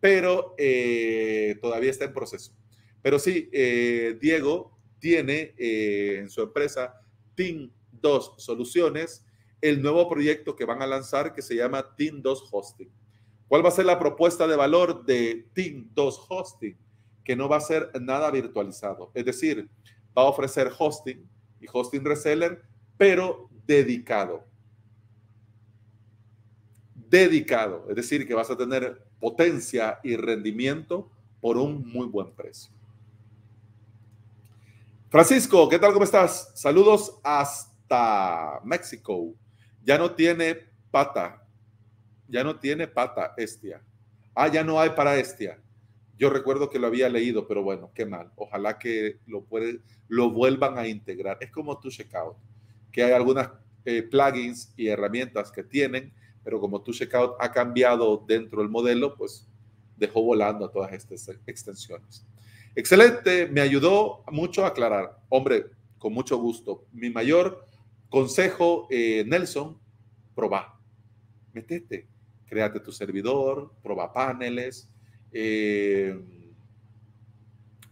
pero eh, todavía está en proceso. Pero sí, eh, Diego tiene eh, en su empresa Team 2 Soluciones el nuevo proyecto que van a lanzar que se llama Team 2 Hosting. ¿Cuál va a ser la propuesta de valor de Team 2 Hosting? que no va a ser nada virtualizado. Es decir, va a ofrecer hosting y hosting reseller, pero dedicado. Dedicado. Es decir, que vas a tener potencia y rendimiento por un muy buen precio. Francisco, ¿qué tal? ¿Cómo estás? Saludos hasta México. Ya no tiene pata. Ya no tiene pata Estia. Ah, ya no hay para Estia. Yo recuerdo que lo había leído, pero bueno, qué mal. Ojalá que lo, lo vuelvan a integrar. Es como tu checkout, que hay algunas eh, plugins y herramientas que tienen, pero como tu checkout ha cambiado dentro del modelo, pues dejó volando todas estas extensiones. Excelente, me ayudó mucho a aclarar. Hombre, con mucho gusto. Mi mayor consejo, eh, Nelson, probar, Metete, créate tu servidor, prueba paneles, eh,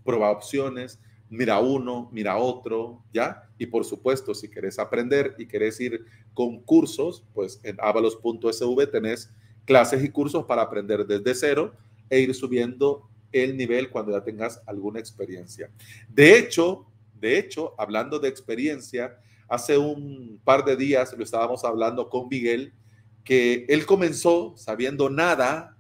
prueba opciones, mira uno, mira otro, ¿ya? Y por supuesto, si querés aprender y querés ir con cursos, pues en avalos.sv tenés clases y cursos para aprender desde cero e ir subiendo el nivel cuando ya tengas alguna experiencia. De hecho, de hecho, hablando de experiencia, hace un par de días lo estábamos hablando con Miguel, que él comenzó sabiendo nada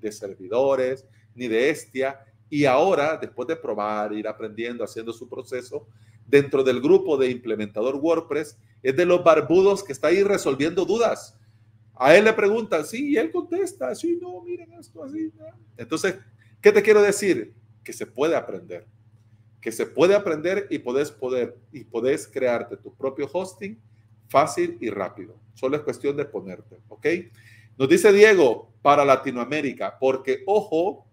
de servidores ni de Estia, y ahora, después de probar, ir aprendiendo, haciendo su proceso, dentro del grupo de implementador WordPress, es de los barbudos que está ahí resolviendo dudas. A él le preguntan, sí, y él contesta, sí, no, miren esto, así. Entonces, ¿qué te quiero decir? Que se puede aprender, que se puede aprender y puedes poder y puedes crearte tu propio hosting fácil y rápido. Solo es cuestión de ponerte, ¿ok? Nos dice Diego, para Latinoamérica, porque ojo,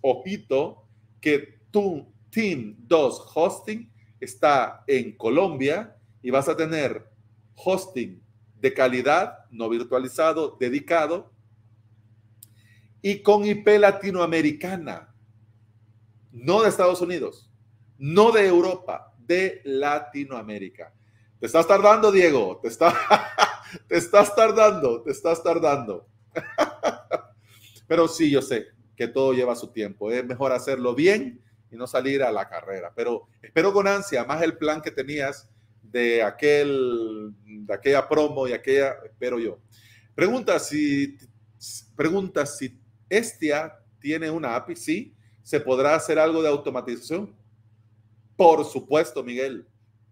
ojito, que tu Team 2 Hosting está en Colombia y vas a tener hosting de calidad, no virtualizado, dedicado y con IP latinoamericana, no de Estados Unidos, no de Europa, de Latinoamérica. Te estás tardando, Diego, te, está, te estás tardando, te estás tardando. Pero sí, yo sé, que todo lleva su tiempo. Es mejor hacerlo bien y no salir a la carrera. Pero espero con ansia más el plan que tenías de aquel, de aquella promo y aquella, espero yo. Pregunta si, pregunta si Estia tiene una API. Sí, ¿se podrá hacer algo de automatización? Por supuesto, Miguel.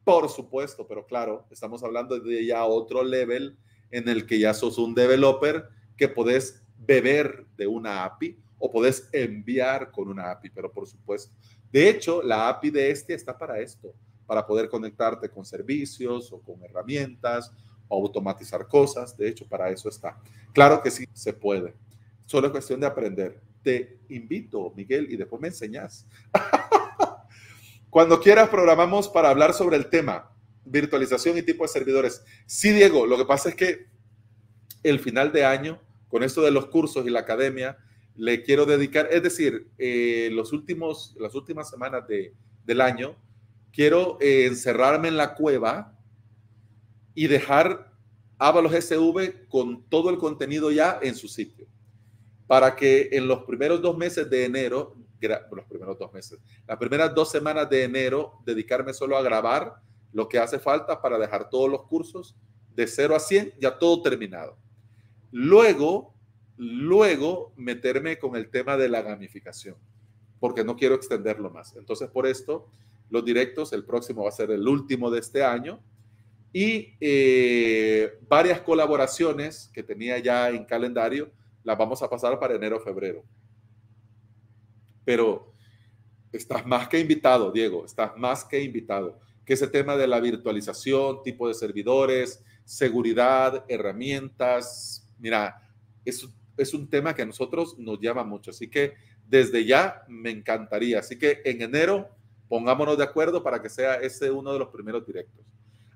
Por supuesto, pero claro, estamos hablando de ya otro level en el que ya sos un developer que podés beber de una API o podés enviar con una API, pero por supuesto. De hecho, la API de este está para esto, para poder conectarte con servicios o con herramientas o automatizar cosas. De hecho, para eso está. Claro que sí, se puede. Solo es cuestión de aprender. Te invito, Miguel, y después me enseñas. Cuando quieras, programamos para hablar sobre el tema virtualización y tipo de servidores. Sí, Diego, lo que pasa es que el final de año, con esto de los cursos y la academia, le quiero dedicar, es decir, eh, los últimos, las últimas semanas de, del año, quiero eh, encerrarme en la cueva y dejar Avalos SV con todo el contenido ya en su sitio, para que en los primeros dos meses de enero, los primeros dos meses, las primeras dos semanas de enero, dedicarme solo a grabar lo que hace falta para dejar todos los cursos de 0 a 100, ya todo terminado. Luego, luego meterme con el tema de la gamificación, porque no quiero extenderlo más. Entonces, por esto, los directos, el próximo va a ser el último de este año y eh, varias colaboraciones que tenía ya en calendario, las vamos a pasar para enero, febrero. Pero estás más que invitado, Diego, estás más que invitado. Que ese tema de la virtualización, tipo de servidores, seguridad, herramientas, mira, es es un tema que a nosotros nos llama mucho. Así que desde ya me encantaría. Así que en enero pongámonos de acuerdo para que sea ese uno de los primeros directos.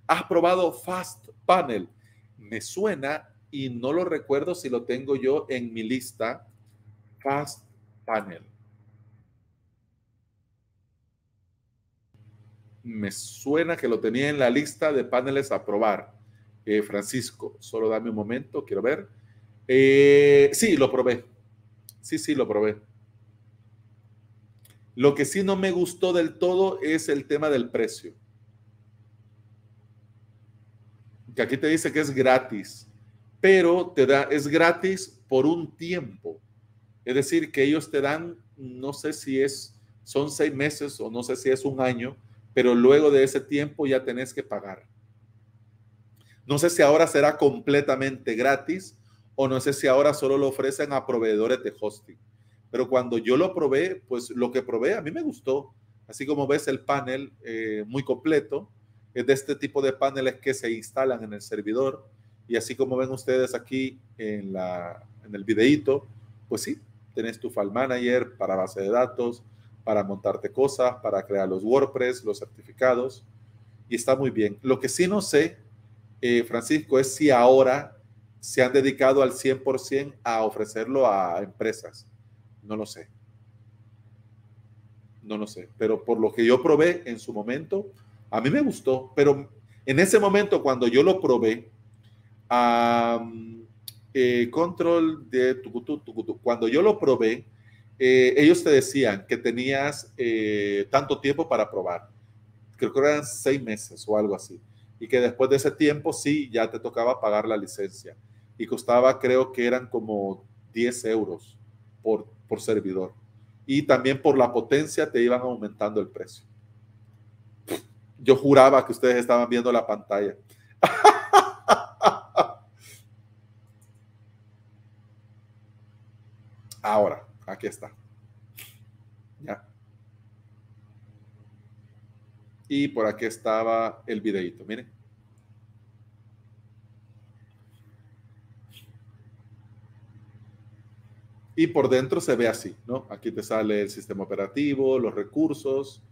¿Has probado Fast Panel? Me suena y no lo recuerdo si lo tengo yo en mi lista. Fast Panel. Me suena que lo tenía en la lista de paneles a probar. Eh, Francisco, solo dame un momento, quiero ver. Eh, sí, lo probé. Sí, sí, lo probé. Lo que sí no me gustó del todo es el tema del precio. Que aquí te dice que es gratis, pero te da, es gratis por un tiempo. Es decir, que ellos te dan, no sé si es, son seis meses o no sé si es un año, pero luego de ese tiempo ya tenés que pagar. No sé si ahora será completamente gratis o no sé si ahora solo lo ofrecen a proveedores de hosting. Pero cuando yo lo probé, pues lo que probé a mí me gustó. Así como ves el panel eh, muy completo, es de este tipo de paneles que se instalan en el servidor. Y así como ven ustedes aquí en, la, en el videíto, pues sí, tenés tu file manager para base de datos, para montarte cosas, para crear los WordPress, los certificados. Y está muy bien. Lo que sí no sé, eh, Francisco, es si ahora se han dedicado al 100% a ofrecerlo a empresas. No lo sé. No lo sé. Pero por lo que yo probé en su momento, a mí me gustó. Pero en ese momento, cuando yo lo probé, eh, control de tucutu, tucutu, cuando yo lo probé, eh, ellos te decían que tenías eh, tanto tiempo para probar. Creo que eran seis meses o algo así. Y que después de ese tiempo sí, ya te tocaba pagar la licencia. Y costaba, creo que eran como 10 euros por, por servidor. Y también por la potencia te iban aumentando el precio. Yo juraba que ustedes estaban viendo la pantalla. Ahora, Aquí está. Ya. Y por aquí estaba el videito, miren. Y por dentro se ve así, ¿no? Aquí te sale el sistema operativo, los recursos,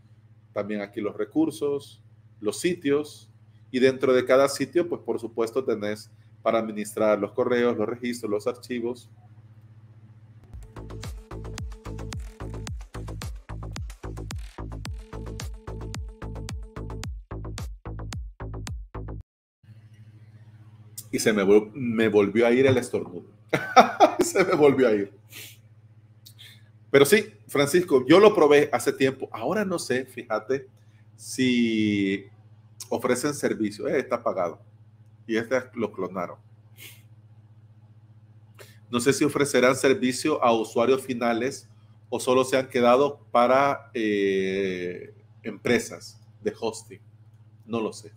también aquí los recursos, los sitios, y dentro de cada sitio, pues por supuesto tenés para administrar los correos, los registros, los archivos, me volvió a ir el estornudo. se me volvió a ir. Pero sí, Francisco, yo lo probé hace tiempo. Ahora no sé, fíjate, si ofrecen servicio. Eh, está pagado. Y este lo clonaron. No sé si ofrecerán servicio a usuarios finales o solo se han quedado para eh, empresas de hosting. No lo sé.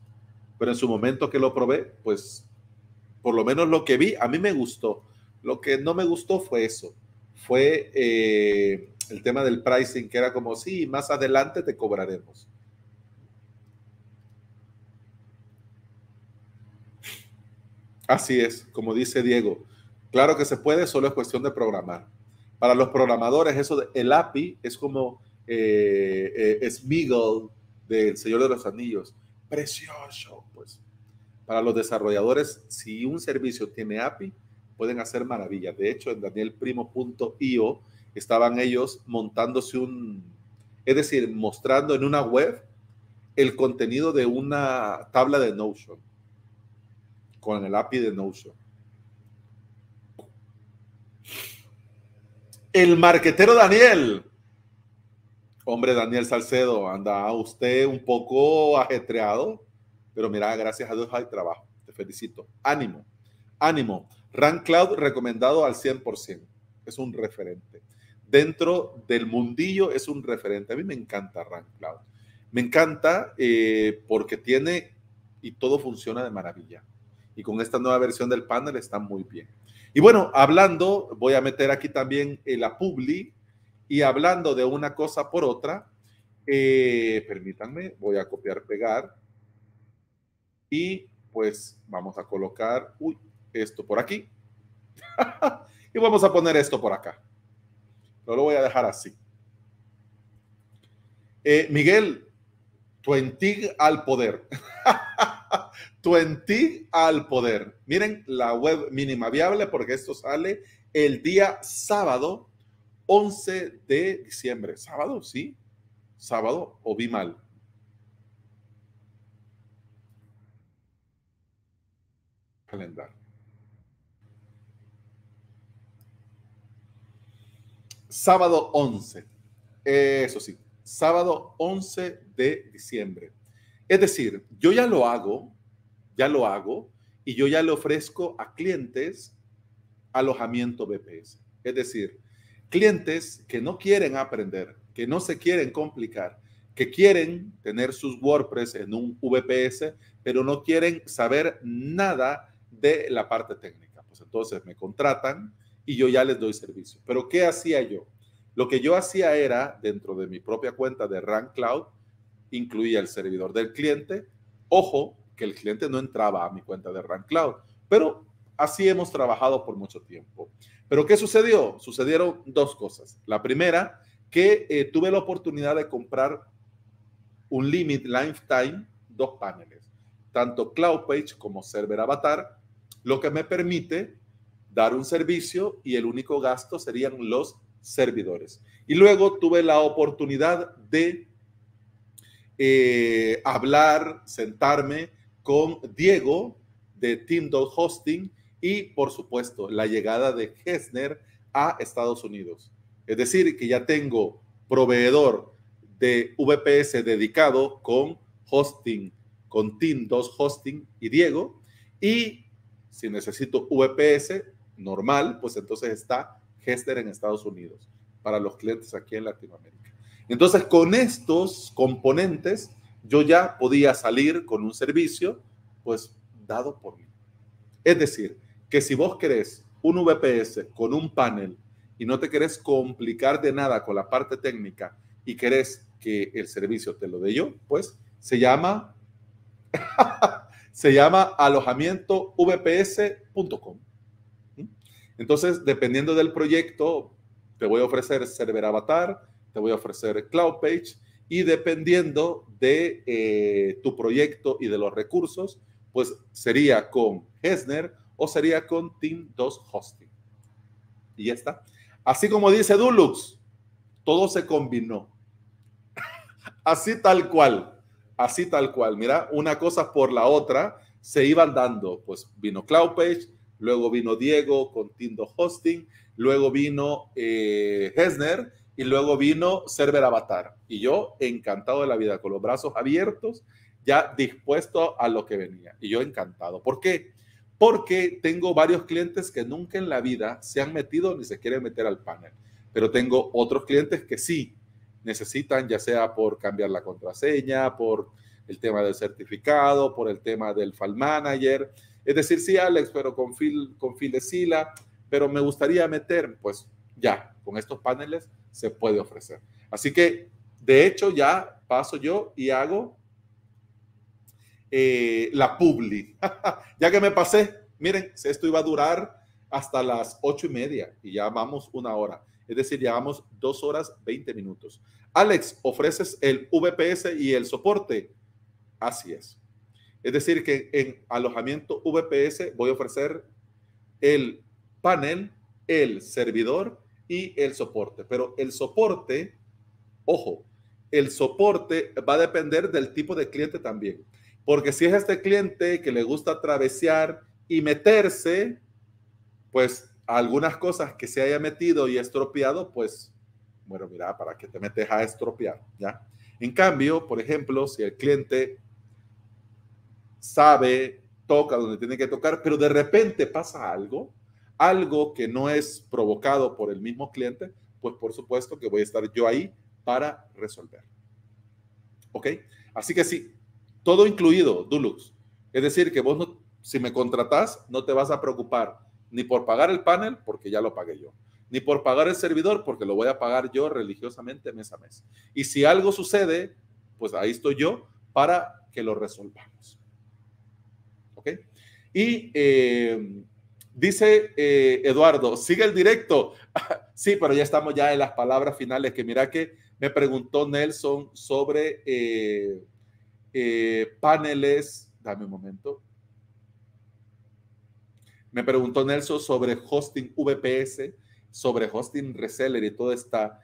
Pero en su momento que lo probé, pues por lo menos lo que vi, a mí me gustó. Lo que no me gustó fue eso. Fue eh, el tema del pricing, que era como, sí, más adelante te cobraremos. Así es, como dice Diego. Claro que se puede, solo es cuestión de programar. Para los programadores, eso de, el API es como eh, eh, Smiggle del Señor de los Anillos. Precioso, pues para los desarrolladores, si un servicio tiene API, pueden hacer maravillas. De hecho, en danielprimo.io estaban ellos montándose un, es decir, mostrando en una web el contenido de una tabla de Notion con el API de Notion. El marquetero Daniel. Hombre, Daniel Salcedo, anda usted un poco ajetreado pero mira, gracias a Dios hay trabajo. Te felicito. Ánimo, ánimo. Rank Cloud recomendado al 100%. Es un referente. Dentro del mundillo es un referente. A mí me encanta Rank Cloud. Me encanta eh, porque tiene y todo funciona de maravilla. Y con esta nueva versión del panel está muy bien. Y bueno, hablando, voy a meter aquí también la Publi y hablando de una cosa por otra, eh, permítanme, voy a copiar, pegar y pues vamos a colocar uy, esto por aquí. y vamos a poner esto por acá. No lo voy a dejar así. Eh, Miguel, Twentig al poder. Twentig al poder. Miren la web mínima viable porque esto sale el día sábado 11 de diciembre. ¿Sábado? Sí. ¿Sábado o vi mal? Calendario. Sábado 11. Eso sí, sábado 11 de diciembre. Es decir, yo ya lo hago, ya lo hago y yo ya le ofrezco a clientes alojamiento BPS. Es decir, clientes que no quieren aprender, que no se quieren complicar, que quieren tener sus WordPress en un VPS, pero no quieren saber nada de la parte técnica. Pues entonces me contratan y yo ya les doy servicio. Pero ¿qué hacía yo? Lo que yo hacía era, dentro de mi propia cuenta de Rank Cloud, incluía el servidor del cliente. Ojo, que el cliente no entraba a mi cuenta de Rank Cloud, pero así hemos trabajado por mucho tiempo. Pero ¿qué sucedió? Sucedieron dos cosas. La primera, que eh, tuve la oportunidad de comprar un Limit Lifetime, dos paneles, tanto Cloud Page como Server Avatar, lo que me permite dar un servicio y el único gasto serían los servidores. Y luego tuve la oportunidad de eh, hablar, sentarme con Diego de Team Hosting y, por supuesto, la llegada de Hessner a Estados Unidos. Es decir, que ya tengo proveedor de VPS dedicado con hosting, con Team 2 Hosting y Diego. Y si necesito VPS normal, pues entonces está Hester en Estados Unidos para los clientes aquí en Latinoamérica. Entonces, con estos componentes, yo ya podía salir con un servicio, pues dado por mí. Es decir, que si vos querés un VPS con un panel y no te querés complicar de nada con la parte técnica y querés que el servicio te lo dé yo, pues se llama se llama alojamiento vps.com. Entonces, dependiendo del proyecto, te voy a ofrecer server avatar, te voy a ofrecer cloud page y dependiendo de eh, tu proyecto y de los recursos, pues sería con Hesner o sería con Team 2 Hosting. Y ya está. Así como dice Dulux, todo se combinó. así tal cual, así tal cual. Mira, una cosa por la otra se iban dando. Pues vino CloudPage, luego vino Diego con Tindo Hosting, luego vino eh, Hesner y luego vino Server Avatar. Y yo encantado de la vida, con los brazos abiertos, ya dispuesto a lo que venía. Y yo encantado. ¿Por qué? Porque tengo varios clientes que nunca en la vida se han metido ni se quieren meter al panel. Pero tengo otros clientes que sí necesitan, ya sea por cambiar la contraseña, por el tema del certificado, por el tema del file manager. Es decir, sí, Alex, pero con fil, con fil de Sila, pero me gustaría meter, pues ya, con estos paneles se puede ofrecer. Así que, de hecho, ya paso yo y hago eh, la publi. ya que me pasé, miren, esto iba a durar hasta las ocho y media y ya vamos una hora. Es decir, llevamos dos horas, 20 minutos. Alex, ¿ofreces el VPS y el soporte? Así es. Es decir, que en alojamiento VPS voy a ofrecer el panel, el servidor y el soporte. Pero el soporte, ojo, el soporte va a depender del tipo de cliente también. Porque si es este cliente que le gusta travesear y meterse, pues algunas cosas que se haya metido y estropeado, pues, bueno, mira, para que te metes a estropear, ¿ya? En cambio, por ejemplo, si el cliente sabe, toca donde tiene que tocar, pero de repente pasa algo, algo que no es provocado por el mismo cliente, pues por supuesto que voy a estar yo ahí para resolver. ¿Ok? Así que sí, todo incluido, Dulux. Es decir, que vos no, si me contratás, no te vas a preocupar ni por pagar el panel, porque ya lo pagué yo, ni por pagar el servidor, porque lo voy a pagar yo religiosamente mes a mes. Y si algo sucede, pues ahí estoy yo para que lo resolvamos. ¿Ok? Y eh, dice eh, Eduardo, sigue el directo. sí, pero ya estamos ya en las palabras finales, que mira que me preguntó Nelson sobre eh, paneles. Dame un momento. Me preguntó Nelson sobre hosting VPS, sobre hosting reseller y toda esta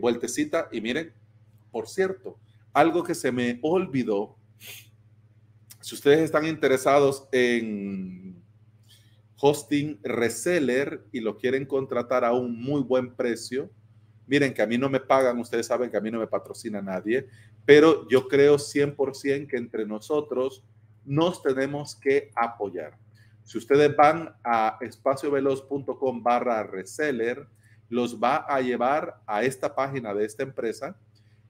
vueltecita. Y miren, por cierto, algo que se me olvidó si ustedes están interesados en hosting reseller y lo quieren contratar a un muy buen precio, miren que a mí no me pagan, ustedes saben que a mí no me patrocina nadie, pero yo creo 100% que entre nosotros nos tenemos que apoyar. Si ustedes van a espacioveloz.com barra reseller, los va a llevar a esta página de esta empresa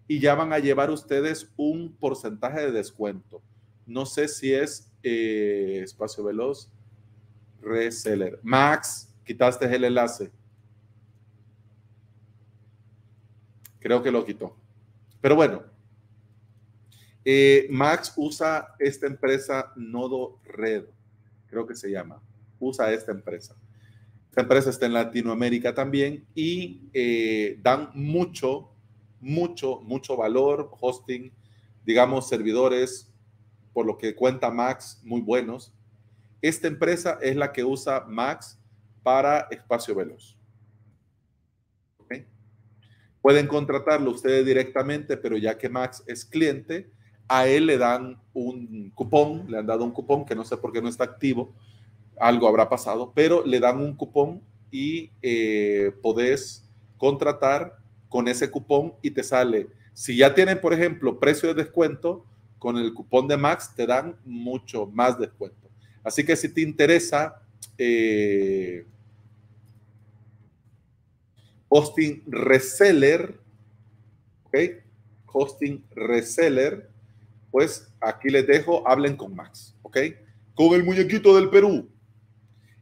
y ya van a llevar ustedes un porcentaje de descuento. No sé si es eh, espacio veloz, reseller. Max, quitaste el enlace. Creo que lo quitó. Pero bueno, eh, Max usa esta empresa Nodo Red, creo que se llama. Usa esta empresa. Esta empresa está en Latinoamérica también y eh, dan mucho, mucho, mucho valor, hosting, digamos, servidores por lo que cuenta Max, muy buenos. esta empresa es la que usa Max para espacio veloz. Pueden contratarlo ustedes directamente, pero ya que Max es cliente, a él le dan un cupón, le han dado un cupón que no sé por qué no está activo, algo habrá pasado, pero le dan un cupón y eh, podés contratar con ese cupón y te sale. Si ya tienen, por ejemplo, precio de descuento, con el cupón de Max te dan mucho más descuento. Así que si te interesa eh, hosting reseller, ¿ok? Hosting reseller, pues aquí les dejo, hablen con Max, ¿ok? Con el muñequito del Perú.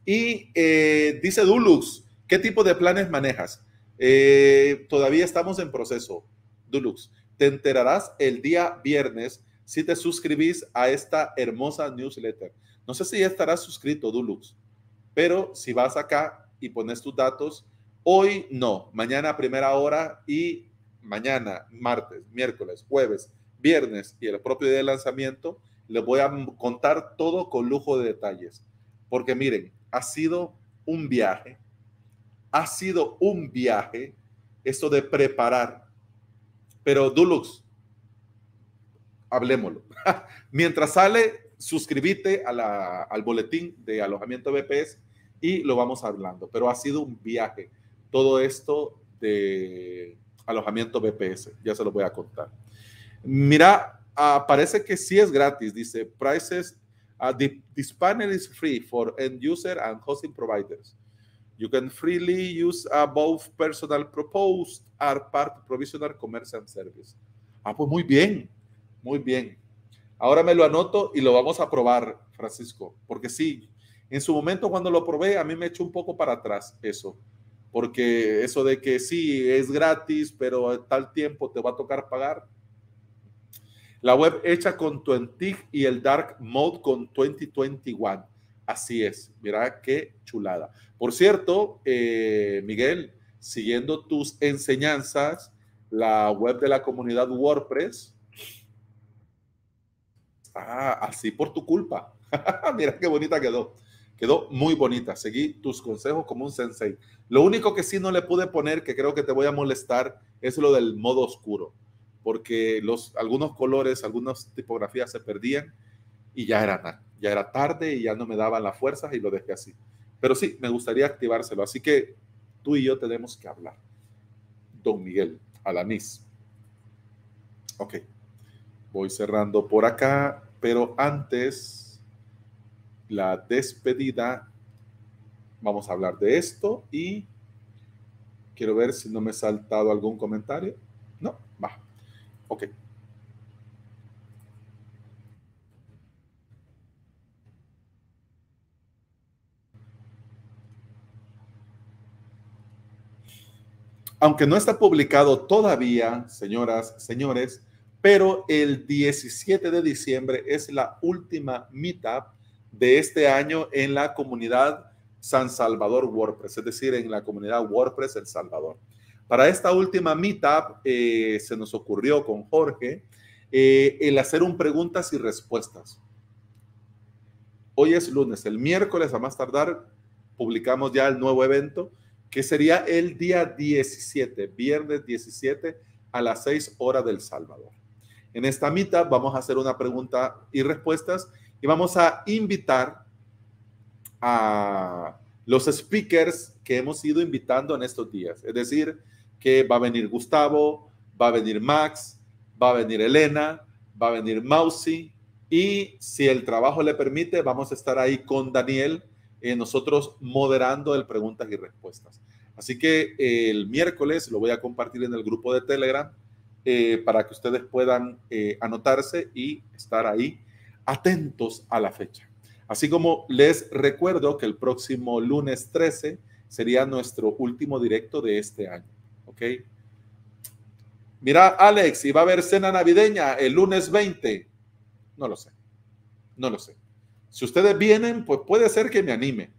Y eh, dice Dulux, ¿qué tipo de planes manejas? Eh, todavía estamos en proceso, Dulux. Te enterarás el día viernes si te suscribís a esta hermosa newsletter. No sé si ya estarás suscrito, Dulux, pero si vas acá y pones tus datos, hoy no, mañana primera hora y mañana, martes, miércoles, jueves, viernes y el propio día de lanzamiento, les voy a contar todo con lujo de detalles. Porque miren, ha sido un viaje, ha sido un viaje esto de preparar. Pero Dulux, hablemoslo. Mientras sale, suscríbete al boletín de alojamiento BPS y lo vamos hablando. Pero ha sido un viaje todo esto de alojamiento BPS. Ya se lo voy a contar. Mira, uh, parece que sí es gratis. Dice, prices, uh, this panel is free for end user and hosting providers. You can freely use uh, both personal proposed are part provisional commercial service. Ah, pues muy bien. Muy bien. Ahora me lo anoto y lo vamos a probar, Francisco, porque sí, en su momento cuando lo probé, a mí me echó un poco para atrás eso, porque eso de que sí, es gratis, pero tal tiempo te va a tocar pagar. La web hecha con Twentig y el Dark Mode con 2021. Así es, mira qué chulada. Por cierto, eh, Miguel, siguiendo tus enseñanzas, la web de la comunidad WordPress, Ah, así por tu culpa. Mira qué bonita quedó. Quedó muy bonita. Seguí tus consejos como un sensei. Lo único que sí no le pude poner, que creo que te voy a molestar, es lo del modo oscuro. Porque los, algunos colores, algunas tipografías se perdían y ya era, ya era tarde y ya no me daban las fuerzas y lo dejé así. Pero sí, me gustaría activárselo. Así que tú y yo tenemos que hablar. Don Miguel, Alanis. Ok. Voy cerrando por acá. Pero antes, la despedida, vamos a hablar de esto y quiero ver si no me he saltado algún comentario. Ok. Aunque no está publicado todavía, señoras, señores, pero el 17 de diciembre es la última meetup de este año en la comunidad San Salvador WordPress, es decir, en la comunidad WordPress El Salvador. Para esta última meetup eh, se nos ocurrió con Jorge eh, el hacer un preguntas y respuestas. Hoy es lunes, el miércoles a más tardar publicamos ya el nuevo evento que sería el día 17, viernes 17 a las 6 horas del Salvador. En esta mitad vamos a hacer una pregunta y respuestas y vamos a invitar a los speakers que hemos ido invitando en estos días. Es decir, que va a venir Gustavo, va a venir Max, va a venir Elena, va a venir Mausi y si el trabajo le permite, vamos a estar ahí con Daniel, eh, nosotros moderando el preguntas y respuestas. Así que eh, el miércoles lo voy a compartir en el grupo de Telegram eh, para que ustedes puedan eh, anotarse y estar ahí atentos a la fecha. Así como les recuerdo que el próximo lunes 13 sería nuestro último directo de este año. ¿Ok? Mira, Alex, ¿y va a haber cena navideña el lunes 20? No lo sé. No lo sé. Si ustedes vienen, pues puede ser que me anime.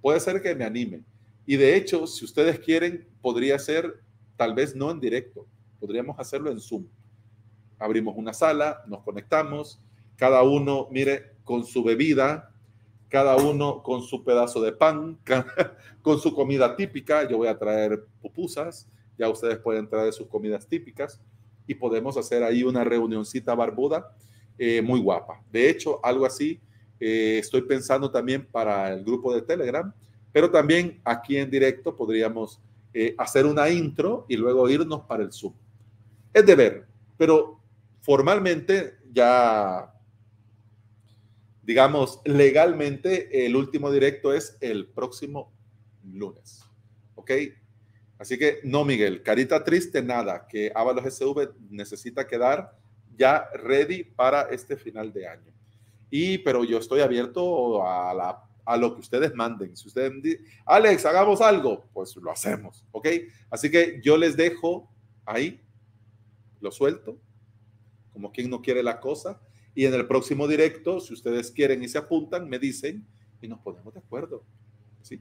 Puede ser que me anime. Y de hecho, si ustedes quieren, podría ser tal vez no en directo, podríamos hacerlo en Zoom. Abrimos una sala, nos conectamos, cada uno, mire, con su bebida, cada uno con su pedazo de pan, con su comida típica. Yo voy a traer pupusas, ya ustedes pueden traer sus comidas típicas y podemos hacer ahí una reunioncita barbuda eh, muy guapa. De hecho, algo así eh, estoy pensando también para el grupo de Telegram, pero también aquí en directo podríamos eh, hacer una intro y luego irnos para el Zoom. Es de ver, pero formalmente ya digamos, legalmente el último directo es el próximo lunes. ¿Ok? Así que no, Miguel, carita triste, nada, que Avalos SV necesita quedar ya ready para este final de año. Y, pero yo estoy abierto a, a lo que ustedes manden. Si ustedes dicen, Alex, hagamos algo, pues lo hacemos, ¿ok? Así que yo les dejo ahí, lo suelto, como quien no quiere la cosa y en el próximo directo, si ustedes quieren y se apuntan, me dicen y nos ponemos de acuerdo. ¿sí?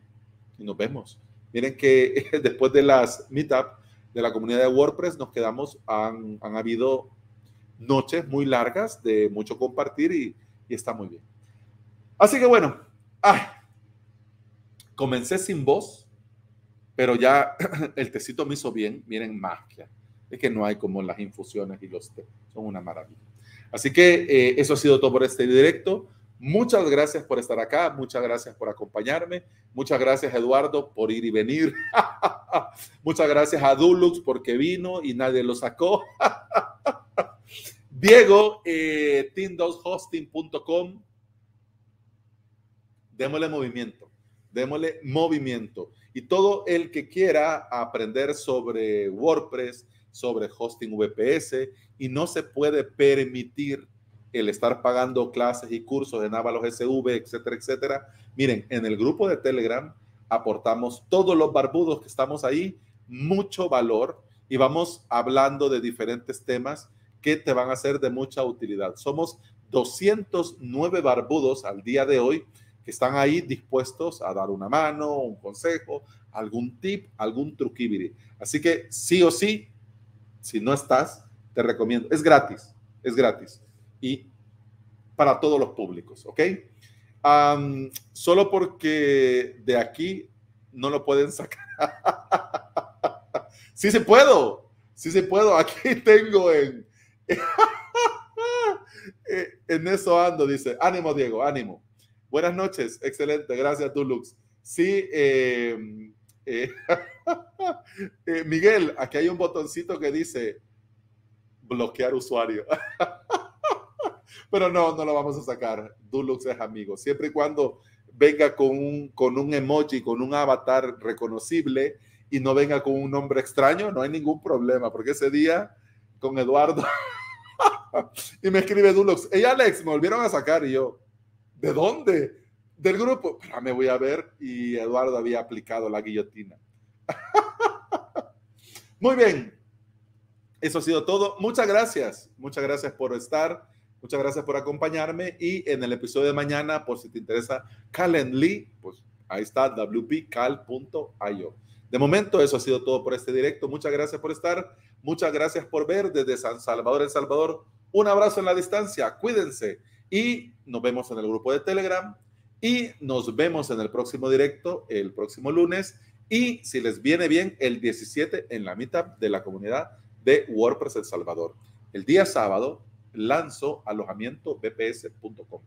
Y nos vemos. Miren que después de las meetup de la comunidad de WordPress, nos quedamos, han, han habido noches muy largas de mucho compartir y, y está muy bien. Así que bueno, comencé sin voz, pero ya el tecito me hizo bien. Miren, magia. Es que no hay como las infusiones y los té. Son una maravilla. Así que eh, eso ha sido todo por este directo. Muchas gracias por estar acá, muchas gracias por acompañarme, muchas gracias Eduardo por ir y venir, muchas gracias a Dulux porque vino y nadie lo sacó. Diego, eh, team2hosting.com, démosle movimiento, démosle movimiento. Y todo el que quiera aprender sobre WordPress, sobre hosting VPS y no se puede permitir el estar pagando clases y cursos en Avalos SV, etcétera, etcétera. Miren, en el grupo de Telegram aportamos todos los barbudos que estamos ahí, mucho valor y vamos hablando de diferentes temas que te van a ser de mucha utilidad. Somos 209 barbudos al día de hoy que están ahí dispuestos a dar una mano, un consejo, algún tip, algún truquibiri. Así que sí o sí, si no estás, te recomiendo. Es gratis, es gratis. Y para todos los públicos, ¿ok? solo porque de aquí no lo pueden sacar. sí se puedo, sí se puedo. Aquí tengo en... en eso ando, dice. Ánimo, Diego, ánimo. Buenas noches, excelente, gracias, Dulux. Sí, eh, eh, eh, Miguel, aquí hay un botoncito que dice bloquear usuario. Pero no, no lo vamos a sacar. Dulux es amigo. Siempre y cuando venga con un, con un emoji, con un avatar reconocible y no venga con un nombre extraño, no hay ningún problema, porque ese día con Eduardo y me escribe Dulux, hey Alex, me volvieron a sacar y yo, ¿de dónde? Del grupo. Pero me voy a ver y Eduardo había aplicado la guillotina. Muy bien. Eso ha sido todo. Muchas gracias. Muchas gracias por estar. Muchas gracias por acompañarme. Y en el episodio de mañana, por si te interesa Calendly, pues ahí está wpcal.io. De momento, eso ha sido todo por este directo. Muchas gracias por estar. Muchas gracias por ver desde San Salvador, El Salvador. Un abrazo en la distancia. Cuídense. Y nos vemos en el grupo de Telegram. Y nos vemos en el próximo directo, el próximo lunes. Y si les viene bien, el 17 en la mitad de la comunidad de WordPress El Salvador. El día sábado lanzo alojamiento bps.com.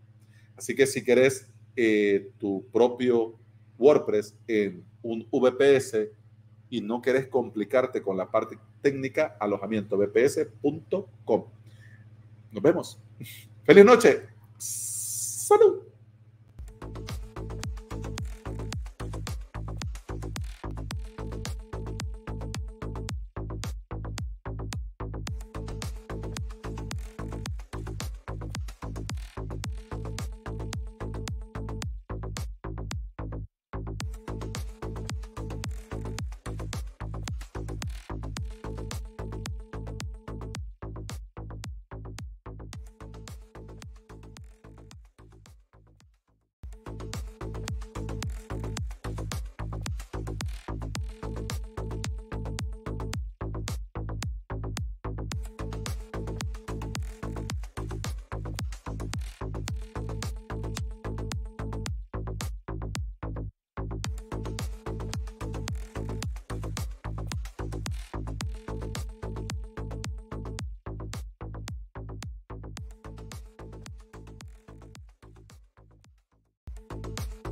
Así que si querés eh, tu propio WordPress en un VPS y no querés complicarte con la parte técnica, alojamiento bps.com. Nos vemos. Feliz noche. Salud.